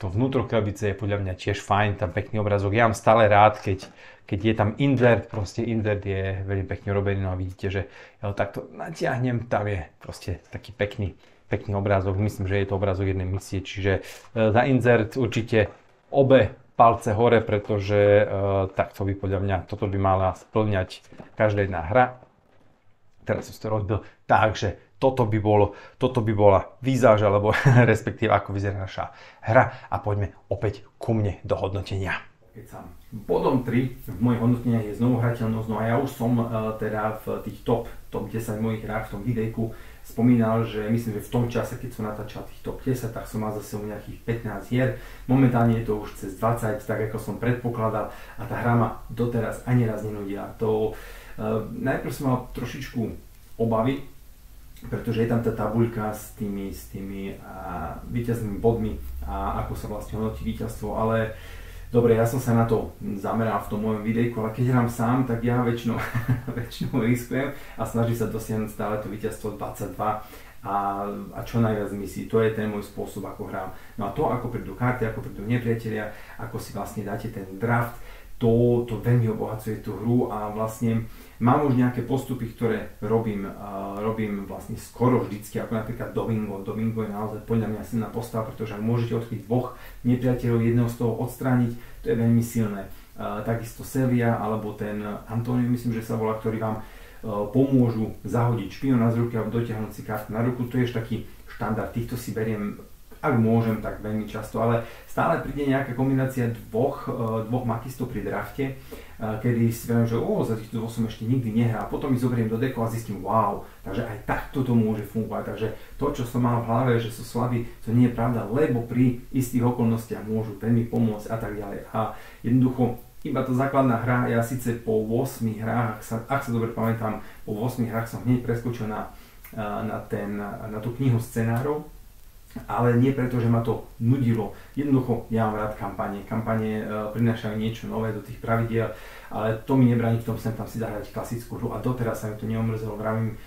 to vnútro krabice je podľa mňa tiež fajn, tam pekný obrazok. Ja mám stále rád, keď, keď je tam invert, proste invert je veľmi pekne robený, no a vidíte, že ja ho takto natiahnem, tam je proste taký pekný, pekný obrázok. Myslím, že je to obrázok jednej misie, čiže e, za insert určite obe palce hore, pretože uh, takto by podľa mňa, toto by mala splňať každá jedna hra. Teraz som to robil tak, že toto by, bolo, toto by bola výzáž, alebo [LAUGHS] respektíve ako vyzerá naša hra. A poďme opäť ku mne do hodnotenia. Keď sa bodom 3 v mojich hodnoteniach je znovu hrateľnosť, no a ja už som uh, teda v tých top, top 10 mojich hrách v tom videjku spomínal, že myslím, že v tom čase, keď som natáčal tých top 10, tak som mal zase u nejakých 15 hier. Momentálne je to už cez 20, tak ako som predpokladal a tá hra ma doteraz ani raz nenudila. To, uh, najprv som mal trošičku obavy, pretože je tam tá tabuľka s tými, s tými a, víťaznými bodmi a ako sa vlastne hodnotí víťazstvo, ale dobre, ja som sa na to zameral v tom mojom videjku, ale keď hrám sám, tak ja väčšinou, [LAUGHS] väčšinou riskujem a snažím sa dosiahnuť stále to víťazstvo 22 a, a čo najviac misí. To je ten môj spôsob, ako hrám. No a to, ako prídu karty, ako prídu nepriatelia, ako si vlastne dáte ten draft, to, to veľmi obohacuje tú hru a vlastne Mám už nejaké postupy, ktoré robím, uh, robím vlastne skoro vždycky, ako napríklad Domingo. Domingo je naozaj podľa mňa silná postava, pretože ak môžete odkryť dvoch nepriateľov, jedného z toho odstrániť, to je veľmi silné. Uh, takisto Sevilla alebo ten Antonio, myslím, že sa volá, ktorý vám uh, pomôžu zahodiť špiona z ruky a dotiahnuť si kartu na ruku. To je taký štandard, týchto si beriem ak môžem, tak veľmi často, ale stále príde nejaká kombinácia dvoch, dvoch makistov pri drafte, kedy si viem, že o, za týchto dvoch som ešte nikdy nehral. Potom ich zoberiem do deku a zistím, wow, takže aj takto to môže fungovať. Takže to, čo som mal v hlave, že sú slabí, to nie je pravda, lebo pri istých okolnostiach môžu veľmi pomôcť a tak ďalej. A jednoducho, iba to základná hra, ja síce po 8 hrách, ak sa, ak sa dobre pamätám, po 8 hrách som hneď preskočil na, na, ten, na tú knihu scenárov, ale nie preto, že ma to nudilo. Jednoducho, ja mám rád kampane. Kampane e, prinášajú niečo nové do tých pravidiel, ale to mi nebráni v tom sem tam si zahrať klasickú hru a doteraz sa mi to neomrzelo. Vravím,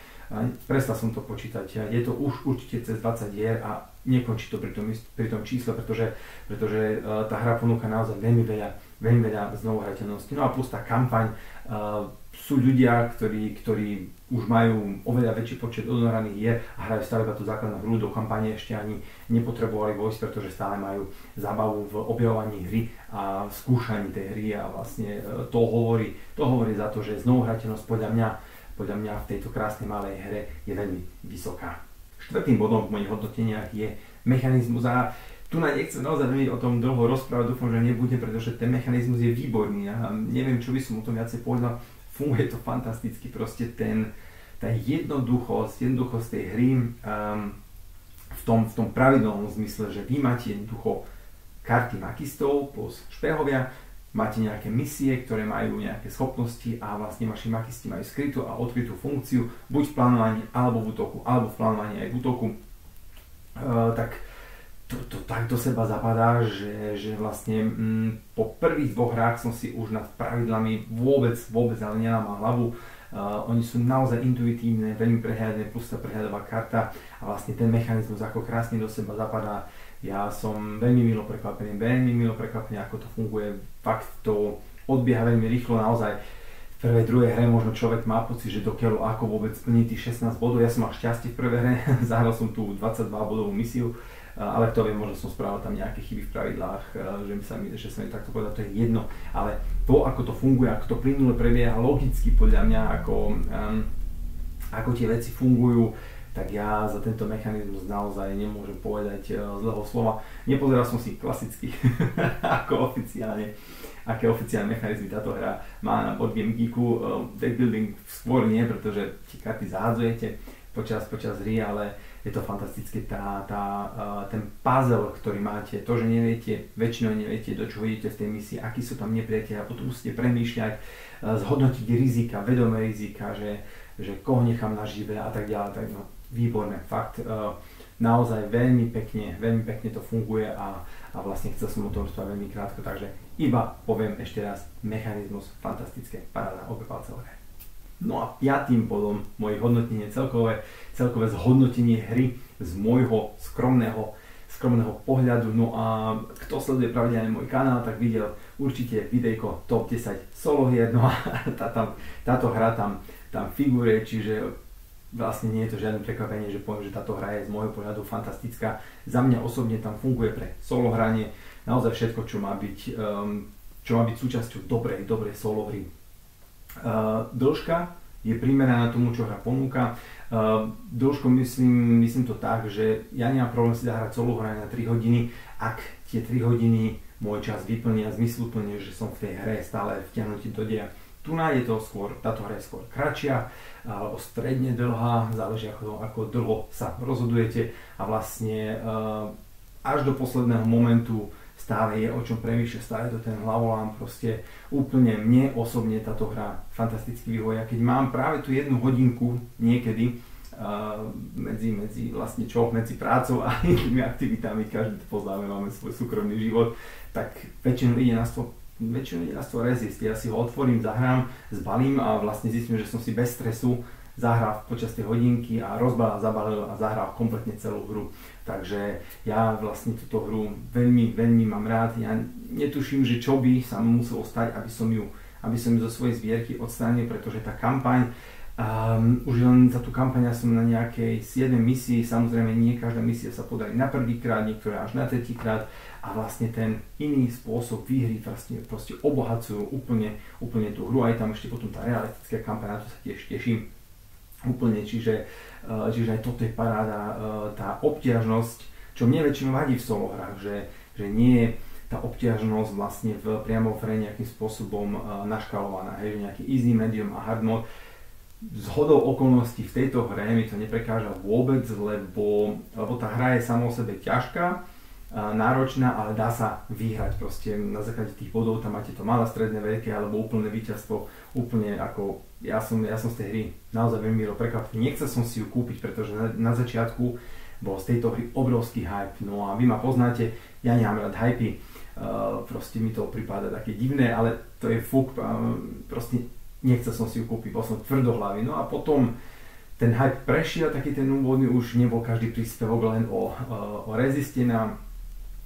prestal som to počítať. Je to už určite cez 20 hier a nekončí to pri tom, pri tom čísle, pretože, pretože e, tá hra ponúka naozaj veľmi veľa, veľmi veľa znovuhrateľnosti. No a plus tá kampaň, uh, sú ľudia, ktorí, ktorí už majú oveľa väčší počet odohraných hier a hrajú stále iba tú základnú hru, do kampane ešte ani nepotrebovali vojsť, pretože stále majú zábavu v objavovaní hry a skúšaní tej hry a vlastne e, to hovorí, to hovorí za to, že znovuhrateľnosť podľa mňa, podľa mňa v tejto krásnej malej hre je veľmi vysoká. Štvrtým bodom v mojich hodnoteniach je mechanizmus a tu na nechcem naozaj veľmi o tom dlho rozprávať, dúfam, že nebude, pretože ten mechanizmus je výborný. Ja neviem, čo by som o tom viacej povedal funguje to fantasticky, proste ten, tá jednoduchosť, jednoduchosť tej hry um, v, tom, v tom pravidelnom zmysle, že vy máte jednoducho karty makistov plus špehovia, máte nejaké misie, ktoré majú nejaké schopnosti a vlastne vaši makisti majú skrytú a odkrytú funkciu buď v plánovaní alebo v útoku, alebo v plánovaní aj v útoku, uh, tak to, to tak do seba zapadá, že, že vlastne mm, po prvých dvoch hrách som si už nad pravidlami vôbec, vôbec ale nelámal hlavu. Uh, oni sú naozaj intuitívne, veľmi prehľadné, plus tá prehľadová karta a vlastne ten mechanizmus ako krásne do seba zapadá. Ja som veľmi milo prekvapený, veľmi milo prekvapený, ako to funguje. Fakt to odbieha veľmi rýchlo, naozaj v prvej, druhej hre možno človek má pocit, že dokiaľ ako vôbec splní tých 16 bodov. Ja som mal šťastie v prvej hre, [LAUGHS] zahral som tú 22 bodovú misiu, ale kto vie, možno som spravil tam nejaké chyby v pravidlách, že, sa mi, že sa mi takto povedal, to je jedno, ale to, ako to funguje, ako to plynule prebieha logicky podľa mňa, ako, um, ako tie veci fungujú, tak ja za tento mechanizmus naozaj nemôžem povedať uh, zlého slova. Nepozeral som si klasicky, [LAUGHS] ako oficiálne, aké oficiálne mechanizmy táto hra má na Board Game Geeku. Uh, deck skôr nie, pretože tie karty zahádzujete počas, počas hry, ale je to fantastické, tá, tá, ten puzzle, ktorý máte, to, že neviete, väčšinou neviete, do čoho idete v tej misii, akí sú tam nepriatelia, potom musíte premýšľať, zhodnotiť rizika, vedomé rizika, že, že koho nechám nažive a tak ďalej, tak no, výborné, fakt, naozaj veľmi pekne, veľmi pekne to funguje a, a vlastne chcel som o tom rozprávať veľmi krátko, takže iba poviem ešte raz, mechanizmus fantastické, paráda, obe palce. No a piatým bodom moje hodnotenie celkové, celkové zhodnotenie hry z môjho skromného, skromného pohľadu. No a kto sleduje pravidelne môj kanál, tak videl určite videjko top 10 solo hier. No a [LAUGHS] tá, tá, táto hra tam, tam figuruje, čiže vlastne nie je to žiadne prekvapenie, že poviem, že táto hra je z môjho pohľadu fantastická. Za mňa osobne tam funguje pre solo hranie naozaj všetko, čo má byť, um, čo má byť súčasťou dobrej, dobrej solo hry dĺžka je primeraná tomu, čo hra ponúka. Dĺžku myslím, myslím to tak, že ja nemám problém si zahrať solo hra na 3 hodiny, ak tie 3 hodiny môj čas vyplnia zmysluplne, že som v tej hre stále vtiahnutý do deja. Tu je to skôr, táto hra je skôr kratšia, alebo stredne dlhá, záleží ako, ako dlho sa rozhodujete a vlastne až do posledného momentu stále je o čom premýšľať, stále to ten hlavolám, proste úplne mne osobne táto hra fantasticky vyhoja. Keď mám práve tú jednu hodinku niekedy, uh, medzi, medzi vlastne čo, medzi prácou a [LAUGHS] inými aktivitami, každý to poznáme, máme svoj súkromný život, tak väčšinou ide na to väčšinou ide na to rezist. Ja si ho otvorím, zahrám, zbalím a vlastne zistím, že som si bez stresu zahral počas tej hodinky a rozbalil, zabalil a zahral kompletne celú hru. Takže ja vlastne túto hru veľmi, veľmi mám rád. Ja netuším, že čo by sa muselo stať, aby som ju, aby som ju zo svojej zbierky odstránil, pretože tá kampaň, um, už len za tú kampaň ja som na nejakej 7 misii, samozrejme nie každá misia sa podarí na prvýkrát, niektoré až na tretíkrát a vlastne ten iný spôsob výhry vlastne proste obohacujú úplne, úplne tú hru. Aj tam ešte potom tá realistická kampaň, na to sa tiež teším úplne, čiže, eh, čiže aj toto je paráda, eh, tá obťažnosť, čo mne väčšinou vadí v solo hrách, že, že nie je tá obťažnosť vlastne v, priamo v nejakým spôsobom eh, naškalovaná, hej, že nejaký easy, medium a hard mode. Z hodou okolností v tejto hre mi to neprekáža vôbec, lebo, lebo tá hra je samo o sebe ťažká, náročná, ale dá sa vyhrať proste na základe tých bodov, tam máte to malé, stredné, veľké alebo úplné víťazstvo, úplne ako ja som, ja som z tej hry naozaj veľmi prekvapený. Nechcel som si ju kúpiť, pretože na, na začiatku bol z tejto hry obrovský hype. No a vy ma poznáte, ja nemám rád hypy, uh, proste mi to prípada také divné, ale to je fuk, uh, proste nechcel som si ju kúpiť, bol som tvrdohlavý. No a potom ten hype prešiel, taký ten úvodný už nebol každý príspevok len o, o reziste na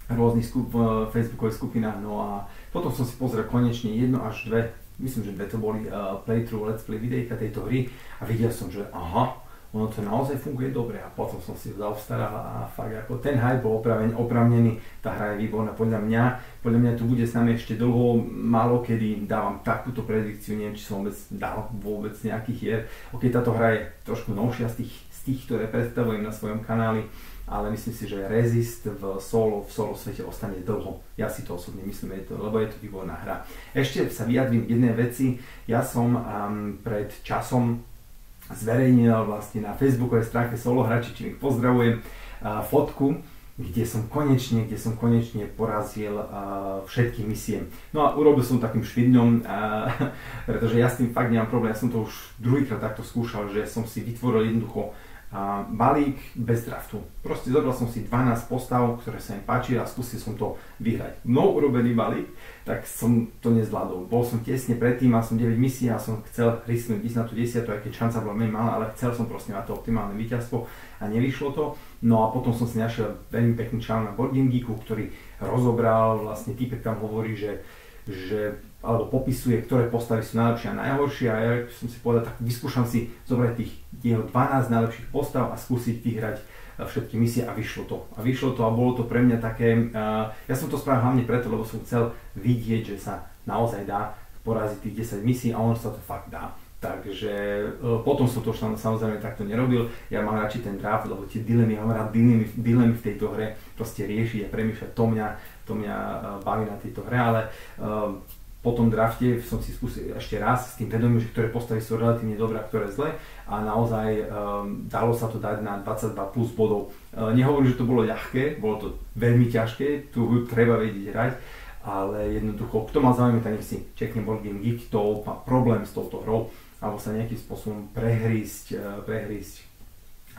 rôznych skup, facebookových skupinách. No a potom som si pozrel konečne jedno až dve, myslím, že dve to boli uh, playthrough, let's play videjka tejto hry a videl som, že aha, ono to naozaj funguje dobre a potom som si ho zaobstaral a fakt ako ten hype bol opravený, opravnený, tá hra je výborná podľa mňa, podľa mňa tu bude s nami ešte dlho, málo kedy dávam takúto predikciu, neviem či som vôbec dal vôbec nejakých hier, ok táto hra je trošku novšia z tých, z tých ktoré predstavujem na svojom kanáli, ale myslím si, že Resist v solo, v solo svete ostane dlho. Ja si to osobne myslím, lebo je to výborná hra. Ešte sa vyjadrím k jednej veci. Ja som um, pred časom zverejnil vlastne na facebookovej stránke Solo hrači, čím ich pozdravujem, uh, fotku, kde som konečne, kde som konečne porazil uh, všetky misie. No a urobil som takým švidňom, uh, [LAUGHS] pretože ja s tým fakt nemám problém, ja som to už druhýkrát takto skúšal, že som si vytvoril jednoducho a balík bez draftu. Proste zobral som si 12 postav, ktoré sa mi páči a skúsil som to vyhrať. Mnou urobený balík, tak som to nezvládol. Bol som tesne predtým, mal som 9 misií a som chcel risknúť ísť na tú 10, aj keď šanca bola menej malá, ale chcel som proste na to optimálne víťazstvo a nevyšlo to. No a potom som si našiel veľmi pekný článok na Boardgame Geeku, ktorý rozobral, vlastne týpek tam hovorí, že, že alebo popisuje, ktoré postavy sú najlepšie a najhoršie a ja som si povedal, tak vyskúšam si zobrať tých jeho 12 najlepších postav a skúsiť vyhrať eh, všetky misie a vyšlo to. A vyšlo to a bolo to pre mňa také, uh, ja som to spravil hlavne preto, lebo som chcel vidieť, že sa naozaj dá poraziť tých 10 misií a ono sa to fakt dá. Takže uh, potom som to samozrejme takto nerobil. Ja mám radšej ten draft, lebo tie dilemy, ja mám rád dilemy, dilemy v tejto hre proste riešiť a premýšľať. To mňa, to mňa uh, baví na tejto hre, ale po tom drafte som si skúsil ešte raz s tým vedomím, že ktoré postavy sú relatívne dobré a ktoré zle a naozaj um, dalo sa to dať na 22 plus bodov. Uh, nehovorím, že to bolo ľahké, bolo to veľmi ťažké, tu treba vedieť hrať, ale jednoducho, kto má záujem, tak nech si čekne Board Game Geek, kto má problém s touto hrou, alebo sa nejakým spôsobom prehrísť, uh, prehrísť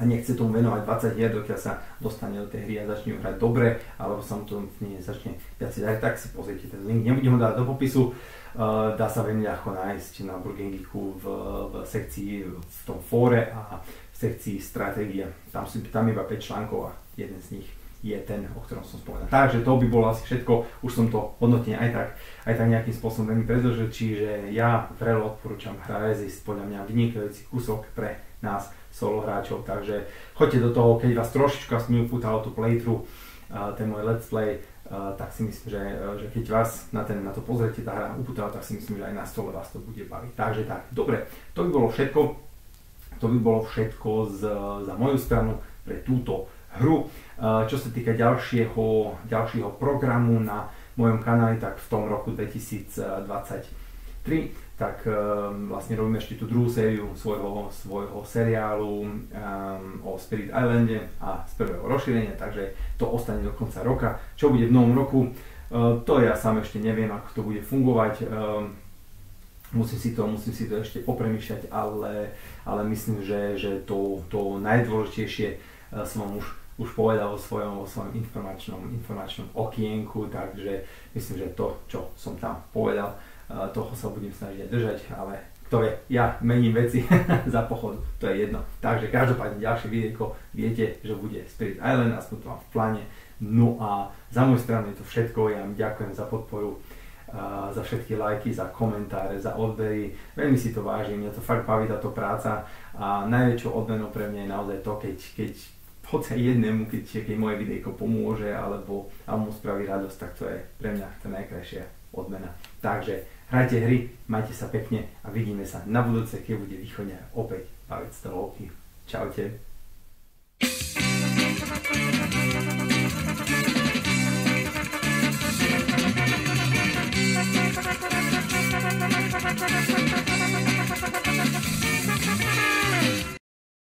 a nechce tomu venovať 20 hier, dokiaľ sa dostane do tej hry a začne hrať dobre, alebo sa mu to nej začne viac dať, tak si pozrite ten link. Nebudem ho dať do popisu, uh, dá sa veľmi ľahko nájsť na Burgengiku v, v sekcii, v tom fóre a v sekcii stratégia. Tam, si, tam iba 5 článkov a jeden z nich je ten, o ktorom som spomenul. Takže to by bolo asi všetko, už som to hodnotne aj tak, aj tak nejakým spôsobom veľmi predložil, čiže ja vrelo odporúčam hra Resist, podľa mňa vynikajúci kúsok pre nás solo hráčov, takže choďte do toho, keď vás trošičku aspoň upútalo tú playthrough, ten môj let's play, tak si myslím, že, že keď vás na, ten, na to pozrite, tá hra upútala, tak si myslím, že aj na stole vás to bude baviť. Takže tak, dobre, to by bolo všetko. To by bolo všetko z, za moju stranu pre túto hru. Čo sa týka ďalšieho, ďalšieho programu na mojom kanáli, tak v tom roku 2023 tak um, vlastne robíme ešte tú druhú sériu svojho, svojho seriálu um, o Spirit Islande a z prvého rozšírenia, takže to ostane do konca roka. Čo bude v novom roku, uh, to ja sám ešte neviem, ako to bude fungovať. Um, musím si to, musím si to ešte popremýšľať, ale, ale myslím, že, že to, to najdôležitejšie uh, som vám už, už povedal vo svojom, vo svojom informačnom, informačnom okienku, takže myslím, že to, čo som tam povedal, toho sa budem snažiť držať, ale kto je, ja mením veci [LAUGHS] za pochodu, to je jedno. Takže každopádne ďalšie videjko viete, že bude Spirit Island, aspoň to mám v pláne. No a za moju stranu je to všetko, ja vám ďakujem za podporu, za všetky lajky, za komentáre, za odbery, veľmi si to vážim, mňa to fakt baví táto práca a najväčšou odmenou pre mňa je naozaj to, keď, keď hoci jednému, keď, moje videjko pomôže alebo, alebo mu spraví radosť, tak to je pre mňa to najkrajšia odmena. Takže Hrajte hry, majte sa pekne a vidíme sa na budúce, keď bude východňa opäť pavec stolovky. Čaute. Thank you.